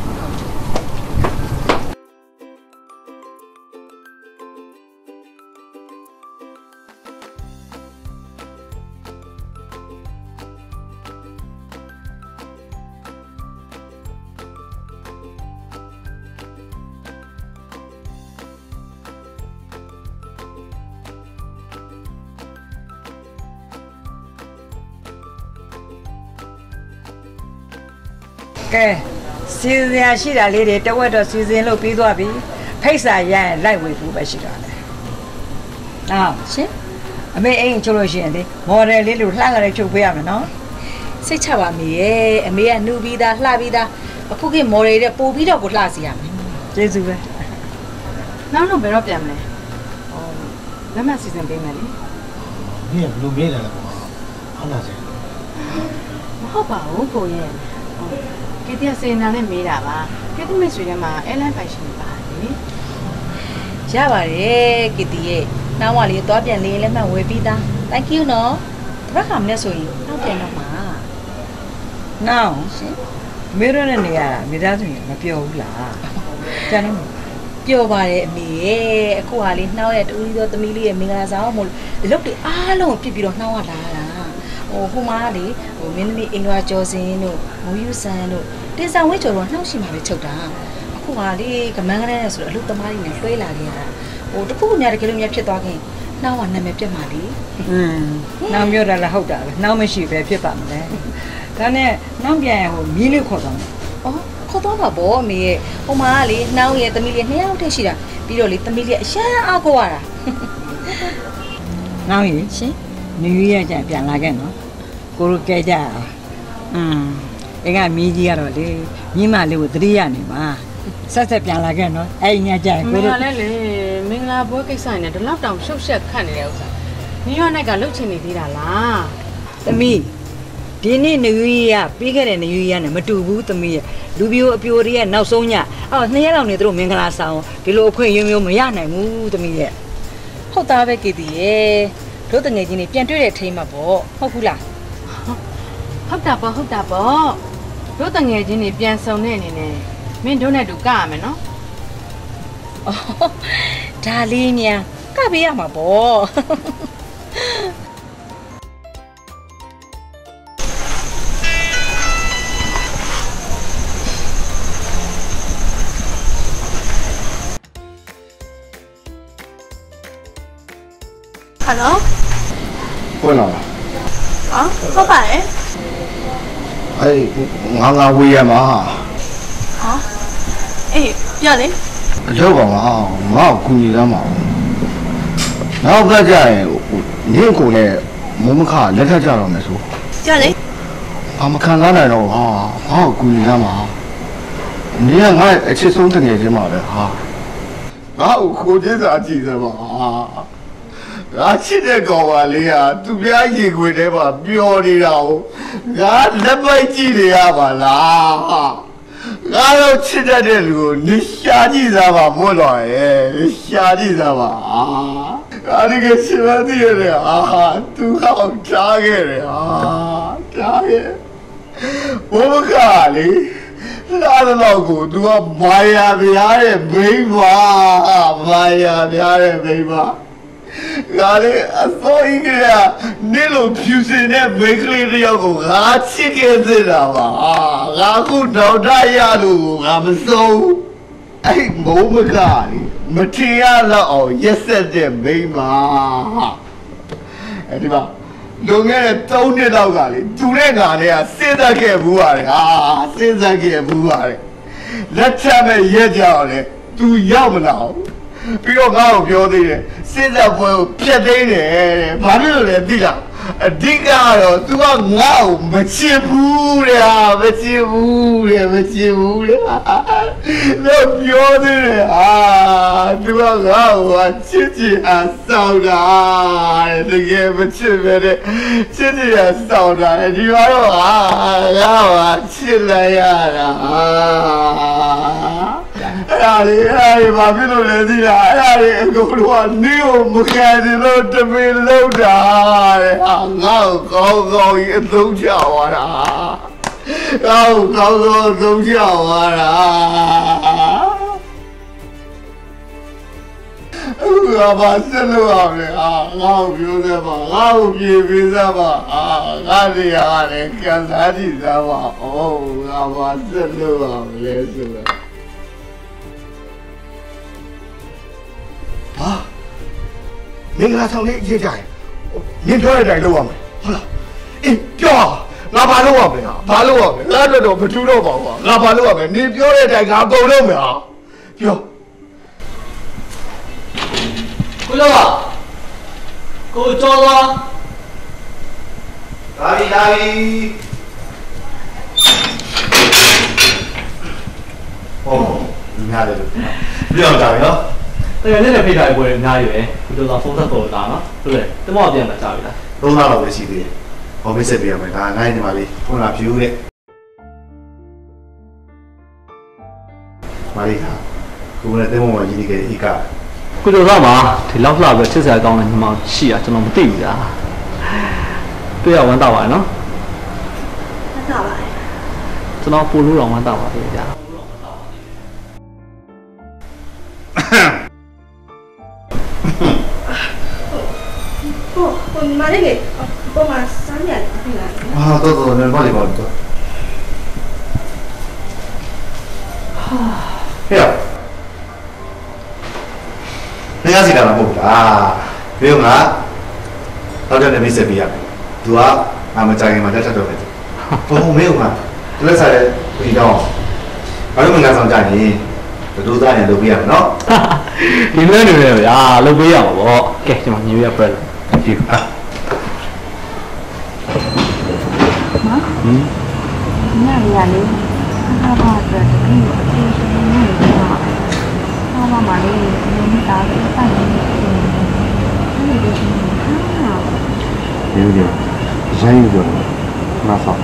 Speaker 17: ကဲစီစဉ်ရရှိတာလေးတွေတဝက်တော့စီစဉ်လို့ပြီးသွားပြီဖိတ်စာရရင်လိုက်ဝေဖို့ပဲရှိတာလေနော်
Speaker 11: ရှင်
Speaker 17: အမေအိမ်ချုပ်လို့ရှိရင်လေမော်ဒယ်လေးလို့လှမ်းကြတဲ့ချုပ်ပေးရမယ်နော်
Speaker 11: စိတ်ချပါမေရဲ့အမေကနှူပြီးသားလှပြီးသားအခုကမော်ရယ်တဲ့ပို့ပြီးတော့ကိုလှစီရမယ်
Speaker 17: ကျေးဇူးပဲ
Speaker 3: နောက်တော့ဘယ်တော့ပြန်မလဲဟောလက်မှတ်စီစဉ်ပေးမယ်လေ
Speaker 12: မင်းကဘယ်လိုမေးလာလဲကွာဟုတ်လားဆရာ
Speaker 3: မဟုတ်ပါဘူးကိုရဲ့ဟို ကတိယစေနာနဲ့မေးတာပါကတိမဆွေထဲမှာအဲလန်ပိုင်ရှင်ပါတယ်လေ
Speaker 11: ရပါတယ်ကီတီရဲ့နောက်ကလေးသွားပြန်လေးလက်မှတ်ဝယ်ပြီးသား thank you နော်တပတ်ခါမနဲ့ဆိုရင်နောက်ပြန်တော့မှာ
Speaker 17: နော်ရှင်မေရနဲ့နေရတာမိသားစုရင်မပြောဘူးလားကျန်နေမ
Speaker 11: ပြောပါတယ်အမေရဲ့အခုဟာလေးနှောက်ရဲ့တူကြီးသောသမီးလေးရဲ့မင်္ဂလာဆောင်မို့အလုပ်တွေအားလုံးကိုပြစ်ပြီးတော့နှောက်ရလာတာ ဟိုဟိုမှာလေဟိုမင်းသမီးအင်္ဂါကျော်စင်တို့မူယူဆန်တို့တင်ဆောင်ဝဲကျော်တော့နှောက်ရှိမှပဲချုပ်တာအခုဟာလေကမန်းကလေးနဲ့ဆိုတော့အလုပ်သမားတွေနဲ့လွှဲလာခဲ့ရတာဟိုတခုများတကယ်လို့များဖြစ်သွားခင်နှောက်ကနာမည်ပြတ်မှလေ
Speaker 17: อืมနောင်ပြောတာလည်းဟုတ်တာပဲနောက်မရှိပဲဖြစ်ပါမလဲဒါနဲ့နောက်ပြန်ရင်ဟိုမီးလေးခေါ်သွားမယ်
Speaker 11: အော်ခေါ်တော့ပါဗောအမေရဲ့ဟိုမှာကလေနှောက်ရဲ့သမီးလေးနှစ်ယောက်တည်းရှိတာပြီးတော့လေသမီးလေးအရှမ်းအားကိုရတာ
Speaker 17: နောက်ရင်
Speaker 11: ရှင်
Speaker 17: နေရကြပြန်လာခဲ့နော်
Speaker 11: ဟကိုလိုကဲကြအောင်อืมအင်္ဂမီးကြီးကတော့လေမြင်းမလေးကိုသတိရနေမှာဆက်ဆက်ပြန်လာခဲ့နော်အဲ့ဒီညကျရင်
Speaker 3: မ
Speaker 11: ကို
Speaker 3: င်း
Speaker 11: လို
Speaker 3: ကလည်းလေမင်္ဂလာပွဲကိစ္စနဲ့ဒီလောက်တောင်ရှုပ်ရှက်ခတ်နေတဲ့ဥစ္စာညီရနိုင်ကလှုပ်ချင်နေသေးတာလား
Speaker 11: သမီးဒီနေ့နယူရီးယားပြီးခဲ့တဲ့နယူရီးယားနဲ့မတူဘူးသမီးရဲ့လူပြိုအပြိုတွေရဲ့နောက်ဆုံးညအော်နှစ်ရက်လောက်နေသူတို့မင်္ဂလာဆောင်ဒီလိုအခွင့်အရေးမျိုးမရနိုင်ဘူးသမီးရဲ့
Speaker 18: ဟုတ်သားပဲကေတီရဲ့ တို့တငယ်ချင်းတွေပြန်တွေ့တဲ့ထိမ်းမှာပေါ့ဟုတ်ဘူးလား
Speaker 3: ဟုတ်တာပေါ့ဟုတ်တာပေါ့တို့တငယ်ချင်းတွေပြန်ဆုံတဲ့အနေနဲ့မင်းတို့နဲ့တူကရမယ်နော်
Speaker 18: အော်ဒါလေးမြန်ကပေးရမှာပေါ့
Speaker 2: ဟယ်လို
Speaker 19: ပွင့်လာလား
Speaker 2: အော်ဟုတ်ပါတယ်
Speaker 19: အဲ့ငါငါဝေးရမှာ
Speaker 2: ဟာအေးပြောလေ
Speaker 19: အကြောက်ပါငါငါ့ကိုကူညီတမ်းပါနောက်ကကြရင်နင့်ကိုလည်းမုံမခလက်ထပ်ကြတော့မယ်ဆို
Speaker 2: ပြောလေ
Speaker 19: ဘာမခံစားနိုင်တော့ဟာငါ့ကိုကူညီတမ်းပါနင်ကငါ့အချစ်ဆုံးတကယ်ချင်းပါပဲဟာငါ့ကိုခိုးကျေးစာကြည့်စမ်းပါဟာ ငါချစ်တဲ့ကောင်ပါလေဟာသူပြားရေခွေထဲမှာပျော်နေတာကိုငါလက်ပိုက်ကြည့်နေရပါလားဟာငါတော့ချစ်တတ်တဲ့လူကိုနင်ရှာကြည့်စားပါမို့တော့ရဲ့ရှာကြည့်စားပါဟာငါဒီကချစ်မသိရတဲ့ဟာသူဟောက်ထားခဲ့တယ်ဟာထားခဲ့ဘုမကလေလာတော့ကို तू ကမာယာပြားတဲ့မိန်းမမာယာပြားတဲ့မိန်းမ ငါလေအစိုးရကနေလို့ဖြူစင်တဲ့မိန်းကလေးတစ်ယောက်ကိုငါချစ်ခဲ့သေးတာပါငါခုတော့တရလို့ငါမစိုးအဲ့ဘုမကလေမထင်ရတော့အောင်ရက်ဆက်တဲ့မိန်းမအဲ့ဒီမှာလွန်ခဲ့တဲ့3နှစ်လောက်ကလေသူနဲ့ငါနဲ့ကစဉ်းစားခဲ့ဘူးပါတယ်ဟာစဉ်းစားခဲ့ဘူးပါတယ်လက်ထပ်မဲ့ရက်ကြအောင်လေ तू ရောက်မလာဘူး ပြီးတော့ငါ့ကိုပြောသေးတယ်စဉ်းစားပွဲကိုဖျက်သိမ်းတယ်တဲ့ဘာဖြစ်လို့လဲသိလား အဓိကကတော့ तू ကငါ့ကိုမချစ်ဘူးတဲ့ဟာမချစ်ဘူးတဲ့မချစ်ဘူးတဲ့တော့ပြောသေးတယ်ဟာ तू ကငါ့ကိုချစ်ချင်အားစောင့်တာတဲ့တကယ်မချစ်ပဲတဲ့ချစ်ချင်အားစောင့်တာတဲ့ဒီမှာတော့ဟာငါ့ကိုချစ်လိုက်ရတာအဲ့ဒါလေအဲ့ဒါလေဘာဖြစ်လို့လဲသိလားအဲ့ဒါလေအကုန်လုံးကနေကိုမခံတယ်လို့တမင်လုံးတာတဲ့ဟာငါ့ကိုကောင်းကောင်းကြီးအသုံးချသွားတာငါ့ကိုကောင်းကောင်းအသုံးချသွားတာငါဘာဆက်လို့အောင်လဲအာငါ့ကိုပြောစမ်းပါငါ့ကိုပြေပေးစမ်းပါအာငါတွေဟာလည်းကန်စားကြည့်စမ်းပါအိုးငါဘာဆက်လို့အောင်လဲဆိုတာဟာမင်္ဂလာဆောင်လေးရေးကြရင် နင်ပြောတဲ့အတိုင်းလုပ်ရမယ်ဟုတ်လားအေးပြောငါဘာလုပ်ရမလဲဟာဘာလုပ်ရမလဲငါတော့တော့မထူးတော့ပါဘူးဟာငါဘာလုပ်ရမလဲနင်ပြောတဲ့အတိုင်းငါအကုန်လုပ်မယ်ဟာပြော
Speaker 5: ကိုလောကိုကျော်သွား
Speaker 10: လာပြီလာပြီဟောညာတယ်လို့ပြောကြပြီနော်
Speaker 5: တကယ်နဲ့ဖိတ်ထားပွဲအများကြီးပဲကိုကျော်သွားဖုန်းဆက်ပေါ်တာနော်ဟုတ်လေတမောပြန်လာကြပြီလား
Speaker 10: သုံးသားတော့ပဲရှိသေးတယ်ဟောမိတ်ဆက်ပြရမယ်ဒါငါ့ညီမလေးခုနကဖြူတဲ့မာရီဟာကိုယ်နဲ့တဲမောမှာရည်တည်ခဲ့ဧက
Speaker 5: ကိုကျော်သွားမှာဒီလောက်လှပြီးချစ်စရာကောင်းတဲ့ညီမရှိอ่ะကျွန်တော်မသိဘူးလားတွေ့ရဝမ်းသာပါနော်
Speaker 2: ဟုတ်ပါပါ
Speaker 5: ကျွန်တော်ပို့လို့တော့ဝမ်းသာပါသေးတယ်ဗျာ
Speaker 2: ဟိုဟိုမလေးလေပုံမှာစမ်းရတယ်ပြီ လား
Speaker 10: ဟာတော်တော်မြန်ပါလိမ့်ပါတော့ဟဲ့နေရာစီလာမဟုတ်လားဘေးကတော့တဲ့မိတ်ဆက်ပြရမယ်သူကငါမကြခင်မှာတက်ထက်တော့တယ်ဘုံမေးကသူလက်စားတဲ့ဒီတော့ဘာလို့မငါဆောင်ကြရင်ဒုသားရင်လုပ်ပြရမယ်နော်
Speaker 5: ဒီလိုနေနေဗျာလုပ်ပေးရမှာပေါ့ကဲကျွန်တော် New Year bread
Speaker 10: ဒီဟာ
Speaker 5: ဟင်
Speaker 1: ညနေရလေဘာဘာအတွက်တကယ်ကိုအပြေရှင်နေနေတော့ဘာမှမလေးနင်းတာပဲစိုက်နေတယ်ဒီလိုဒီဟာ
Speaker 16: ဒီလိုရိုင်းရောနားဆောင်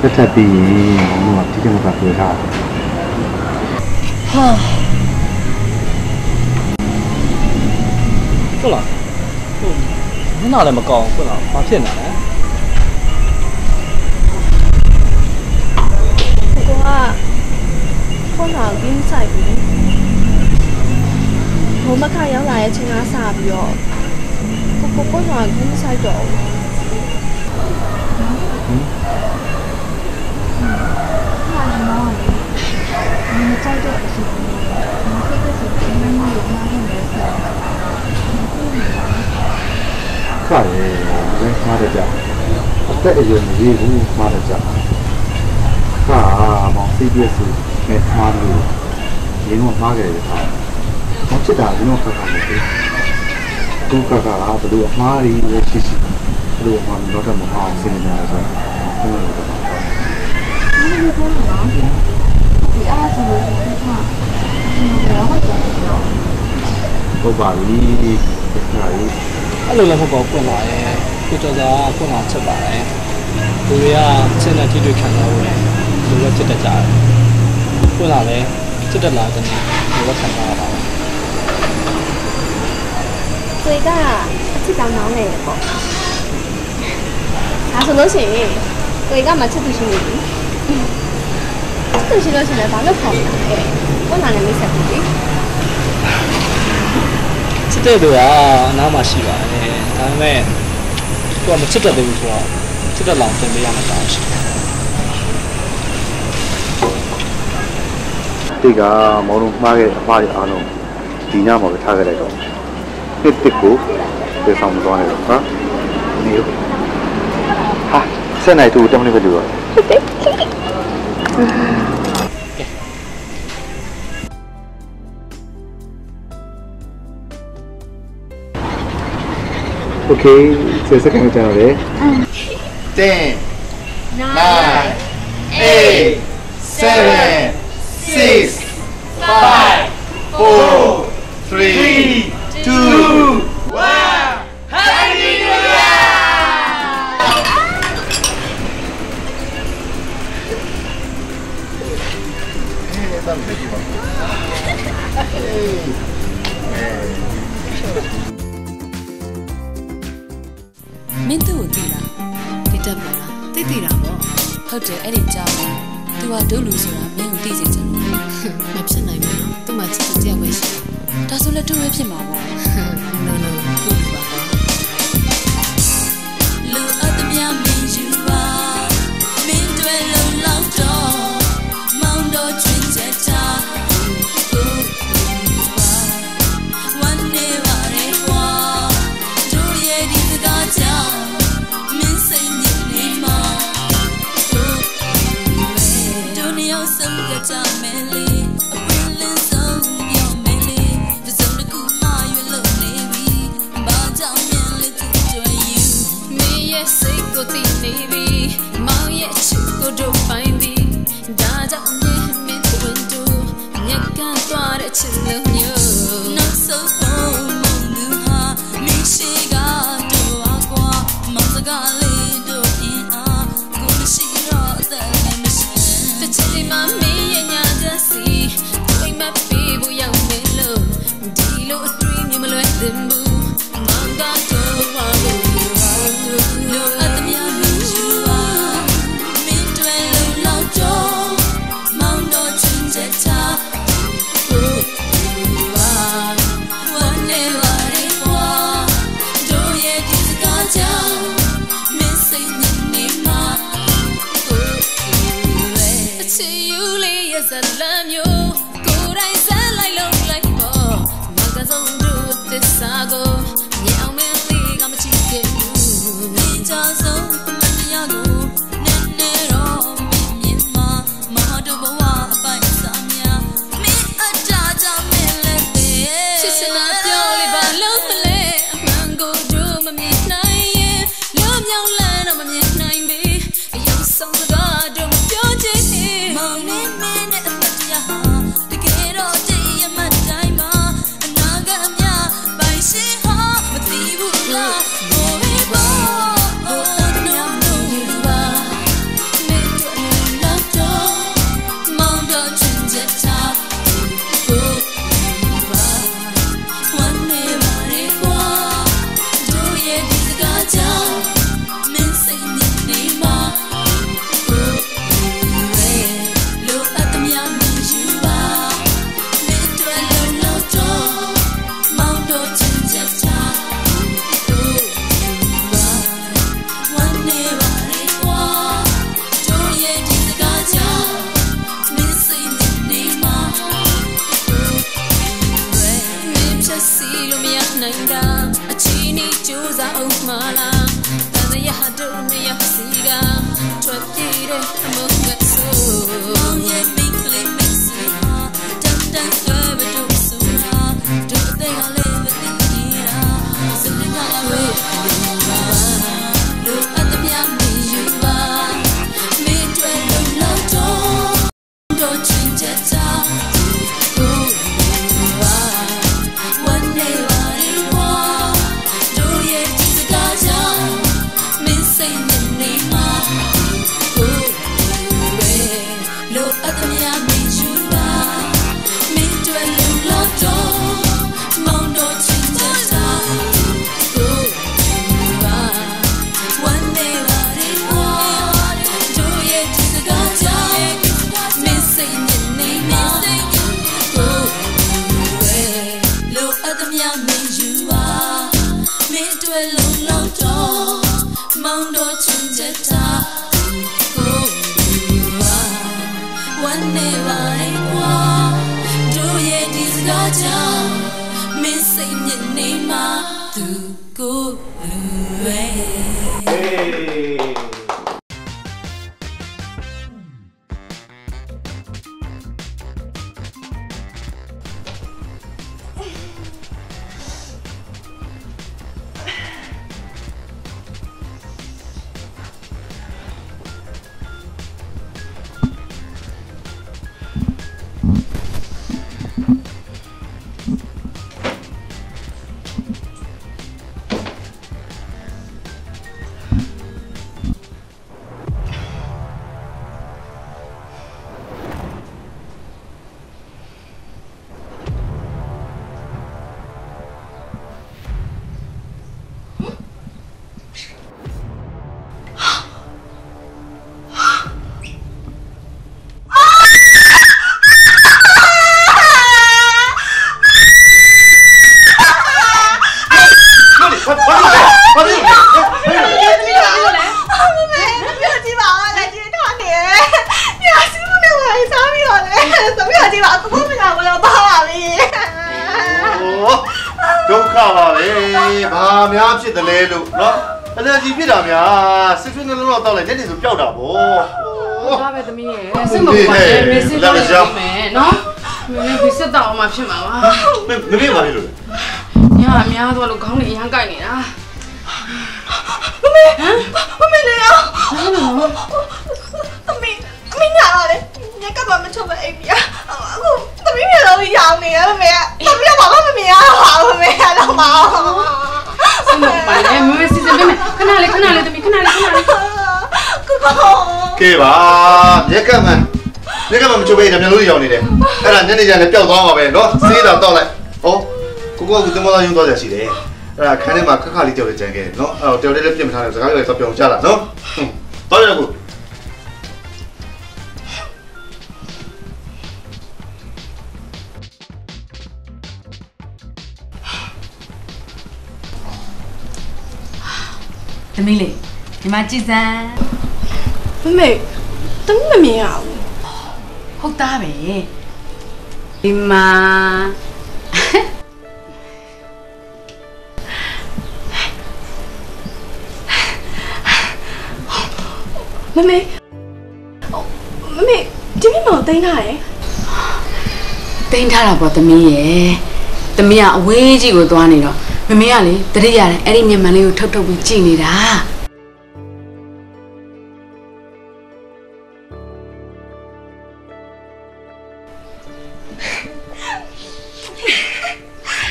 Speaker 16: တက်ထပ်ပြီးရင်ဘုံကတိကျမကပြောထားတယ်
Speaker 5: ဟာဟုတ်လားဟုတ် မျက်နှာလည်းမကောင်းဘူးလားဘာဖြစ်နေလဲ
Speaker 1: ကိုကခုနကင်းဆိုင်ပြီးဘုမခရောက်လာရဲ့ချိန်ကစပြီးတော့ကိုကိုကိုကကင်းဆိုင်တော့ဟာနော်မင်းကြိုက်တော့အစီအစဉ်မဆိတ်တဲ့စီမင်းမလို့မှားနေတယ်ဆိုတော့
Speaker 16: ခါရဲဘယ်မှားကြအသက်အရွယ်မကြီးဘူးမှားကြခါမောင် CBS နဲ့မှားလို့ရင်းတော့မှားကြတယ်ခါမောင်ချစ်တာရင်းတော့ခါခါမဟုတ်ဘူးသူကကဘယ်လိုအမှားရီလဲရှိရှိဘယ်လိုမှမတော့မအောင်စဉ်းစားရဆိုတော့ဟုတ်တယ်
Speaker 1: ဒီအားဆိုလို့ဒီကဘာမှမဟုတ်ဘူးတော့
Speaker 16: ဟုတ်ပါပြီခါရီ
Speaker 5: အဲ့လိုလည်းမဟုတ်ပါဘူးပွင့်လာရဲ့ကိုကျော်စာကပွင့်လာချက်ပါတယ်သူတွေကချက်နဲ့ထိတွေ့ခံစားဝင်လူပဲဖြစ်တတ်ကြတယ်ပွင့်လာလဲဖြစ်တတ်လာတဲ့နေ့လူပဲခံစားရပါဘူး
Speaker 1: ကိုကအချစ်တောင်းတောင်းနေတယ်ပေါ့ဒါဆိုလို့ရှိရင်ကိုကမှချစ်သူရှိနေပြီချစ်သူရှိလို့ရှိရင်ဘာလို့ခေါ်မလဲကိုနာနဲ့မိတ်ဆက်ပြီ
Speaker 5: ချစ်တဲ့သူကအနားမှာရှိပါတယ် ဒါပေမဲ့ကိုကမချစ်တတ်သေးဘူးဆိုတော့ချစ်တတ်လောင်သင်ပေးရမှာတောင်းရှိတယ်
Speaker 16: တိတ်ကမောင်တို့မှားခဲ့တဲ့အမှားတွေအားလုံးဒီညမှာပဲထားခဲ့လိုက်တော့တစ်တစ်ကိုပြေဆောင်မသွားနဲ့တော့ဟာနေရောဟာဆက်နိုင်သူတမန်လေးပဲ
Speaker 20: 오케이 세세강 했잖아 우리 땡
Speaker 21: 나인 에잇 세븐 식스 파이브 포 쓰리 투 ဟုတ်တယ်အဲ့ဒီကြောက်တယ်သူကဒုလူဆိုတာမင်းကိုသိစေချင်တယ်မဖြစ်နိုင်ဘူးနော်သူ့မှာချစ်သူတယောက်ပဲရှိတယ်ဒါဆိုလည်းတူပဲဖြစ်မှာပေါ့ ဒုက္ခပါပဲဘာများ
Speaker 10: ဖြစ်တယ်လဲလို့နော်အလယ်ကြီးဖြစ်တာများစစ်စစ်နှလုံးတော့တောက်လိုက်ညနေဆိုပျောက်တာဗော
Speaker 3: ဒါပဲသမီးရဲ့စိတ်မပူပါနဲ့မေစစ်တော့ရမယ်နော်မင်းဒီစစ်တော့မှဖြစ်မှာပါ
Speaker 10: မင်းမင်းပါလေလို့
Speaker 3: ညာအများသွားလို့ခေါင်းလေးအရမ်းကိုက်နေတာ
Speaker 2: မမေမမေလေအောင်အမေအမေညာလာလေ ညကတော့မချုပ်ပဲအိပ်ပြအခုသမီးမျိုးလုံးရောင်းနေရမမေသမီးကဘာမှမမြင်ရပါဘူးမမေတော့မအောင်
Speaker 3: စိတ်မပူပါနဲ့မင်းစစ်စစ်ပေးမယ်ခဏလေးခဏလေးသမီးခဏလေးခဏလေး
Speaker 2: ကိုကို
Speaker 10: ကဲပါမြက်ကမှန်မြက်ကမှန်မချိုးပေးတယ်မျက်လုံးရောင်နေတယ်အဲ့ဒါညနေကျရင်ပျောက်သွားမှာပဲနော်စေးတာတောက်လိုက်ဟောကိုကိုကသမောသားယုံသွားကြရှိတယ်အဲ့ဒါခန်းထဲမှာခက်ခါလေးတယောက်လေးကြံခဲ့တယ်နော်အဲ့တော့တယောက်လေးလည်းပြင်မထားတယ်စကားပြောရင်တော့ပြောင်းကြတာနော်တော်ရကူ
Speaker 11: သမီးလေးဒီမှာကြည်စမ်း
Speaker 2: မမေသမီးမမြင်ရဘူး
Speaker 11: ဟုတ်သားပဲဒီမှာ
Speaker 2: မမေမမေဒီမိမောင်တိန်းထားတယ်
Speaker 3: တိန်းထားတာပေါ့သမီးရဲ့သမီးကအဝေးကြီးကိုသွားနေတော့ မမေကလေတတိရတယ်အဲ့ဒီမျက်မှန်လေးကိုထုတ်ထုတ်ပြီးကြည့်နေတာ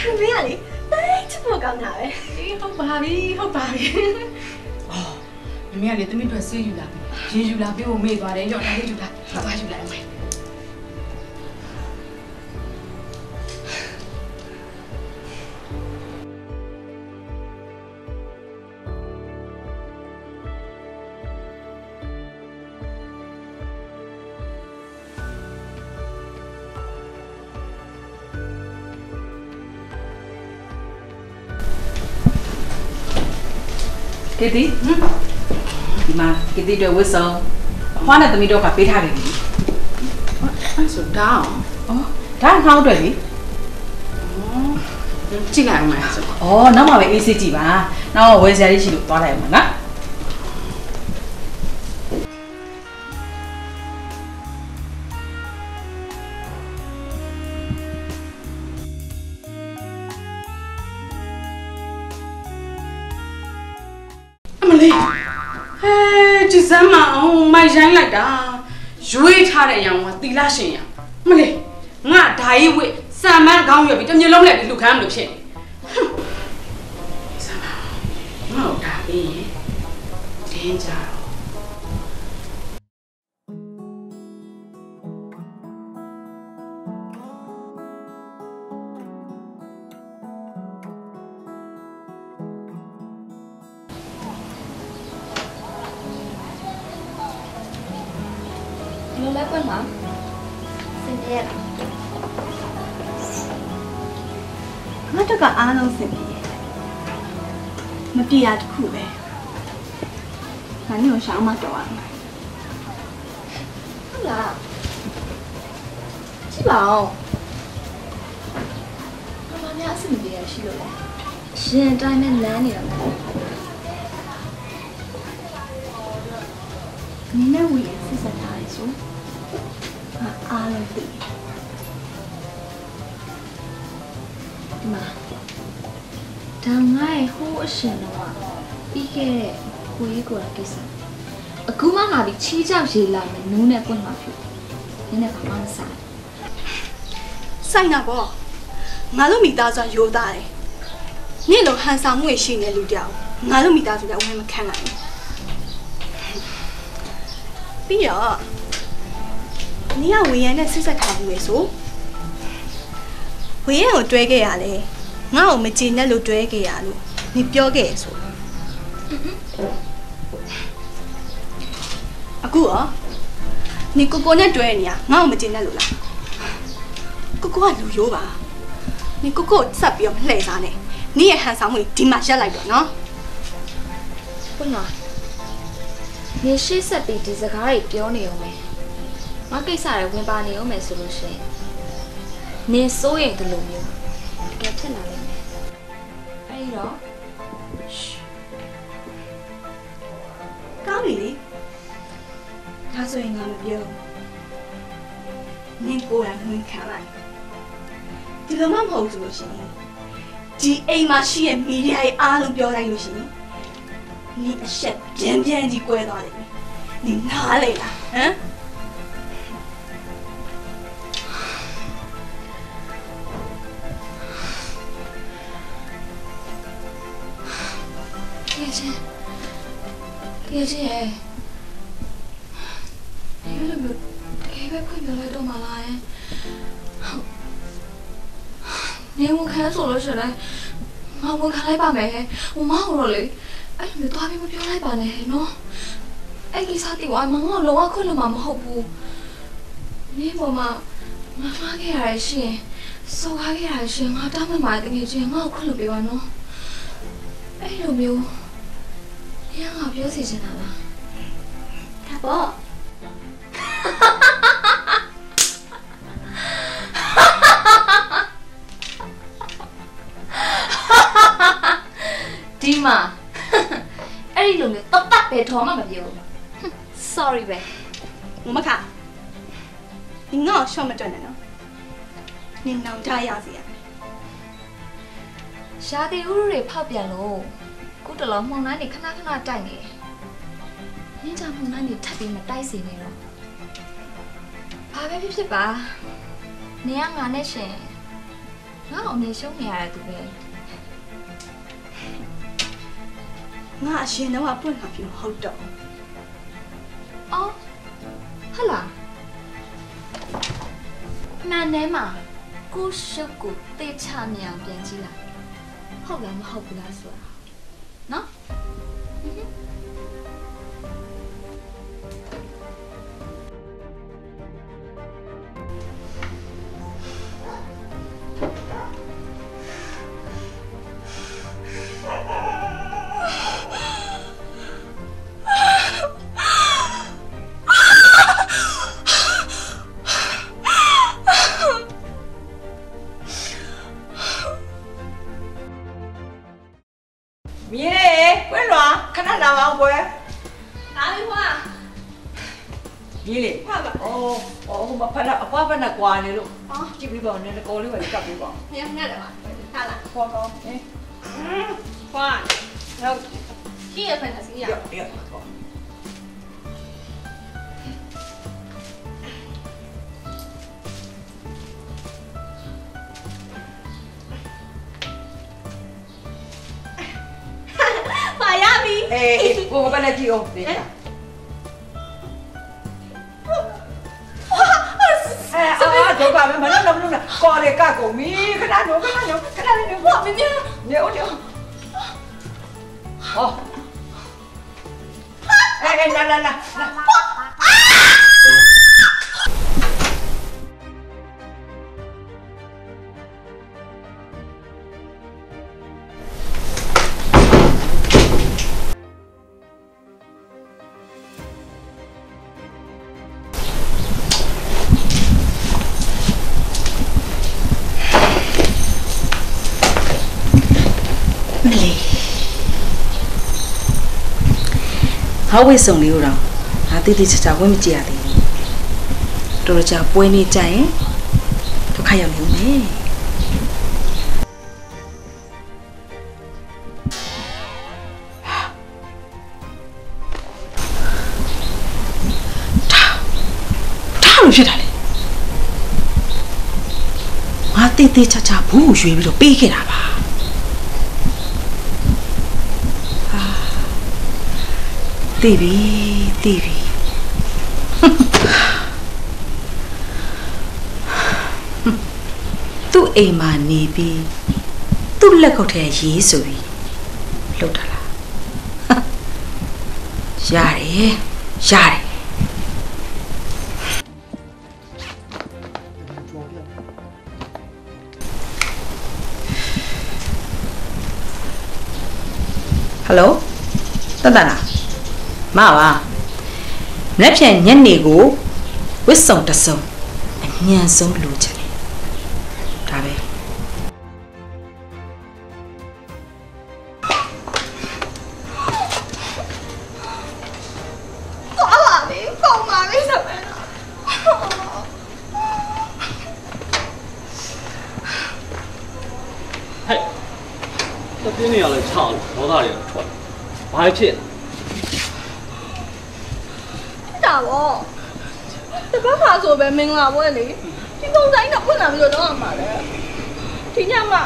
Speaker 2: မမေကလေတိတ်ချဖို့ကောင်းတာပဲ
Speaker 3: အေးဟုတ်ပါပြီဟုတ်ပါပြီအော်မမေကလေသမီးတို့ဆေးယူလာပြီရေယူလာပြီးဖို့မေ့သွားတယ်ရော့ဒါလေးယူလာသွားယူလိုက်အောင်မယ်
Speaker 14: ကီတီဒီမှာကီတီတို့ဝစ်စုံအဖွားနဲ့သမီးတို့ကပေးထားတယ်လေ
Speaker 3: အဲ့ဆိုဒါအောင်
Speaker 14: ဒါနှောင်းအတွက်လေကြည့်လိုက်အောင်မယ်ဆို။အော်နောက်မှပဲအေးစစ်ကြည့်ပါ။နောက်ဝယ်စရာလေးရှိလို့သွားလိုက်အောင်နော်။ လေးဟဲကြည်စမ်းမအောင်မိုက်ရိုင်းလိုက်တာရွေးထားတဲ့အရောင်ကသီလရှင်ရအမလေးငါဓာရီဝိစံမန်းခေါင်းရွက်ပြီးတစ်မျိုးလုံးနဲ့ပြီးလှူခမ်းမလို့ဖြစ်နေစမ်းမငါ့ကိုဒါပေးရင်တင်းကြတော့
Speaker 2: အားလုံးစင်ပြေမပြေတာတစ်ခုပဲငါညို့ရှောင်းမတော်အောင်
Speaker 1: ဟုတ်လားကြည့်ပါဦးဘာမှများအဆင်မပြေရရှိလို့လဲရှင်အတိုင်းနဲ့လမ်းနေတာမဟုတ်
Speaker 2: နင်းနဲ့ဝီရဲ့စစ်ဆက်ထားရဆိုငါအားလုံးသိတယ်
Speaker 1: ဒီမှာ ဒါငါ့ရဲ့ဟိုးအရှင်တော့ပြီးခဲ့တဲ့ကိုရေးကိုလာကိစ္စအခုမှလာပြီးချီးကြောက်ရေလာမယ်နူးနဲ့ပွင့်မှာဖြစ်နင်းနဲ့ဘာမှမဆိုင်
Speaker 2: ဆိုင်တာပေါ့ငါတို့မိသားစုကရိုးသားတယ်နင့်လိုဟန်ဆောင်မှုရှိနေလူတယောက်ငါတို့မိသားစုလည်းအဝင်မခံနိုင်ဘူးပြီးတော့နင်ကဝေရန်နဲ့စစ်ဆက်ထားဘူးလေဆိုဝေရန်ကိုတွဲခဲ့ရလေ ငါ့ကိုမကြည်နဲ့လို့တွဲခဲ့ရလို့နင်ပြောခဲ့ရဆိုအခုရောနင်ကိုကိုနဲ့တွဲနေရငါ့ကိုမကြည်နဲ့လို့လားကိုကိုကလူရိုးပါနင်ကိုကိုကိုဆက်ပြီးတော့မလှည့်စားနဲ့နင်ရဲ့ဟန်ဆောင်မှုဒီမှာရက်လိုက်တော့နော်
Speaker 1: ပွင့်မှာနေရှိဆက်ပြီးဒီစကားတွေပြောနေအောင်မယ်ငါကိစ္စတွေဝင်ပါနေအောင်မယ်ဆိုလို့ရှိရင်နေစိုးရင်ဒီလိုမျိုးတကယ်ဖြစ်လာလိမ့်မယ် အဲ့ဒီတော့
Speaker 2: ကောင်းပြီလေဒါဆိုရင်ငါမပြောနင်ကိုယ်တိုင်ဝင်ခံလိုက်ဒီလိုမှမဟုတ်ဘူးဆိုလို့ရှိရင်ဒီအိမ်မှာရှိတဲ့မီဒီယာတွေအားလုံးပြောလိုက်လို့ရှိရင်နင်အဆက်ပြန်ပြန်ကြီးကွဲသွားတယ်နင်နားလေလားဟမ်
Speaker 1: တကယ်ချင်းတကယ်ချင်းရဲ့ဒီလိုမျိုးတကယ်ပဲဖွင့်ပြလိုက်တော့မလားယနေဝန်ခံဆိုလို့ရှိရင်ငါဝန်ခံလိုက်ပါမယ်ဟိုမဟုတ်တော့လေအဲ့လိုမျိုးသွားပြီးမပြောလိုက်ပါနဲ့နော်အဲ့ကိစ္စတိဝါမငါလောကခွင့်လို့မမဟုတ်ဘူးနေပေါ်မှာငါမှားခဲ့ရရှိရင်စော်ကားခဲ့ရရှိရင်ငါတောင်းမှမှာတကယ်ချင်းငါ့ကိုခွင့်လို့ပြောပါနော်အဲ့လိုမျိုး။ ညငါပြောစီချင်တာလား
Speaker 2: ဒါပေါ့။
Speaker 1: ဒီမှာအဲ့ဒီလိုမျိုးတတ်တတ်ပဲထော်မှမပြောဘူး။ Sorry ပဲ
Speaker 2: မမခနင်ငါ့ကိုရှော့မတွက်နဲ့နော်နင်နောင်တရစီရ။
Speaker 1: ရှားတီဥရုတွေဖောက်ပြန်လို့ ကုတလောမှုန်တိုင်းတွေခဏခဏတိုက်နေတယ်။ညချမှုန်တိုင်းတွေထပ်ပြီးမတိုက်စေနဲ့တော့။ဘာပဲဖြစ်ဖြစ်ပါ။နေကငါနဲ့ရှင်ငါ့ကိုအမြင်ရှုံးနေရတဲ့သူပဲ
Speaker 2: ငါအရှင်တော့ပွင့်လာပြီမဟုတ်တော့။
Speaker 1: အော်ဟလာ။မှန်တယ်မှာကိုရှုပ်ကိုတေချာမြအောင်ပြန်ကြည့်လိုက်။ဟုတ်လားမဟုတ်ဘူးလားဆိုတာ။ နော်။
Speaker 2: င ဖွား
Speaker 11: ဖက်နဲ့ကွာနေလို့အော်ကြည့်ပြီးပါဦးနည်းကောလေးပဲကပ်ပြီးပါ
Speaker 2: ညညတယ်ပါထားလာ
Speaker 11: ဖွာကောင်းအေး
Speaker 2: ဖွာတော့ရှိရဖန်စီရ
Speaker 11: ရောရော
Speaker 2: ပါရပြီ
Speaker 11: အေးအေးကိုကလည်းကြည့်အောင်ဒီကအဲ အာတော့ကမမလို့လို့လို့ကော်လေကကုန်ပြီခဏတော့ခဏတော့ခဏလေးနေပေါ့မင်းမြေနေဦးတယ်ဟောအေးအေးလာလာလာလာ
Speaker 14: ဟောဝိဆုံလေးကိုတော့ငါတိတိကျကျဝဲမကြည့်ရသေးဘူးတော်တော်ကြာပွဲနေကြရင်ဒုက္ခရောက်နေဦးမယ်ထားလို့ဖြစ်တာလေငါတိတ်တိတ်ချာချာဘူးကိုရွေးပြီးတော့ပေးခဲ့တာပါ သိပြီသိပြီသူ့အိမ်မှာနေပြီးသူ့လက်ခုပ်ထဲရေးဆိုပြီးလှုပ်တာလားရတယ်ရတယ်ဟယ်လိုတန်တန်လား မပါမနေ့ပြန်ညနေကိုဝစ်စုံတစုံအညံဆုံးလိုချ ပွဲ
Speaker 2: လေ
Speaker 5: ဒီ
Speaker 2: ပုံစံတော့ဖွင့်လာပြီးတော့တော့မှာလေဒီညမှာ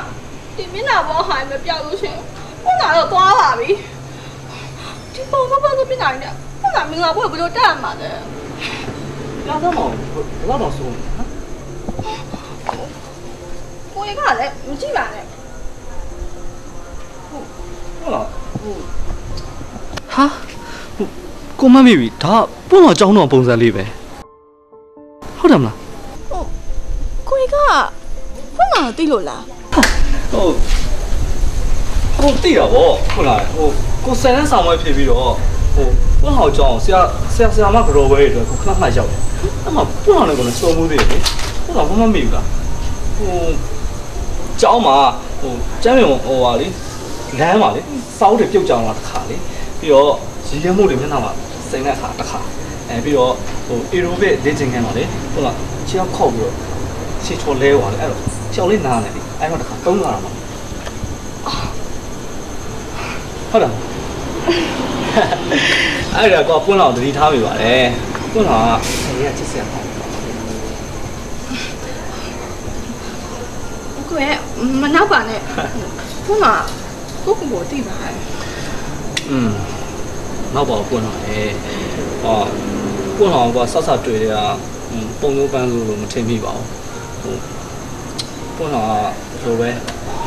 Speaker 2: ဒီမျက်နှာပေါ်ဟိုင်းမပြောက်လို့ရှင်ဖွင့်လာတော့သွားပါပြီဒီပုံစံပေါ်ဆိုပြနိုင်တယ်ဖွင့်လာမင်္ဂလာပွဲဘယ်လိုတက်ရမှာလဲ
Speaker 5: လာတော့မဟုတ်ဘယ်တော့ဆိုဟမ်
Speaker 2: ကိုကြီးကလည်းမကြည့်ပါနဲ့
Speaker 5: ဟုတ်လားဟို
Speaker 22: ဟာကိုမမေပြီဒါပွင့်တော်ကြောင်းတော်ပုံစံလေးပဲ
Speaker 5: ဆယ်တန်းဆောင်ဝဲဖြစ်ပြီးတော့ဟိုပွင့်ဟောက်ကြောင်းဆရာဆရာဆရာမကတော်ဝဲတွေအတွက်ကိုခဏခဏရောက်တယ်အဲ့မှာပွင့်ဟောက်လည်းကိုလည်းစော်မှုသေးတယ်ဟုတ်လားဘာမှမမေဘူးလားဟိုကျောင်းမှာဟိုကျမ်းမြေဟိုဟာလေလမ်းမှာလေစောက်တွေပြုတ်ကြောင်လာတစ်ခါလေပြီးတော့ရေရဲမှုတွေမျက်နှာမှာစိန်တဲ့အခါတစ်ခါအဲပြီးတော့ဟိုအေရိုဘစ်လေ့ကျင့်ခန်းမှာလေဟုတ်လားခြေောက်ခောက်ပြီးတော့ခြေချော်လဲသွားတယ်အဲ့တော့ချော်လေးနားနေတယ်အဲ့တော့တစ်ခါသုံးလာတာမှာဟုတ်လား အဲ့ဒါကောပွင့်လောက်တတိထားမိပါတယ်ပွင့်လောက်ကဆေးရချစ်စရာပေါ့
Speaker 2: ကိုရဲ့မနောက်ပါနဲ့ဖွင့်လာကိုကိုကိုသိပါရဲ့
Speaker 5: อืมနောက်ပါပွင့်တော့လေဟောပွင့်တော့ကဆော့ဆော့တွေ့တယ်ကပုံမျိုးပန်းလို့လို့မထင်မိပါဘူးဟိုပွင့်တော့လိုပဲ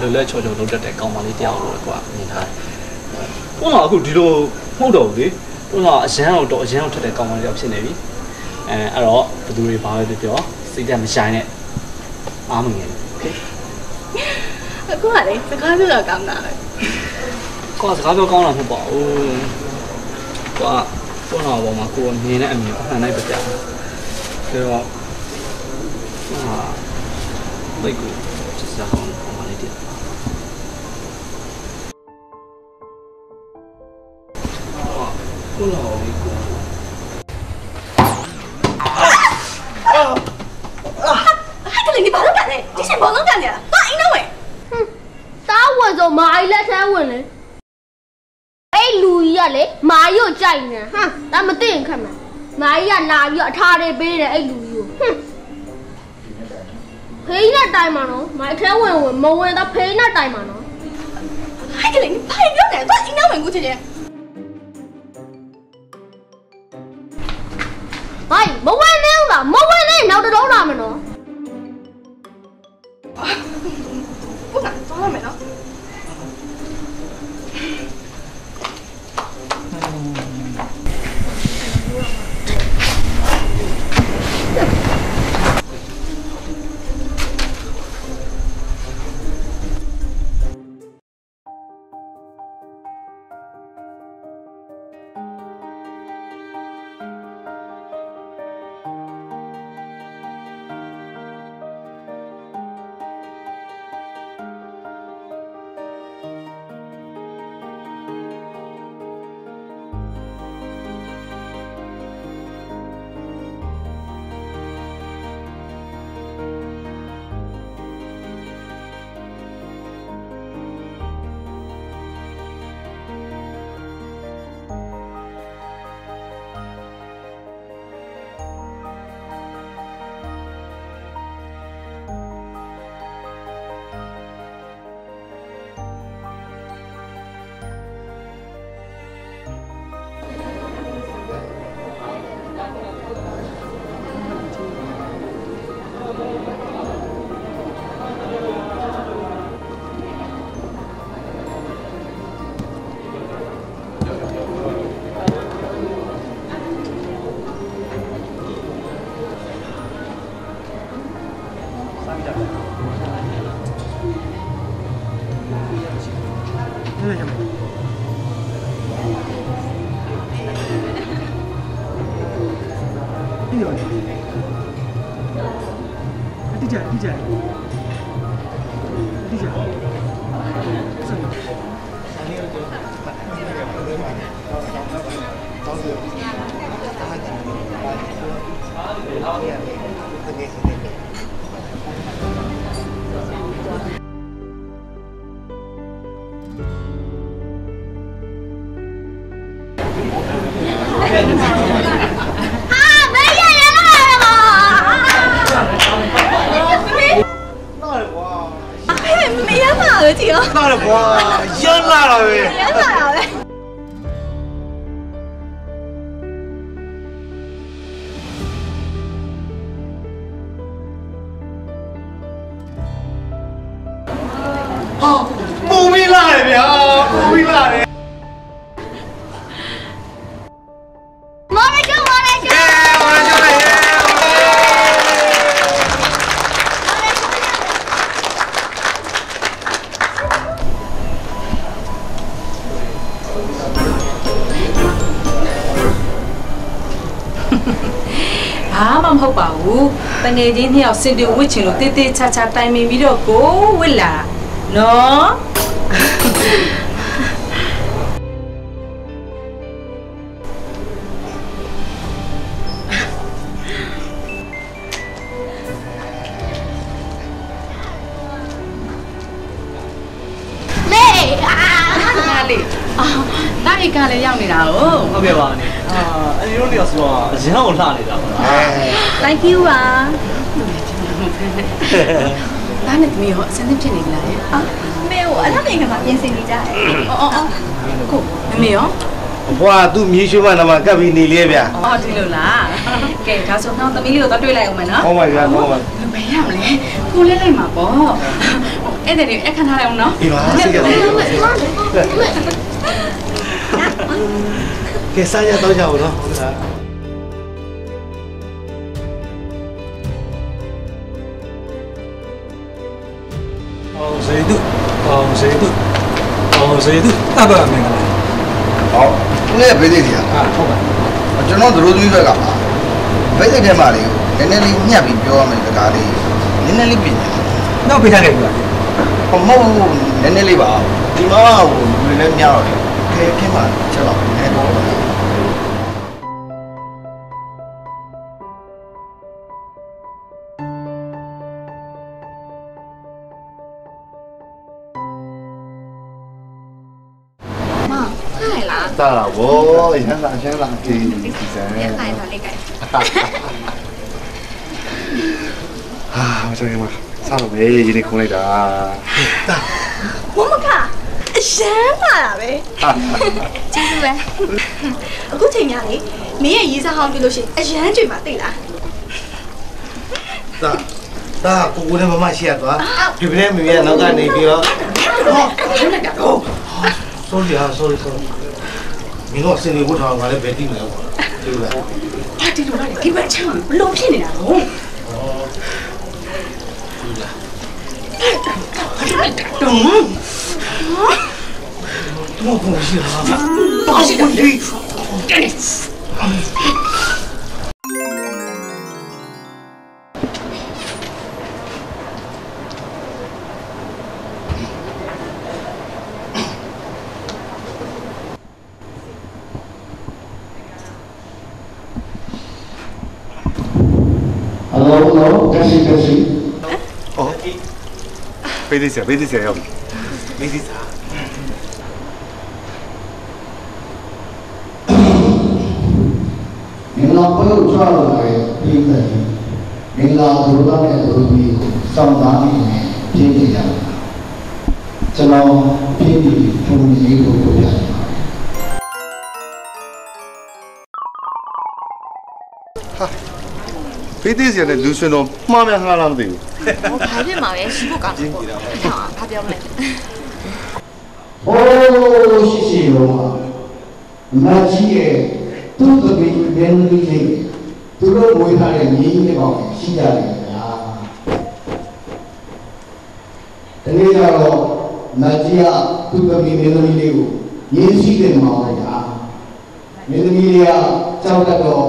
Speaker 5: လွယ်လွယ်ချော်ချော်လုပ်တတ်တဲ့ကောင်းမလေးတယောက်လို့ကွာမြင်ထားတယ် ပွင့်တော့အခုဒီလိုမဟုတ်တော့ဘူးလေပွင့်တော့အရန်တော့အရန်တော့ထက်တဲ့ကောင်းမလေးတယောက်ဖြစ်နေပြီအဲအဲ့တော့ဘယ်သူတွေဘာပဲပြောပြောစိတ်သက်မဆိုင်နဲ့အားမငယ်โอเค
Speaker 2: အခုကလေစကားပြောတာကောင်းတာပဲ
Speaker 5: ကွာစကားပြောကောင်းတာမဟုတ်ပါဘူးကွာပွင့်တော့ပေါ်မှာကိုယ်မြင်တဲ့အမြင်အမှန်တိုင်းပြပြတယ်ဆိုတော့ဟာဘိတ်ကိုစစ်စားကော ကိုလာ
Speaker 12: အောင်လေးကို
Speaker 2: ဟာကလေး你ဘာလုပ်တာလဲဒီရှင်ဘာလုပ်တာလဲဟာအင်းတော့ဝယ်
Speaker 13: တားဝင်ဆိုမာကြီးလက်ထဲဝင်လေအဲ့လူကြီးကလေမာကြီးကိုကြိုက်နေဟမ်ဒါမသိရင်ခက်မှာမာကြီးကလာပြီးတော့အထာတွေပေးတယ်အဲ့လူကြီးကိုဟမ်ဖေးနဲ့တိုင်မှာနော်မာကြီးထဲဝင်ဝင်မဝင်တော့ဖေးနဲ့တိုင်မှာနော်
Speaker 2: ဟာကလေးဘာပြောနေတော့အင်းတော့ဝယ်ကိုချင်တယ်
Speaker 13: ဟိုင်မဝင်နေဘူးလားမဝင်နေရင်နောက်တစ်တော့လာမယ်နော်
Speaker 2: ဟုတ်လားသွားရမယ်နော်
Speaker 12: ပူ
Speaker 2: ပြီး
Speaker 12: လာတယ်ဗျာပူပြီးလာတယ်
Speaker 13: မော်ရကျမော်ရကျ
Speaker 12: မော်ရကျရဲ့
Speaker 3: ဘာမှမဟုတ်ပါဘူးတငယ်ချင်းနှစ်ယောက်စင်တူဝစ်ချင်လို့တေးသေးချာချာတိုင်ပင်ပြီးတော့ကိုဝစ်လာနော်
Speaker 13: မေ
Speaker 3: နားလေးအာတာအိတ်ကလည်းရောက်နေတာကို
Speaker 5: ဟုတ်ကဲ့ပါအနေအာအဲ့ဒီတို့နေရာဆိုတော့အရင်ကလှနေတာပါလား
Speaker 3: Thank you ပါ ဒါနဲ့သမီးရောအစင်းသင့်ဖြစ်နေပြီလားရဲ့
Speaker 2: အာမေကိုအလားနေကမှာပြင်ဆင်နေကြတယ်
Speaker 3: အော်အော်အော်ကိုမမေရော
Speaker 12: ဘွာသူ့မြေးရွှေမနာမှာကပ်ပြီးနေလေဗျာ
Speaker 3: အော်ဒီလိုလားကဲဒါဆိုတော့သမီးလေးကိုတော့တွေ့လိုက်အောင်မယ်နော်
Speaker 12: ဟောပါဗျာဟောပါ
Speaker 3: ဘယ်ရမလဲကိုလည်းလိုက်မှာပေါ့အဲ့တဲ့အခန်းထားလိုက်အောင်နော်
Speaker 12: ဒီပါစိတ်ကြတယ်ကဲစားရတော့ကြအောင်နော် စေတုအဘမင်္ဂလာ
Speaker 6: ဟောသူရဲ့ဘေးစိတ်ကြီး
Speaker 12: အာဟုတ်ပါ
Speaker 6: ကျွန်တော်တို့သမီးဘက်ကပါဘေးစိတ်ထဲမှာလေနည်းနည်းလေးညှပ်ပြီးပြောရမယ်စကားလေးနည်းနည်းလေးပြင်
Speaker 12: နောက်ပေးထားခဲ့ပြီလား
Speaker 6: ဟောမဟုတ်ဘူးနည်းနည်းလေးပါဒီမှာဟိုလူတွေလည်းများတော့တယ်ခဲခဲမှချက်တော့နည်းတော့ မ်းသာအချမ်းသာဒီဒီစံ
Speaker 1: ရခိုင်ပါလေကဲ
Speaker 6: ဟာမကြောက်ရမှာစားလို့ပဲရင်းနေခုံးလိုက်တာ
Speaker 2: ဝမကအရမ်းလာတာပဲ
Speaker 1: ကျေးဇူးပဲ
Speaker 2: အခုချိန်ရလေမင်းရဲ့ရေးစားဟောင်းတွေ့လို့ရှိရင်အရန်တွေမှာသိလား
Speaker 12: ဒါဒါကိုကိုလည်းမမရှိရသွားဒီပြည့်မင်းရဲ့နောက်ကနေပြီးတော့ဟောဟော sorry ဟာ sorry sorry မင်းတို့စင်နေဖို့ထားငါလည်းဘယ်တိမလဲကွာဒီလိုလား
Speaker 14: ဟာဒီလိုလားဒီဘက်ချမ်းဘလုံးဖြစ်နေတာတော့
Speaker 12: တုံးတော့ဘုံရှိလား
Speaker 14: ဘာရှိတာလဲ
Speaker 6: ပေးသေးစရာပေးသေးစရာရောက်ပေးသေးစရာ
Speaker 7: မင်္ဂလာပွဲကိုကြွလာတဲ့ပြည်သက်ကြီးမင်္ဂလာဒုရနဲ့ဒုပြီးစောင့်သားနေနဲ့ပြည့်ပြည့်ကြတာကျွန်တော်ပြည့်ပြည့်ပုံကြီးကိုပြပြချင်ပါတယ်
Speaker 6: ပေးသေးစရာနဲ့လူရှင်တော်မှားများငှားလားမသိဘူး
Speaker 1: ဟောဘာဖြစ်မှာလဲရှိဖို့ကောင်းတယ်ပေါ့ဟာဘာပြောမလဲ
Speaker 7: ဟိုးရှိရှိရောအမကြီးရဲ့သူ့သမီးဘယ်လိုလဲသူတို့မွေးထားတဲ့ညီကြီးတွေပေါ့ရှိကြတယ်ဗျာဒီနေ့ကတော့မကြီးကသူ့သမီးမင်းသမီးလေးကိုရင်းရှိတယ်မှာပါဗျာမင်းသမီးလေးကကြောက်တတ်တော့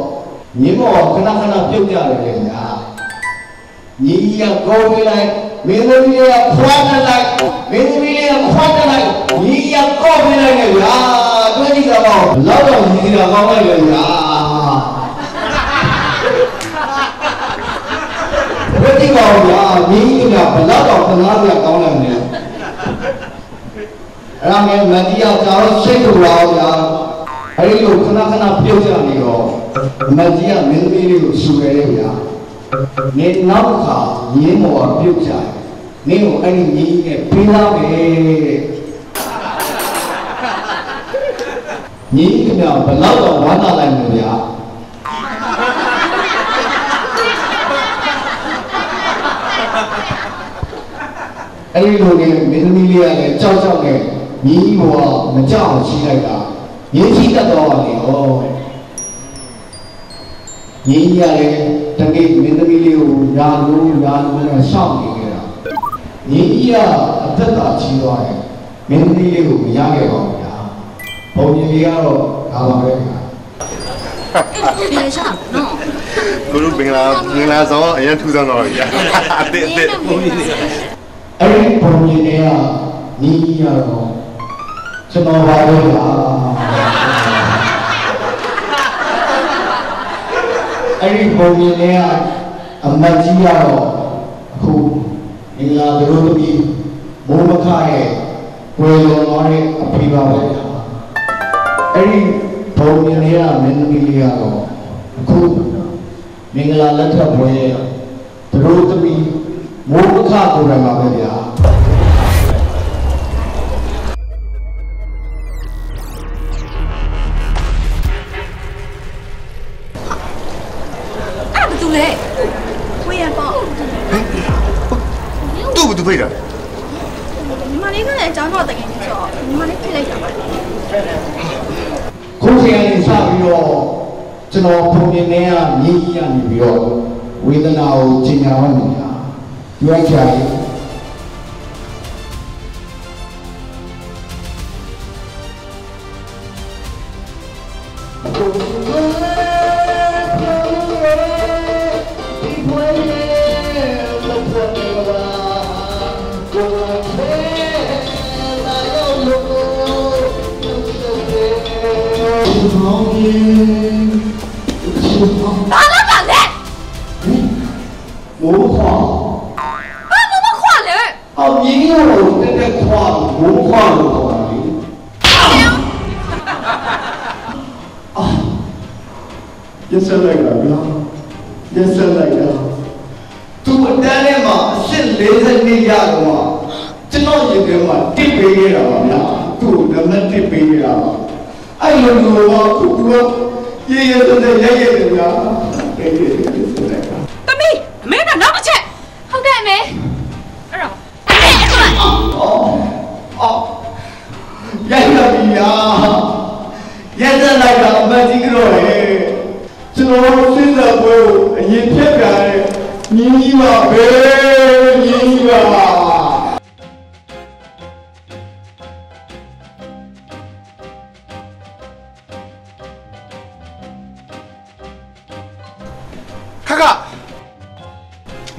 Speaker 7: ညီမောခဏခဏပြုတ်ကြတယ်ဗျာ ညီကြီးကကောပေးလိုက်မင်းသမီးလေးကခွာတက်လိုက်မင်းသမီးလေးကခွာတက်လိုက်ညီကြီးကကောပေးလိုက်လေဗျာတွေ့ကြည့်တော့ဘလောက်တော့ညီကြီးကကောင်းလိုက်လေဗျာတွေ့ကြည့်ပါဦးဗျာညီကြီးကဘလောက်တော့သနာပြကောင်းလိုက်မလဲအဲ့ဒါနဲ့မကြီးကကြာတော့စိတ်တူပါဦးဗျာအဲ့ဒီလိုခဏခဏပြုတ်ကြနေတော့မကြီးကမင်းသမီးလေးကိုဆူရဲလေ ဗျာနေနောက်ခါရင်းမော်ပြုတ်ကြတယ်မင်းကိုအဲ့ဒီညီးနဲ့ပေးသားမယ်တဲ့ညီးကမြောင်ဘလောက်တော့ဝမ်းသာလိုက်လို့ဗျာအဲ့ဒီလိုနဲ့မင်းသမီးလေးကလည်းကြောက်ကြောက်နဲ့ညီးကမကြောက်အောင်ရှိလိုက်တာရင်းရှိတတ်တော့တယ်ဟောငင်းရတဲ့ တကိမင်းသမီးလေးကိုညာလုံးညာလုံးနဲ့ရှောက်နေခဲ့တာညီကြီးကအသက်သာကြီးသွားတယ်မင်းသမီးလေးကိုမရခဲ့ပါဘူးဗျာဘုံကြီးကတော့ဒါပါပဲဗျာ
Speaker 1: အဲ့ဒီရှော
Speaker 6: က်နော်ကိုလူမင်္ဂလာမင်္ဂလာဆောင်အရင်ထူဆန်းတော့ဗျာအစ်အစ်ဘုံကြီးလေး
Speaker 7: အဲ့ဒီဘုံကြီးကညီကြီးကတော့ကျွန်တော်ပါပဲဗျာ အဲ့ဒီဘုံကြီးလေးကအမတ်ကြီးကတော့အခုမင်္ဂလာတို့သမီးမိုးမခရဲ့ဝေလွန်သွားတဲ့အဖေပါပဲဗျာအဲ့ဒီဘုံမြင်လေးကမင်းသမီးလေးကတော့အခုမင်္ဂလာလက်ထပ်ပွဲရဲ့သူတို့သမီးမိုးပခကိုယ်တိုင်ပါပဲဗျာ
Speaker 6: သူ့ဘူးသူဖိတ်တာ
Speaker 2: ညီမလေးကလည်းအကြောင်းတော့တကယ်ကြီးဆိုတော့ညီမလေးဖိတ်လိုက်တာပါ
Speaker 7: ခုချိန်ကနေစပြီးတော့ကျွန်တော်ဘုံမြင်လေးကမြည်ကြီးရနေပြီးတော့ဝေဒနာကိုကျင်ညာရမယ်ဗျာရွက်ချာရေး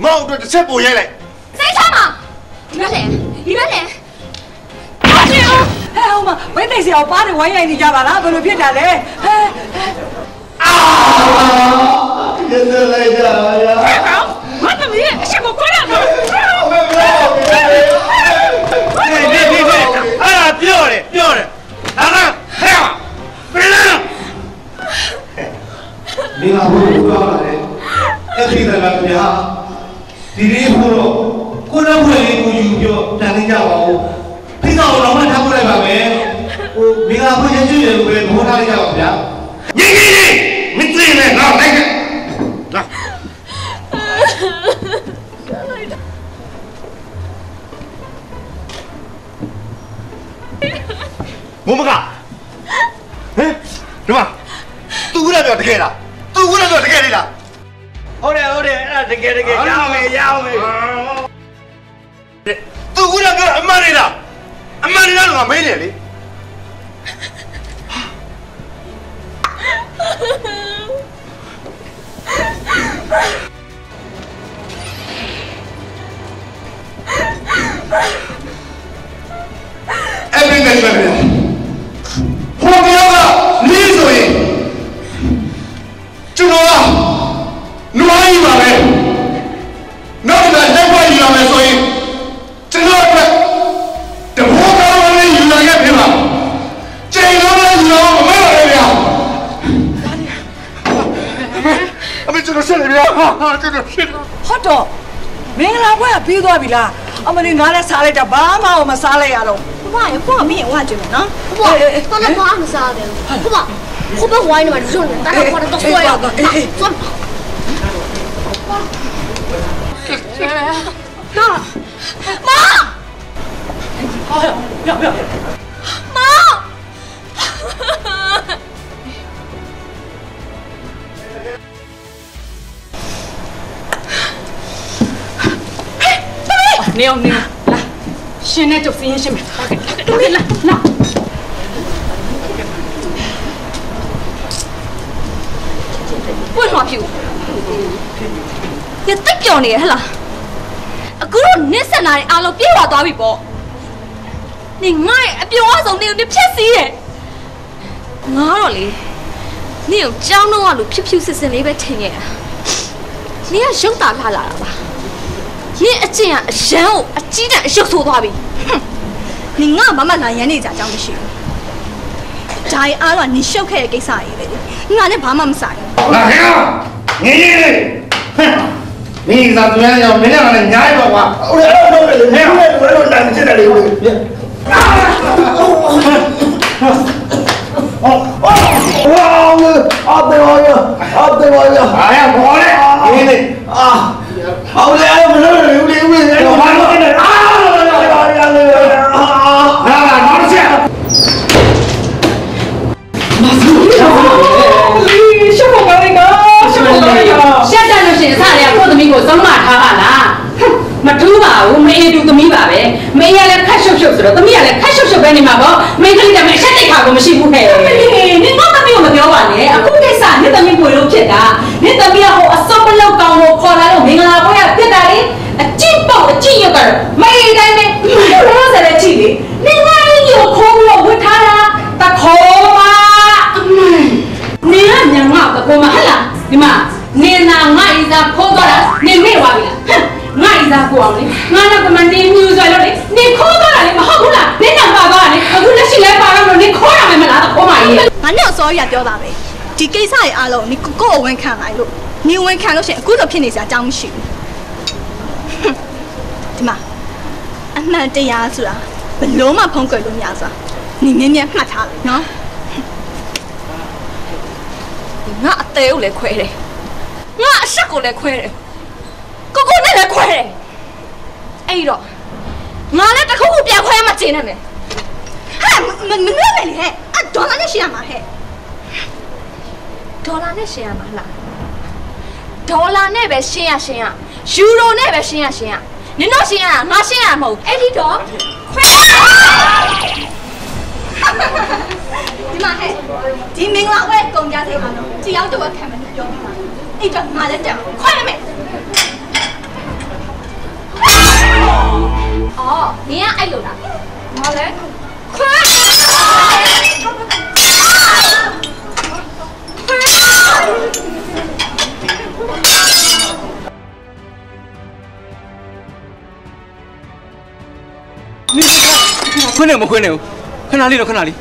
Speaker 7: မောင်တို့တစ်ချက်ပို့ရိုက်လိုက်စိတ်
Speaker 10: ချမှာ
Speaker 1: ဒီဘက်လေဒီဘက်လေ
Speaker 11: ဟဲ့ဟိုမှာဝိတ်သိစီအောင်ပါးနေဝိုင်းရိုက်နေကြပါလားဘယ်လိုဖြစ်တာလဲဟဲ့
Speaker 7: ရက်သက်လိုက်တာညာ
Speaker 14: မသမီးရဲ့အချက်ကိုခွဲရတော့
Speaker 12: နေနေနေနေအဲ့ဒါပြောတယ်ပြောတယ်ဒါကဟဲ့ပြန်လာ
Speaker 7: မင်းကဘုရားပြောတာလေအဲ့ဒီတည်းကဗျာ ဒီလေးဘုရောကိုယ်တော်ဖွယ်လေးကိုယူပြောတန်နေကြပါဦးဖိစောတော့မှထားပို့လိုက်ပါမယ်ဟိုမင်္ဂလာဖွင့်ချင်းရွှေကိုပဲဘောထားလိုက်ကြပါဗျာ
Speaker 12: ညီကြီးမသိနဲ့ငါလိုက်ခဲ့လာ
Speaker 10: ဘုမကဟမ်ဒီမှာသူကလည်းပြောတကယ်လားသူကလည်းပြောတကယ်လေးလား
Speaker 12: ဟုတ်တယ်ဟု တ်တယ်အဲ့ဒါတကယ်တကယ်ရအောင်မယ်ရအောင်မယ်
Speaker 10: သူကလည်းပြောအမှန်လေးလားအမှန်လေးလားလို့ငါမေးတယ်
Speaker 11: လေ ပွဲကပြီးသွားပြီလားအမလေးငါလည်းစားလိုက်တာဘာမှမစားလိုက်ရတော့
Speaker 2: ဘွားရဘွားမင်းဝါကြည့်မယ်နော်
Speaker 13: 不，到那瓜没啥的，不吧，后边玩的嘛，热的，大家玩的都坏了，走。
Speaker 14: နေအောင်နေအောင်လာရှင်နဲ့ကျုပ်စင်းရင်ရှင်းမယ်လာခဲ့လာခဲ့လာလာ
Speaker 1: ပွင့်မှာဖြူရတက်ပြော်နေရဟလားအခုတော့နစ်စက်နာတွေအားလုံးပြေးသွားသွားပြီပေါ့နေငါ့ရဲ့အပြုံအဆုံးနေကိုနေဖြက်စီးတယ်ငါတော့လေနေကိုကြောင်းတော့ကလို့ဖြူဖြူစစ်စစ်လေးပဲထင်ခဲ့တာနေကရုပ်တာလာလာတာပါ ရင်းအကျင့်ကအရန်ကိုအကြီးတန်းအရုပ်ဆိုးသွားပြီ
Speaker 2: နင်ငါမမလာရမ်းနေကြအကြောင်းမရှိဘူးဒါရီအားတော့နင်ရှုပ်ခဲ့တဲ့ကိစ္စကြီးပဲလေငါနဲ့ဘာမှမဆိုင်ဘူး
Speaker 12: လာဟဲ့ညီကြီးလေးဟမ်မင်းသာပြန်ရအောင်မင်းလည်းလည်းညားရောကွာဟုတ်တယ်ဟုတ်တယ်ဟဲ့ဟဲ့ဘယ်လိုလမ်းချစ်တယ်လေဟောဝါအတေဝါရအတေဝါရအားရဘောလေဒီလေအာဟောလေမလို့လေဦးလေးဦးလေးဘာလို့လဲအာရရ လေအာနာနာနောက်ချက်
Speaker 11: ရှုပ်ပါလိုက်ကောရှုပ်ပါလိုက်ကော
Speaker 3: ရှက်တတ်လို့ရှရင်အစတွေကကိုယ့်သမီးကိုသုံးမထားပါလားဟ မ်မထူးပါဘူးမေးတူသမီးပါပဲမေးရလည်းခက်ရှုပ်ရှုပ်ဆိုတော့သမီးကလည်းခက်ရှုပ်ရှုပ်ပဲနေမှာပေါ့မေးကလေးတည်းအရှက်တိတ်ခါကိုမရှိဘူးဟဲ့နင်တော့သမီးကိုမပြောပါနဲ့အခုကိစ္စနင်သမီးကိုလို့ဖြစ်တာနင်သမီးကဟိုအစောပလောက်ကောင်ကိုခေါ်လာလို့မင်္ဂလာပွဲကဖြစ်တာလေအကြည့်ပေါ့အကြည့်ရုပ်ကတော့မေးတိုင်းပဲ မ်ငါ့ဤသာကိုအောင်လေငါတော့ကမနေမြူဆွဲလို့လေနင်ခေါ်သွားတာလေမဟုတ်ဘူးလားနင်ကပါသွားတာလေအခုလက်ရှိလဲပါတော့လို့နင်ခေါ်ရမယ်မလားခေါ်ပါရဲ့
Speaker 2: ငါနဲ့စောရပြောတာပဲဒီကိစ္စရဲ့အားလုံးနီကိုကိုအဝင်ခံလိုက်လို့နီဝင်ခံလို့ရှိရင်အခုတော့ဖြစ်နေစရာအကြောင်းမရှိဘူးဒီမှာအမှန်တရားဆိုတာဘလို့မှဖုံးကွယ်လို့မရဆိုတာနီမြင်းမြင်းမှတ်ထားလိုက်နော်
Speaker 1: ငါအသေးကိုလည်းခွဲတယ်ငါအဆက်ကိုလည်းခွဲတယ်ကိုကိုနဲ့လည်းခွဲတယ် အဲ့တော့ငါလည်းတစ်ခုခုပြန်ခွဲမှကျင်းနေမယ်
Speaker 2: ဟဲ့မမလွတ်မယ်လေဟဲ့အဒေါ်လာနဲ့ရှင်းရမှာဟဲ့
Speaker 1: ဒေါ်လာနဲ့ရှင်းရမှာလားဒေါ်လာနဲ့ပဲရှင်းရရှင်းရယူရိုနဲ့ပဲရှင်းရရှင်းရနင်တို့ရှင်းရတာငါရှင်းရမှာမဟုတ်ဘူးအဲ့ဒီတော့ခွဲ
Speaker 2: ဒီမှာဟဲ့ဒီမင်္ဂလာဝဲကုန်ကြစေပါတော့ဒီရောက်တော့ခံမယ်ပြောပြပါအဲ့တော့ငါလည်းတက်ခွဲမယ်
Speaker 1: အော်နင်ကအဲ့လိုလားငါလည်းခွဲ
Speaker 6: ခွင်းနေမခွင်းနေဘူးခဏလေးတော့ခဏလေး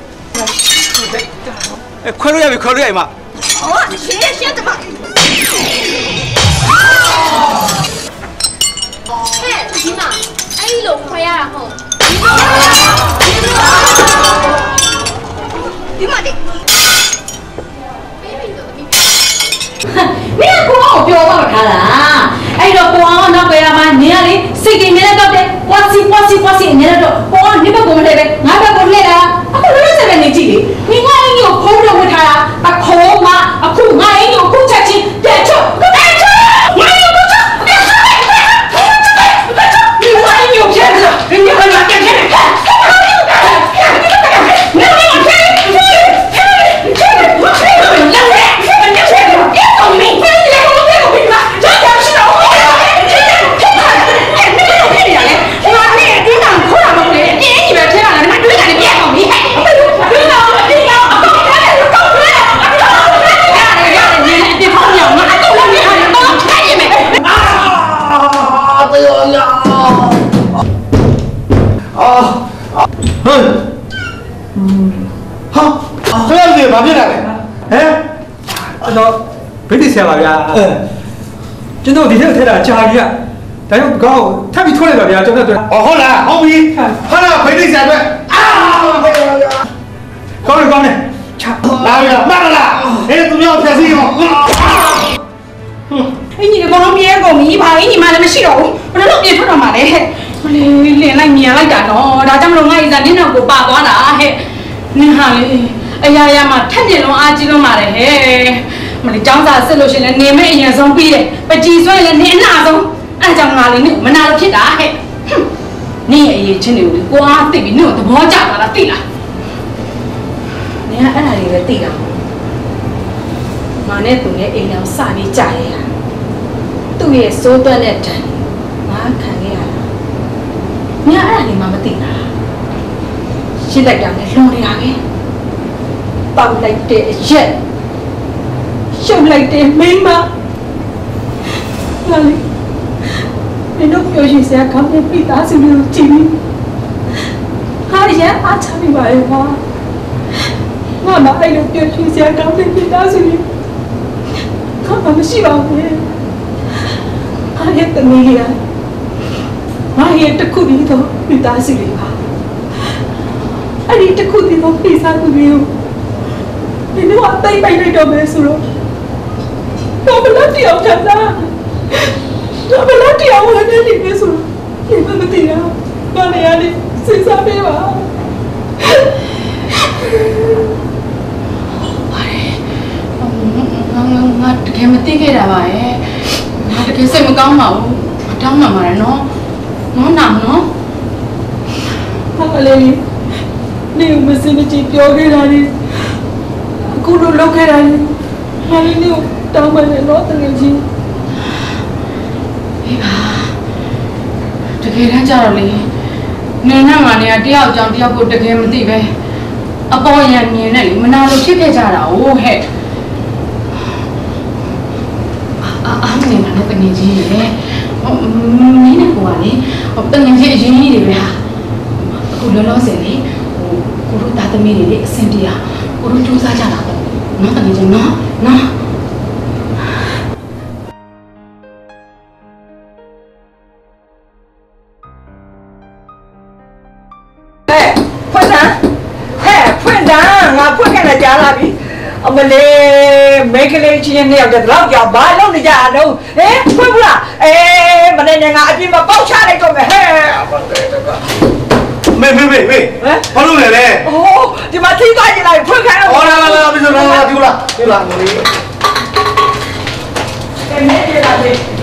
Speaker 6: အဲခွဲလို့ရပြီခွဲလို့ရပြီမ
Speaker 2: ဟောရှင်းရှင်းတမ
Speaker 1: ဟဲ့ ဒီမှာအဲ့လိုခွဲရတာမဟုတ်
Speaker 2: ဒီမှာဒီ
Speaker 12: မင်းကကိုအောင်ပြောတော့ထားတာအဲ့တော့ကိုအောင်နောက်ပဲမှာနင်ကလေစိတ်ကြီးနေတော့တဲ့ပွားစီပွားစီပွားစီနေတော့ကိုအောင်နိဘကိုမလဲပဲငါဘက်ကိုလဲတာအခုလုံးစပဲနေကြည့်လေ
Speaker 23: ဘယ်လိုလဲဘာဖြစ်တာလဲဟမ်
Speaker 24: အဲ့တော့ဗိတိဆရာပါဗျာကျွန်တော်ဒီထက်ထဲတာကြာကြီးကဒါကြောင့်ကောင်းထပ်ပြီးထွက်လိုက်ပါဗျာကျွန်တော်တို့
Speaker 23: အော်ဟုတ်လားဟုတ်ပြီဟာလားဖိတ်ဆိုင်အတွက်အာဖေရရ
Speaker 24: ကောင်းတယ်ကောင်းတယ်
Speaker 23: လာရမရလားအဲသူများဖြတ်စီရော
Speaker 3: အင်းကြီးကလုံးပြဲကုန်ပြီဘာအင်းကြီးမှလည်းမရှိတော့ဘူးဘယ်လိုလုပ်ပြေထွက်တော့မှာလဲမလေးလင်လိုက်မြန်လိုက်တာနော်ဒါကြောင့်မလို့ငါ့ဤစားနင်းတော့ကိုပါသွားတာဟဲ့နင်းဟာလေ အရာရာမှာထက်မြင်လုံးအားကြီးလုံးပါတယ်ဟဲ့မလေးចောင်းစာစစ်လို့ရှင်လည်းနေမဲ့အရင်ဆုံးပြီးတယ်ပကြီးဆွဲလည်းနေအနာဆုံးအဲကြောင့်ငါလေးနင့်မနာလို့ဖြစ်တာဟဲ့နင်းရဲ့အရေးချင်းတွေကိုကိုအားသိပြီးနင့်ကိုသဘောကျတာလားသိလားနင်ကအဲ့ဒါတွေပဲသိတာငါနဲ့သူနဲ့အိမ်အောင်စပြီးကြာရတာသူ့ရဲ့စိုးသွက်တဲ့တန်ငါခံခဲ့ရတာငါအဲ့ဒါလေးမှမသိတာရှင်းလိုက်တာနဲ့လွန်နေတာပဲ ပေါက်လိုက်တဲ့အရက်ရှုပ်လိုက်တဲ့မိန်းမငါလေးမင်းတို့ပြောရှိစရာကောင်းတဲ့ပိသားစုတွေကိုကြည့်ပြီးဟာရအားချမိပါရဲ့ကွာငါမအဲ့လိုပြောရှိစရာကောင်းတဲ့ပိသားစုတွေခါမှမရှိပါဘူးလေဟာရတဲ့မီးရငါရဲ့တစ်ခုတည်းသောပိသားစုတွေပါအဲ့ဒီတစ်ခုတည်းသောပိသားစုတွေကို မင်းတို့အသိပိုက်လိုက်တော့မယ်ဆိုတော့တော့ဘလို့တယောက်ခံစားတော့ဘလို့တယောက်ဝင်နေနေပြီဆိုတော့ဒီမမသိတာဘာလဲရလဲစဉ်းစားပေးပါ
Speaker 25: ငါငါငါတကယ်မသိခဲ့တာပါရဲ့ငါတကယ်စိတ်မကောင်းပါဘူးမတောင်းမှမှာရနော်နော်နာနော်
Speaker 3: ဟာလေနေမစမချီပြောခဲ့တာလေ အခုလိုလုပ်ခဲ့တာကြီးဟာလေးကိုတောင်းပန်တယ်နော်တကယ်ကြီး
Speaker 25: ဒီပါတကယ်တမ်းကြတော့လေနေနဲ့မှနေရတယောက်ကြောင့်တယောက်ကိုတကယ်မသိပဲအပေါ်ရမြင်နဲ့လေမနာလို့ဖြစ်ခဲ့ကြတာဟိုဟဲ့အာအာမင်းနဲ့တကယ်ကြီးလေမင်းနဲ့ကိုကလေတကယ်ကြီးအရင်ကြီးတွေပဲဟာအခုလောလောဆယ်လေဟိုကိုတို့သားသမီးတွေလေအဆင်ပြေအောင်
Speaker 3: ကိုတို့စူး
Speaker 11: စမ်းကြတာပေါ့ nó. Thật cho nó nó mele mekele chien ne ya lao ya ba lao ne ja do eh phoi bu la eh mane ne nga a pin ma pau cha lai to me he မေမေ
Speaker 12: မေမေဘာလုပ်လဲလဲ
Speaker 11: โอ้ဒီမှာထိသွားကြလိုက်ဖွင့်ခိုင်းတော့
Speaker 12: ဟောလာလာလာမ
Speaker 26: စ္စ
Speaker 1: တာလာ
Speaker 11: လာ
Speaker 27: ဒီလာဒီလာ
Speaker 1: ငလေးအဲ့မေးကြလာလေ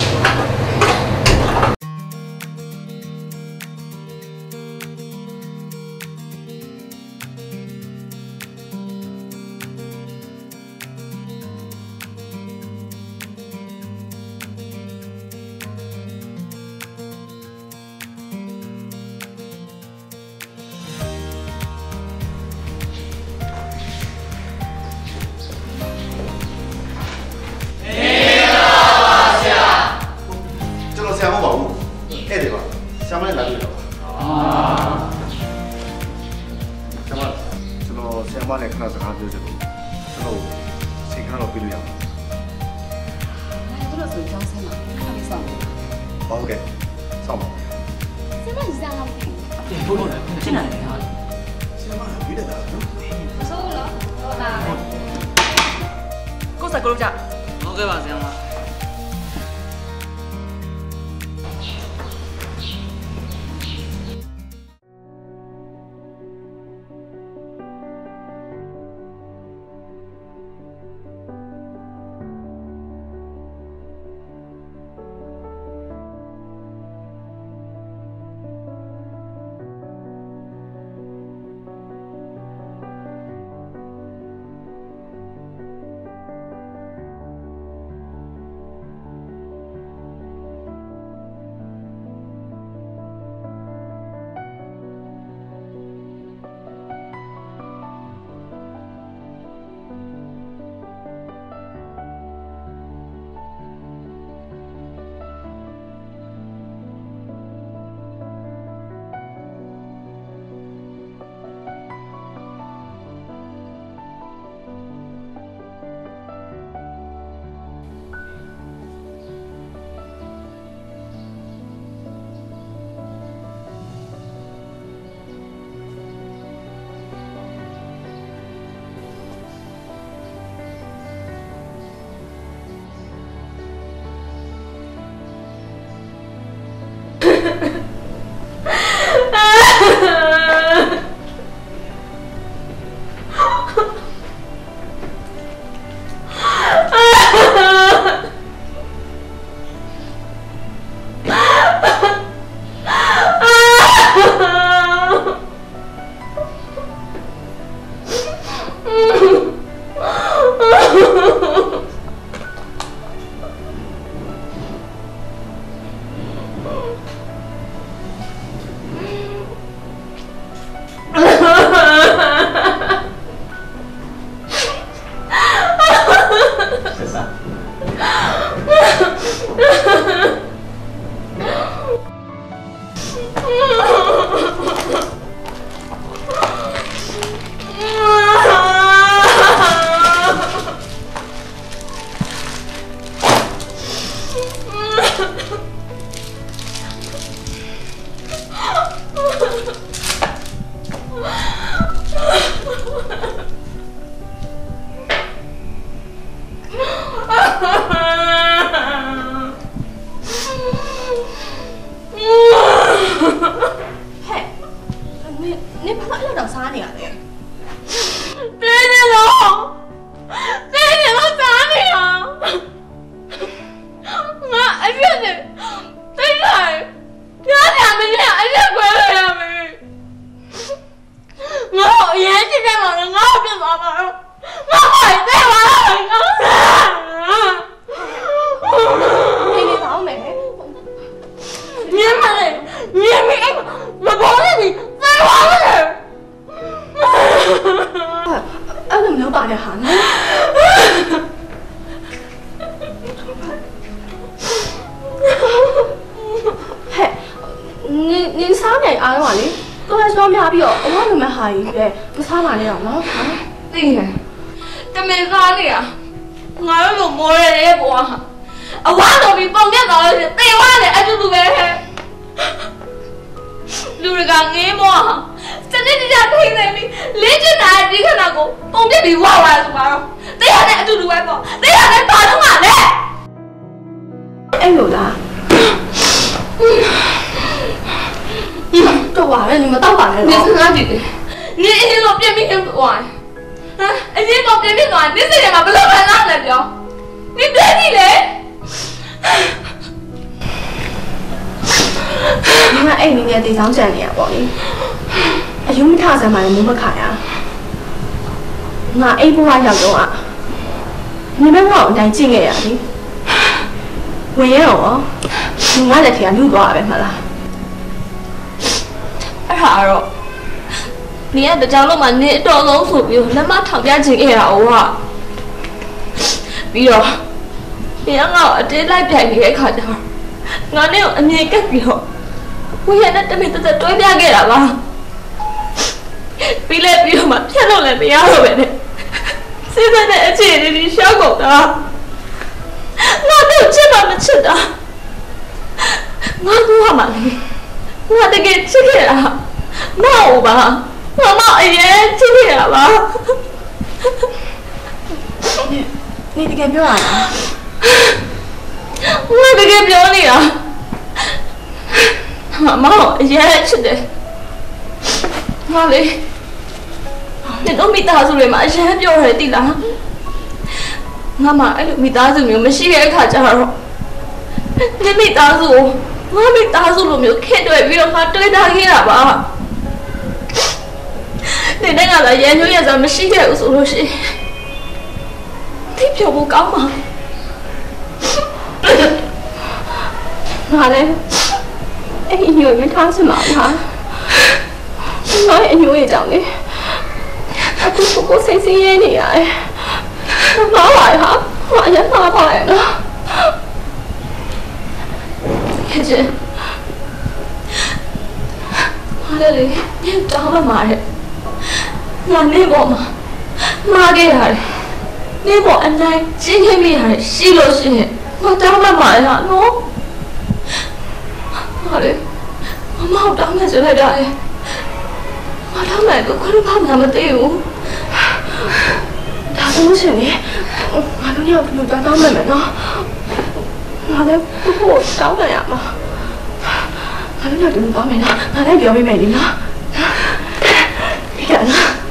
Speaker 2: ငါအိမ်ဘဝရောက်တော့อ่ะညီမကတော့အတိုင်းကျင့်ခဲ့ရလေဝင်ရတော့ငါလက်ထက်ကလူသွားပဲမလား
Speaker 1: အဲ့ဟာတော့နေရတကြောင်လုံးမှာနေအတော်ဆုံးဆိုပြီးလက်မထောင်ပြချင်ခဲ့တာဟုတ်ဟာပြီးတော့နေရငါ့ကိုအတင်းလိုက်ပြိုင်နေတဲ့အခါကျတော့ငါနဲ့ကိုအမြင်ကပ်ပြီးတော့ဝိရနဲ့တမင်တသက်တွဲပြခဲ့တာပါပြီးလဲပြီးတော့မှဖြတ်လို့လည်းမရတော့ပဲနဲ့ စိတ်နဲ့အခြေအနေကြီးရှောက်ကုန်တာငါတို့ချစ်မှမချစ်တာငါတို့ကမှလေငါတကယ်ချစ်ခဲ့တာမဟုတ်ပါမမအရင်ချစ်ခဲ့တာပါ
Speaker 2: နေတကယ်ပြောရလား
Speaker 1: ငါတကယ်ပြောနေတာမမအရင်ချစ်တယ်ငါလေ နေတော့မိသားစုတွေမှာအရင်ပြောရတယ်တိလားငါမှအဲ့လိုမိသားစုမျိုးမရှိတဲ့အခါကျတော့နေမိသားစုကိုငါမိသားစုလိုမျိုးခင်တွေ့ပြီးတော့ငါတွေ့တာခဲ့တာပါနေနဲ့ကလည်းရန်ညွှန်းရစားမရှိခဲ့ဘူးဆိုလို့ရှိရင်တိပြောဖို့ကောင်းပါ
Speaker 2: ငါလည်းအဲ့ဒီညိုရထားစမှာလားငါအညိုရကြောင်လေ အခုကိုကိုစိတ်ဆင်းရဲနေရတယ်ငါပါဟာငါရထားပါရဲ့နော်
Speaker 1: ခင်ဗျဟာလေတောင်းမမာတဲ့ငါနေပေါ်မှာမာခဲ့ရတယ်နေပေါ်အနိုင်ရှင်းခဲ့မိရတယ်ရှိလို့ရှိရင်ငါတောင်းမမာရနော်ဟာလေမမတောင်းမယ်ဆိုလိုက်တာလေငါတောင်းမယ်ကိုခွင့်ပါမှမသိဘူး
Speaker 2: ဒါဆိုလို့ရှိရင်ငါတို့ညဘယ်လိုတောင်းမယ်မနော်ငါလည်းဘဖို့တောင်းတယ်ရမှာငါတို့ညဒီလိုတောင်းမယ်နော်ငါလည်းပြောမိမယ်ဒီနော်ဒီကနော်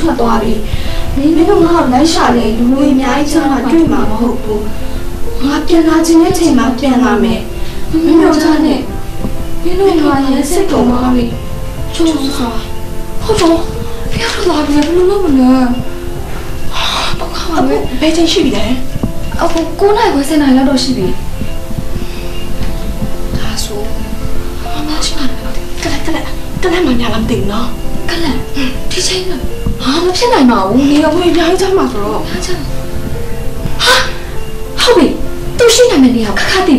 Speaker 13: ထွက်သွားပြီမင်းတို့ငါ့ကိုလိုက်ရှာလေလူတွေအများကြီးချမ်းသာတွေ့မှာမဟုတ်ဘူးငါပြန်လာခြင်းတဲ့ချိန်မှာပြန်လာမယ်မင်းတို့သားနဲ့မင်းတို့ငါရဲ့စိတ်ကုန်သွားပြီချုံစွာဟုတ်တော့ပြန်လာပြီဘယ်လိုလုပ်မလဲဘာခါမလဲ
Speaker 2: ဘယ်ချိန်ရှိပြီလဲ
Speaker 13: အခု9နိုင်ခွဲ10နိုင်လောက်တော့ရှိပြီ
Speaker 2: ဒါဆိုမမရှိမှလည်းကလကလကလမညာလားမသိဘူးနော်
Speaker 13: ကလန်ဒီချိန်က
Speaker 2: ဟာမ ဖြစ်နိုင်ပါဘူးနေတော့ဘယ်အများကြီးချမ်းပါဆိုတော့
Speaker 13: အားချဟာဟုတ်ပြီသူရှိနိုင်မယ့်နေရာကိုခါခါသိ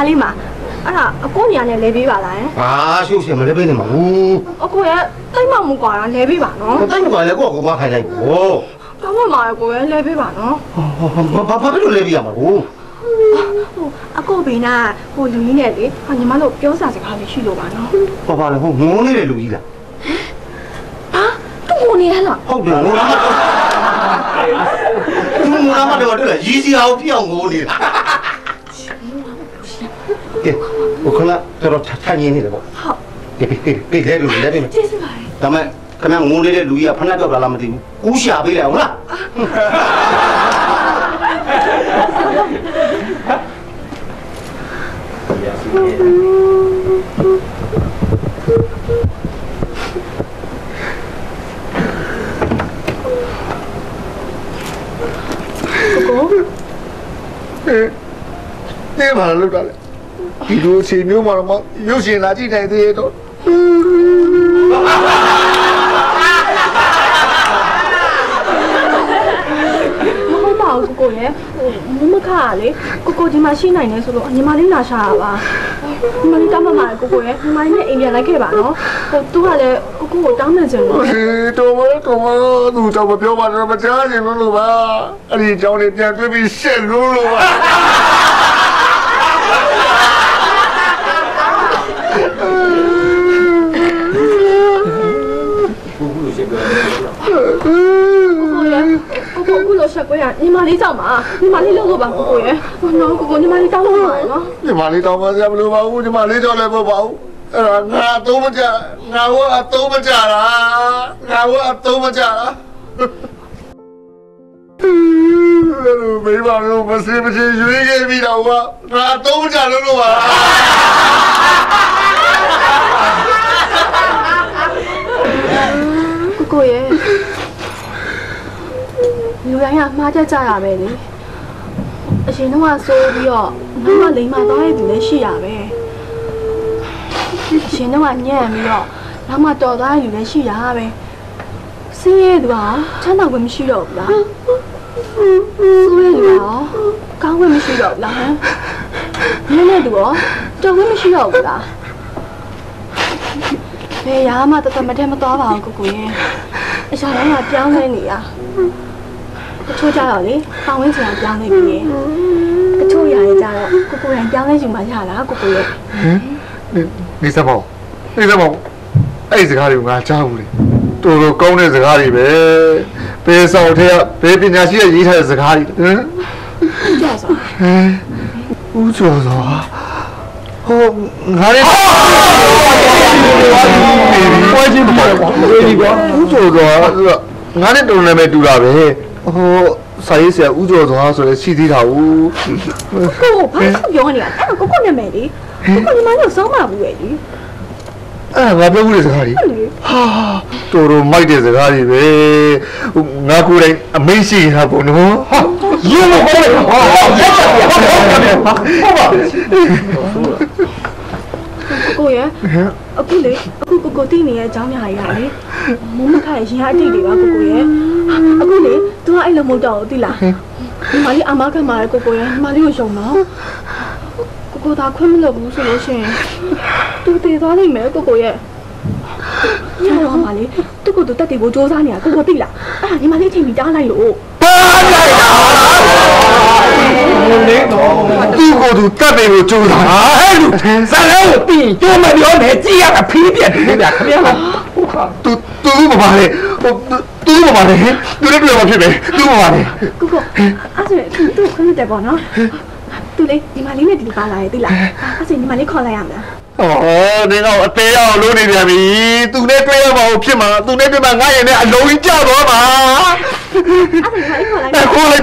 Speaker 13: ဟို
Speaker 19: နား
Speaker 28: လေး
Speaker 19: မှာ
Speaker 2: အဲ့ဒါအကိုညာနဲ့လဲပေးပါလား
Speaker 28: အာရှုပ်ရှင်မလဲပေးနေမှာဘူး
Speaker 2: အကိုရဲ့တိတ်မှမကွာတာလဲပေးပါနော်
Speaker 28: တိုက်မှာလည်းကိုယ့်ကိုယ်မခိုင်းလိုက်ဘူး
Speaker 2: ဘာမှမရကိုရဲ့လဲပေးပါနော်
Speaker 28: ဘာဘာဖြစ်လို့လဲပြရမှာကို
Speaker 2: ဟိုအကိုဘေးနာဟိုလူကြီးနဲ့လေဟိုညီမတို့ပြောစားစကားလေးရှိလို့ပါနော်
Speaker 28: ဘာဘာလဲဟိုငုံနေတဲ့လူကြီးလား
Speaker 2: ဟာသူ့ကိုနေရလား
Speaker 28: ဟုတ်တယ်ငုံလာမှသူငုံလာမှတော့တွေ့ရရီစီအောင်ပြအောင်ငိုနေတာ ကဲဘုခလာတော့ထိုင်နေနေတယ်ပေါ့
Speaker 2: ဟုတ်
Speaker 28: ကဲကဲကဲလဲလူလဲပြီ
Speaker 2: ကျေးဇူးပါ
Speaker 28: ဒါမဲ့ခင်ဗျငုံနေတဲ့လူကြီးကဖဏတော့လာလားမသိဘူးကူးရှာပေးလိုက်အောင်လား
Speaker 2: ကို
Speaker 19: နေပါလို့တာလေ ဒီလိုအချိန်မျိုးမှာတော့မရုပ်ရှင်လာကြည့်နိုင်သေးတော့
Speaker 2: မဟုတ်ပါဘူးကိုကိုရဲ့ဟိုမမခါလေကိုကိုဒီမှာရှိနိုင်နေဆိုလို့ညီမလေးလာရှာတာပါညီမလေးတောင်းမှမှာကိုကိုရဲ့ညီမလေးနဲ့အိမ်ပြန်လိုက်ခဲ့ပါနော်ဟိုသူကလည်းကိုကိုကိုတောင်းနေကြလို့
Speaker 19: ဟေးတော်မတော်မသူတော့မပြောပါတော့မကြားချင်လို့လို့ပါအဲ့ဒီအကြောင်းလေးပြန်တွေ့ပြီးရှက်လို့လို့ပါ
Speaker 2: ကိုရဲ့ကိုကို အခုလိုဆက်ကွဲရညီမလေးကြောင့်ပါညီမလေးလို့လို့ပါကိုကိုရဲ့ဟိုနော်ကိုကိုညီမလေးတောင်းလို့ပါနော်
Speaker 19: ဒီမလေးတော့မစရာမလိုပါဘူးဒီမလေးတော့လည်းမပါဘူးအဲ့ဒါငါအသုံးမကြငါကအသုံးမကြတာငါကအသုံးမကြတာမေးပါလို့မ စင်မချင်ရွေးခဲ့ပြီးတော့ကငါအသုံးမကြလို့လို့ပါ
Speaker 2: ကိုကိုရဲ့လူတိုင်းကမှားကြကြရပဲလေအရှင်တော့ဆိုပြီးတော့နောက်မှလိမ်မသွားရသူလည်းရှိရပဲအရှင်တော့ညံ့ပြီးတော့နောက်မှတော်သွားရသူလည်းရှိရပဲစင်းရဲသူကချမ်းသာခွင့်မရှိတော့ဘူးလားဆိုးရဲသူကကောင်းခွင့်မရှိတော့ဘူးလားဟမ်နည်းနည်းသူရောတော်ခွင့်မရှိတော့ဘူးလားဘယ်ရာမှတတမထဲမသွားပါဘူးကိုကိုရဲ့အရာတိုင်းကပြောင်းလဲနေရ တချို့ကြတော့လေပေါင်းဝင်းချင်အောင်ပြောင်းနေပြီရဲ့တချို့ຢာတွေကြတော့ကိုကိုရင်ပြောင်းလဲယူမှရလားကိုကိုရဲ့
Speaker 19: နေစမောနေစမောအဲ့ဒီစကားတွေကိုငါကြားဘူးလေတော်တော်ကောင်းတဲ့စကားတွေပဲဘယ်ဆောင်ထဲကဘယ်ပညာရှိရဲ့ရေးထားတဲ့စကားတွေဟမ်
Speaker 2: ကြောက်စွာ
Speaker 19: ဟဲဦးကျော်စွာဟဟိုငါလည်းဝိုင်းချင်းပေါ့ကွာဝေးဒီကွာဥကျော်သွားငါနဲ့တော်နာမည်တူတာပဲ ဟိုစာရေးဆရာဥကျော်သွားဆိုလဲရှိသေးတာဦး
Speaker 2: ကိုဘာလို့ပြောနေတာအဲ့ကိုကိုနာမည်လေကိုကိုညီမတို့စောင်းမှာဘူးရဲ့လေ
Speaker 19: အဲ့ငါပြောမှုတဲ့စကားကြီးဟာတော်တော်မိုက်တဲ့စကားကြီးပဲဟိုငါကိုယ်တိုင်အမိတ်ရှိတာပေါ့နော်ဟာရုံးမဟုတ်လေဟာရက်ချက်ပြဟု တ်ပါ
Speaker 2: ကိုရအခုလေအခုကိုကိုတည်နေရဲ့အကြောင်းများကြီးဟာလေမုံမခရဲ့ရင်အတိတ်တွေပါကိုကိုရအခုလေ तू ကအဲ့လိုမဟုတ်တော့ဘူးသိလားညီမလေးအမခတ်มาလေကိုကိုရညီမလေးကိုရှုံတော့ကိုကိုသာခွင့်မလို့ဘူးဆိုလို့ရှိရင် तू တည်သွားနိုင်မယ်ကိုကိုရညတော့မလေးသူ့ကိုသူတက်တည်ဖို့စူးစမ်းနေတာကိုကိုသိလားအဲ့ဒါညီမလေးအချိန်မီတားလိုက်လို့
Speaker 19: သူ့ကိုယ်သူတတ်တယ်ကိုကြိုးစားဟဲ့လူဇာတ်ကိုပြီးကျိုးမပြောနဲ့ကြည့်ရအဖီးပြတ်တယ်ဗျာခင်ဗျာသူသူမပါလေဟိုသူမပါလေသူလည်းပြောမှာဖြစ်မယ်သူမပါလေ
Speaker 2: ကိုကိုအဲ့ဆိုရင်သူ့ခွင့်မတယ်ပေါ့နော်သူလေညီမလေးနဲ့ဒီလိုပါလာရဲ့သိလားအဲ့ဆိုညီမလေးခေါ်လိုက်ရမလား
Speaker 19: ဩနေတော့အသေးအောင်လုပ်နေပြန်ပြီသူနဲ့တွေ့ရမှာဖြစ်မှာသူနဲ့တွေ့မှာငါရင်နဲ့အလုံးကြီးကြတော့မှာ
Speaker 2: အဲ့ဆိုညီမလေးခေါ်လိုက်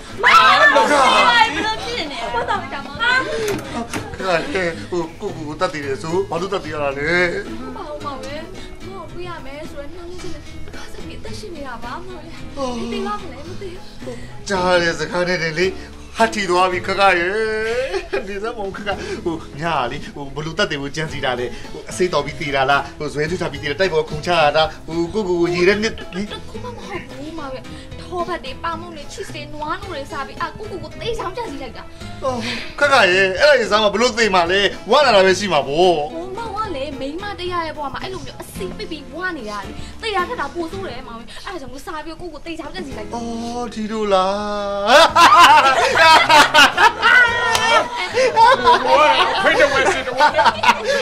Speaker 1: မာဘယ်လိုဖြစ်နေလဲဘာသာမကမှာ
Speaker 19: ခါတဲ့ဟိုကိုကိုကိုတတ်တယ်ဆိုဘာလို့တတ်တယ်ရတာလဲ
Speaker 1: ဘာလို့မလဲကိုတွေ့ရမယ်ဆိုတော့နှောင်းနေတယ်ဘာစပြီးတက်ရှိနေတာပါမလို့လေဒီတင်ပါမလဲမသိဘူး
Speaker 19: ကြားရတဲ့စကားနဲ့တည်းလေဟာတီသွားပြီခခရဲ့ဒီစမောခခဟိုညာလေဟိုဘလူတက်တယ်ကိုကြံစီတာလေဟိုအစိတ်တော်ပြီးတည်တာလားဟိုဇွဲထုထားပြီးတည်တာတိုက်ပေါ်ခုန်ချရတာဟိုကိုကိုကိုရေတဲ့နှစ်လေ
Speaker 1: ခုမှမဟုတ်ဘူးမှာပဲ ထောဖတ်တွေပါမုန်တွေချစ်တွေနွားနိုတွေစားပြီးအကိုကိုကိုတေးချောင်းကြစီလိုက်တာ
Speaker 19: ခခရဲ့အဲ့ဒါရေစားမဘလို့သိမှာလဲဝါလာတာပဲရှိမှာဗော
Speaker 1: ဟိုမောင်ကလေမိန်းမတရားရဲ့ဘဝမှာအဲ့လိုမျိုးအစီပစ်ပြီးဝါနေတာလေတေးရခက်တာပိုဆိုးတယ်မောင်အဲ့ဒါကြောင့်ကိုစားပြီးကိုကိုတေးချောင်းကြစီလိုက်တာ
Speaker 19: အော်ဒီလိုလား
Speaker 29: ဖိတ်တယ်ဝဲစစ်တော့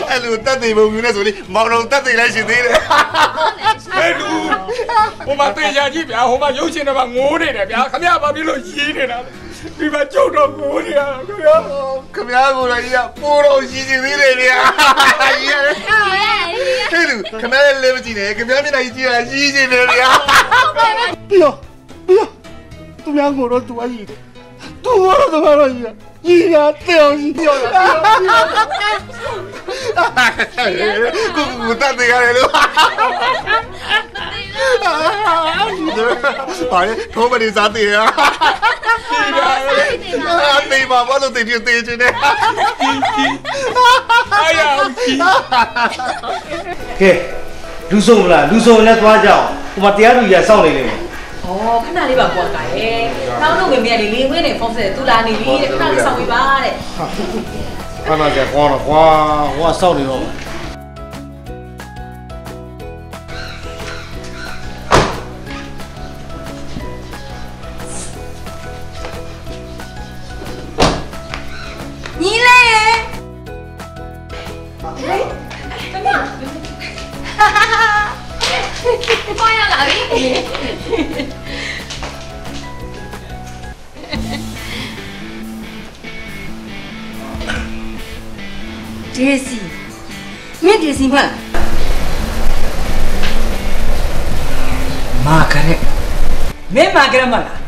Speaker 19: အဲ့လိုတက်တယ်ပုံမျိုးနဲ့ဆိုလေမောင်တော်တက်တယ်လိုက်ရှင်သေးတယ်
Speaker 29: ဟဲ့လူဟိုမှာတေးရကြီးဗျာဟိုမှာရုပ်ရှင်တော့ငိုးနေတယ်ဗျာခမရဘာဖြစ်လို့ရေးနေတာလဲဒီမှာကြုတ်တော့ငိုးနေရခင်ဗျာ
Speaker 19: ခမရကိုလည်းကြီးကပိုးတော့ရှိနေသေးတယ်ဗျာဟဲ့လူခမရလည်းမကြည့်နဲ့ခမရမျက်နှာကြီးကြည့်တာရှိနေတယ်ဗျာ
Speaker 12: ပြီးတော့ပြီးတော့သူများကိုတော့သူအကြီးတယ် သူကတော့သူကတော့ကြီးကြီးရတဲ့အောင်ကြီးပြောတာ
Speaker 19: ကိုကိုတက်တယ်ရတယ်လို့ပါလေထုံးမနေစားတယ်ရတေးပါဘာလို့တေးတေးတေးချင်နေ
Speaker 29: အားရအောင်ကြီး
Speaker 12: ကဲလူဆုံးမလားလူဆုံးနဲ့သွားကြအောင်ဟိုမှာတရားသူကြီးကစောင့်နေနေတယ်။
Speaker 4: ဩခဏလေးပါကွာကရဲ့။နောက်တော့ဝင်မြနေလေဝင်းနေဖုန်းဆက်သူလာနေပြီတဲ့ခဏလေးဆောင်ပေးပါတဲ့
Speaker 12: ခဏကြာကွာတော့ကွာဟိုကစောင့်နေတော့
Speaker 4: မင်းမာကရက်မလား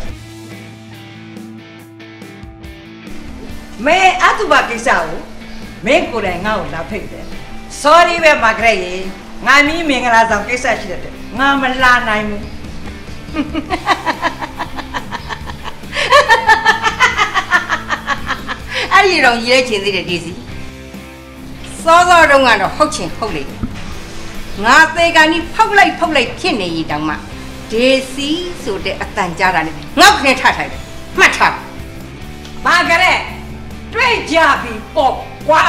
Speaker 4: မဲအတူပါကိစ္စကိုမင်းကိုယ်တိုင်ငါ့ကိုလာဖိတ်တယ် sorry ပဲမာကရက်ရေငါမီးမင်္ဂလာဆောင်ကိစ္စရှိတဲ့အတွက်ငါမလာနိုင်ဘူး
Speaker 11: အဲ့ဒီတော့ရေးချင်သေးတယ်ဒီစီစောစောတုန်းကတော့ဟုတ်ချင်ဟုတ်လေငါသေးကန်ကြီးဖောက်လိုက်ဖောက်လိုက်ဖြစ်နေရင်တောင်မှ ဒေစီဆိုတဲ့အတန်ကြားတာနဲ့ငေါက်ခနဲ့ထထိုင်တယ်မှတ်ထား
Speaker 4: မာကရက်တွေ့ကြပြီပေါ့ကွာ